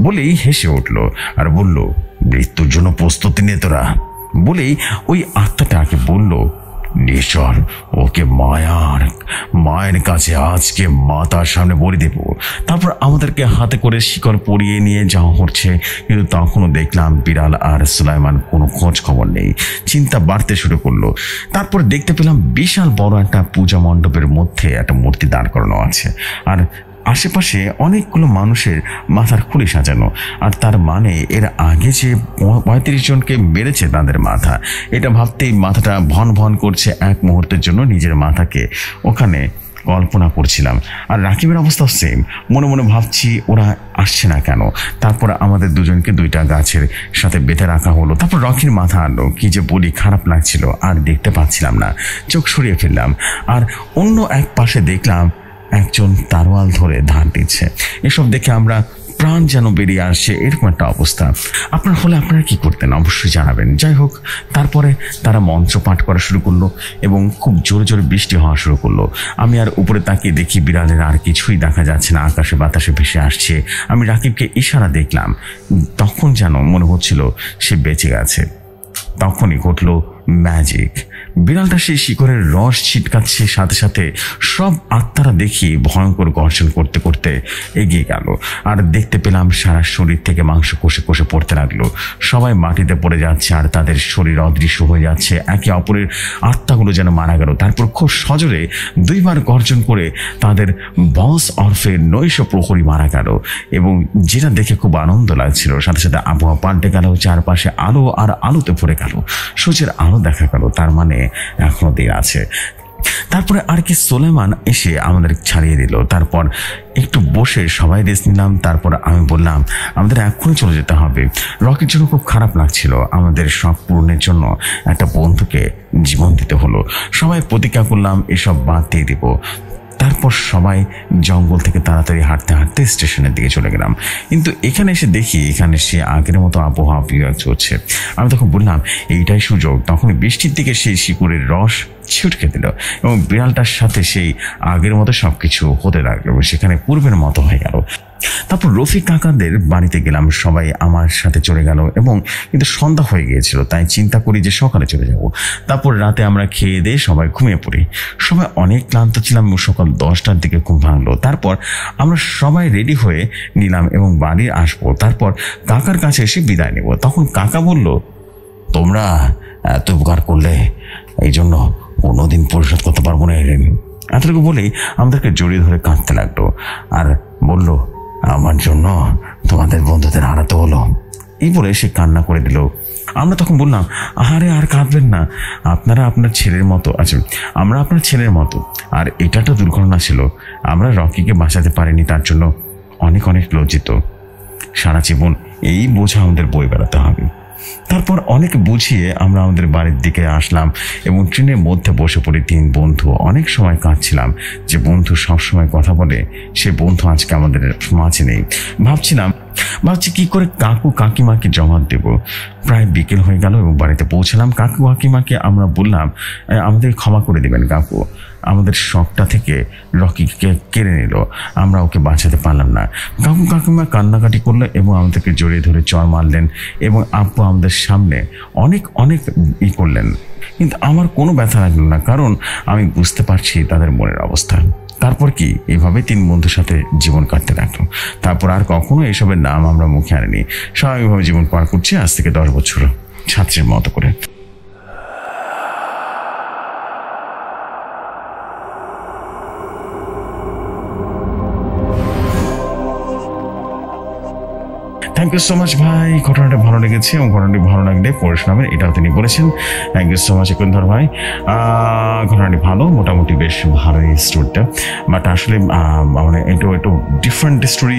বলেই হেসে উঠল আর বলল, মৃত্যুর জন্য প্রস্তুতি নে তোরা। বলেই ওই আত্মাটাকে বলল নিশ্চর ওকে মায়ার, মায়ের কাছে আজকে মাতার সামনে বলে দেব। তারপর আমাদেরকে হাতে করে শিকড় পরিয়ে নিয়ে যাওয়া হচ্ছে। কিন্তু তখনও দেখলাম বিড়াল আর সুলাইমান কোনো খোঁজ খবর নেই। চিন্তা বাড়তে শুরু করল। তারপর দেখতে পেলাম বিশাল বড় একটা পূজা মণ্ডপের মধ্যে একটা মূর্তি দাঁড় করানো আছে। আর আশেপাশে অনেকগুলো মানুষের মাথার খুলি সাজানো। আর তার মানে এর আগে যে পঁয়ত্রিশ জনকে মেরেছে তাদের মাথা, এটা ভাবতেই মাথাটা ভন ভন করছে এক মুহূর্তের জন্য নিজের মাথাকে। ওখানে কল্পনা করছিলাম। আর রাকিবের অবস্থা সেম মনে মনে ভাবছি ওরা আসছে না কেন? তারপর আমাদের দুজনকে দুইটা গাছের সাথে বেঁধে রাখা হলো। তারপর রকির মাথা আনলো। কি যে বলি খারাপ লাগছিল, আর দেখতে পাচ্ছিলাম না। চোখ সরিয়ে ফেললাম। আর অন্য এক পাশে দেখলাম একজন তারওয়াল ধরে ধান দিচ্ছে। এসব দেখে আমরা প্রাণ যেন বেরিয়ে আসছে, এরকম একটা অবস্থা। আপনার হলে আপনারা কি করতেন? অবশ্যই জানাবেন। যাই হোক, তারপরে তারা মঞ্চ পাঠ করা শুরু করল এবং খুব জোরে জোরে বৃষ্টি হওয়া শুরু করল। আমি আর উপরে তাকিয়ে দেখি বিড়ালের আর কিছুই দেখা যাচ্ছে না। আকাশে বাতাসে ভেসে আসছে। আমি রাকিবকে ইশারা দেখলাম। তখন যেন মনে হচ্ছিল সে বেঁচে গেছে। তখনই ঘটলো ম্যাজিক বিড়ালটা সেই শিকড়ের রস ছিটকাচ্ছে, সাথে সাথে সব আত্মারা দেখি ভয়ঙ্কর গর্জন করতে করতে এগিয়ে গেল। আর দেখতে পেলাম সারা শরীর থেকে মাংস কষে কষে পড়তে লাগল। সবাই মাটিতে পড়ে যাচ্ছে আর তাদের শরীর অদৃশ্য হয়ে যাচ্ছে। একে অপরের আত্মাগুলো যেন মারা গেল। তারপর খুব সজোরে দুইবার গর্জন করে তাদের বস অর্ফে নৈশ প্রহরী মারা গেল। এবং যেটা দেখে খুব আনন্দ লাগছিল, সাথে সাথে আবহাওয়া পাল্টে গেল, চারপাশে আলো আর আলোতে ভরে গেল। সূর্যের আলো দেখা গেল, তার মানে এখনও দিন আছে। তারপরে আর কি সোলেমান এসে আমাদের ছাড়িয়ে দিল। তারপর একটু বসে সবাই রেস্ট নিলাম। তারপর আমি বললাম, আমাদের এখনই চলে যেতে হবে। রকির জন্য খুব খারাপ লাগছিল। আমাদের সব পূরণের জন্য একটা বন্ধুকে জীবন দিতে হলো। সবাই প্রতিজ্ঞা করলাম, এসব বাদ দিয়ে দিব। তারপর সবাই জঙ্গল থেকে তাড়াতাড়ি হাঁটতে হাঁটতে স্টেশনের দিকে চলে গেলাম। কিন্তু এখানে এসে দেখি, এখানে সে আগের মতো আবহাওয়া বিভাগ চলছে আমি তখন বললাম, এইটাই সুযোগ। তখন বৃষ্টির দিকে সেই শিকুরের রস ছিটকে দিল এবং বিড়ালটার সাথে সেই আগের মতো সব কিছু হতে লাগল সেখানে পূর্বের মতো হয়ে গেল। তারপর রফিক কাকাদের বাড়িতে গেলাম, সবাই আমার সাথে চলে গেল এবং কিন্তু সন্ধ্যা হয়ে গিয়েছিল, তাই চিন্তা করি যে সকালে চলে যাব। তারপর রাতে আমরা খেয়ে দিয়ে সবাই ঘুমিয়ে পড়ি। সবাই অনেক ক্লান্ত ছিলাম, সকাল দশটার দিকে ঘুম ভাঙলো। তারপর আমরা সবাই রেডি হয়ে নিলাম এবং বাড়ি আসব। তারপর কাকার কাছে এসে বিদায় নেব। তখন কাকা বলল, তোমরা এত উপকার করলে এই জন্য কোনোদিন পরিশোধ করতে পারব না এরেন এতটুকু বলেই আমাদেরকে জড়িয়ে ধরে কাঁদতে লাগল। আর বলল আমার জন্য তোমাদের বন্ধুদের হারাতে হলো। এই বলে সে কান্না করে দিল। আমরা তখন বললাম, আহারে, আর কাঁদবেন না। আপনারা আপনার ছেলের মতো। আছেন আমরা আপনার ছেলের মতো। আর এটা একটা দুর্ঘটনা ছিল। আমরা রকিকে বাঁচাতে পারিনি, তার জন্য অনেক অনেক লজ্জিত। সারা জীবন এই বোঝা আমাদের বই বেড়াতে হবে। তারপর অনেক বুঝিয়ে আমরা আমাদের বাড়ির দিকে আসলাম এবং ট্রেনের মধ্যে বসে পড়ি তিন বন্ধু অনেক সময় কাঁদছিলাম যে বন্ধু সবসময় কথা বলে, সে বন্ধু আজকে আমাদের মাঝে নেই। ভাবছিলাম, ভাবছি কি করে কাকু কাকিমাকে জমা দেব। প্রায় বিকেল হয়ে গেল এবং বাড়িতে পৌঁছলাম। কাকু কাকিমাকে আমরা বললাম আমাদের ক্ষমা করে দেবেন কাকু। আমাদের শখটা থেকে রকিকে কেড়ে নিল। আমরা ওকে বাঁচাতে পারলাম না। কাকু কাকিমা কান্নাকাটি করল এবং আমাদেরকে জড়িয়ে ধরে চর মারলেন এবং আব্বু আমাদের সামনে অনেক অনেক ই করলেন। কিন্তু আমার কোনো ব্যথা লাগল না, কারণ আমি বুঝতে পারছি তাদের মনের অবস্থা। তারপর কি? এইভাবে তিন বন্ধুর সাথে জীবন কাটতে লাগল। তারপর আর কখনো এসবের নাম আমরা মুখে আনিনি। স্বাভাবিকভাবে জীবন পার করছি আজ থেকে দশ বছর। ছাত্রের মতো করে। থ্যাংক ইউ সো মাচ ভাই। ঘটনাটা ভালো লেগেছে এবং ঘটনাটি ভালো লাগলে পরে শোনাবেন, এটাও তিনি বলেছেন। Thank you so much Ekandar ভাই। ঘটনাটি ভালো, মোটামুটি বেশ ভালোই স্টোরিটা বাট আসলে মানে একটু একটু ডিফারেন্ট স্টোরি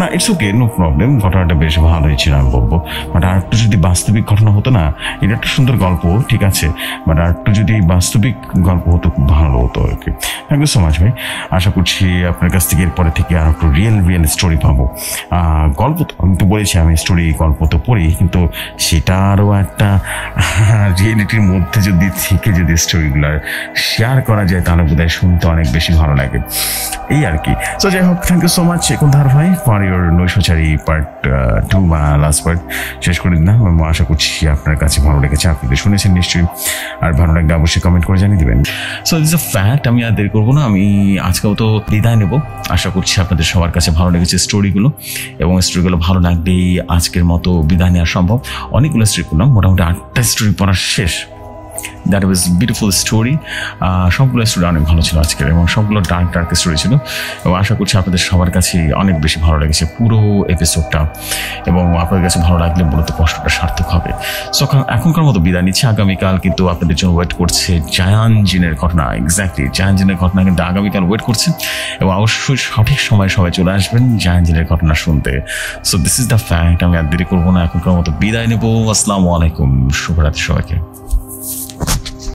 না ইটস ওকে নো প্রবলেম ঘটনাটা বেশ ভালোই ছিল, আমি বলব। বাট আর একটু যদি বাস্তবিক ঘটনা হতো না, এটা একটা সুন্দর গল্প, ঠিক আছে? বাট আর একটু যদি বাস্তবিক গল্প হতো, খুব ভালো হতো আর কি। থ্যাংক ইউ সো মাচ ভাই। আশা করছি আপনার কাছ থেকে এরপরে থেকে আর একটু রিয়েল রিয়েল স্টোরি পাবো। গল্প বলেছি, আমি স্টোরি গল্প তো পড়ি, কিন্তু সেটা আরও একটা রিয়েলিটির মধ্যে যদি থেকে যদি স্টোরিগুলো শেয়ার করা যায়, তাহলে বোধ শুনতে অনেক বেশি ভালো লাগে। এই আর কি। সো যাই হোক thank you so much Ekundhar ভাই ফর ইউর নৈশচারী পার্ট টু বা লাস্ট পার্ট শেষ করে দিলাম, এবং আশা করছি আপনার কাছে ভালো লেগেছে, আপনি তো শুনেছেন নিশ্চয়ই। আর ভালো লাগলে অবশ্যই কমেন্ট করে জানিয়ে দেবেন। সো দিস আ ফ্যাক্ট আমি আর দেরি করব না, আমি আজকেও তো বিদায় নেব। আশা করছি আপনাদের সবার কাছে ভালো লেগেছে স্টোরিগুলো এবং স্টোরিগুলো ভালো লাগলে আজকের মতো বিদায় নেওয়া সম্ভব। অনেকগুলো স্টোরি পড়লাম মোটামুটি আটটা স্টোরি পড়া শেষ। দ্যাট ওয়াজ বিউটিফুল স্টোরি সবগুলো স্টোরি অনেক ভালো ছিল আজকের এবং সবগুলো ডার্ক ডার্ক স্টোরি ছিল। এবং আশা করছি আপনাদের সবার কাছে অনেক বেশি ভালো লেগেছে পুরো এপিসোডটা এবং আপনাদের কাছে ভালো লাগলে মূলত কষ্টটা সার্থক হবে। সো এখনকার মতো বিদায় নিচ্ছে। আগামীকাল কিন্তু আপনাদের জন্য ওয়েট করছে জায়ান জিনের ঘটনা। এক্স্যাক্টলি জায়ান জিনের ঘটনা কিন্তু আগামীকাল ওয়েট করছে। এবং অবশ্যই সঠিক সময় সবাই চলে আসবেন জায়ান জিনের ঘটনা শুনতে। So this is the fact আমি আর দেরি করব না। এখনকার মতো বিদায় নেব। আসসালামু আলাইকুম। শুভরাত্রি সবাইকে।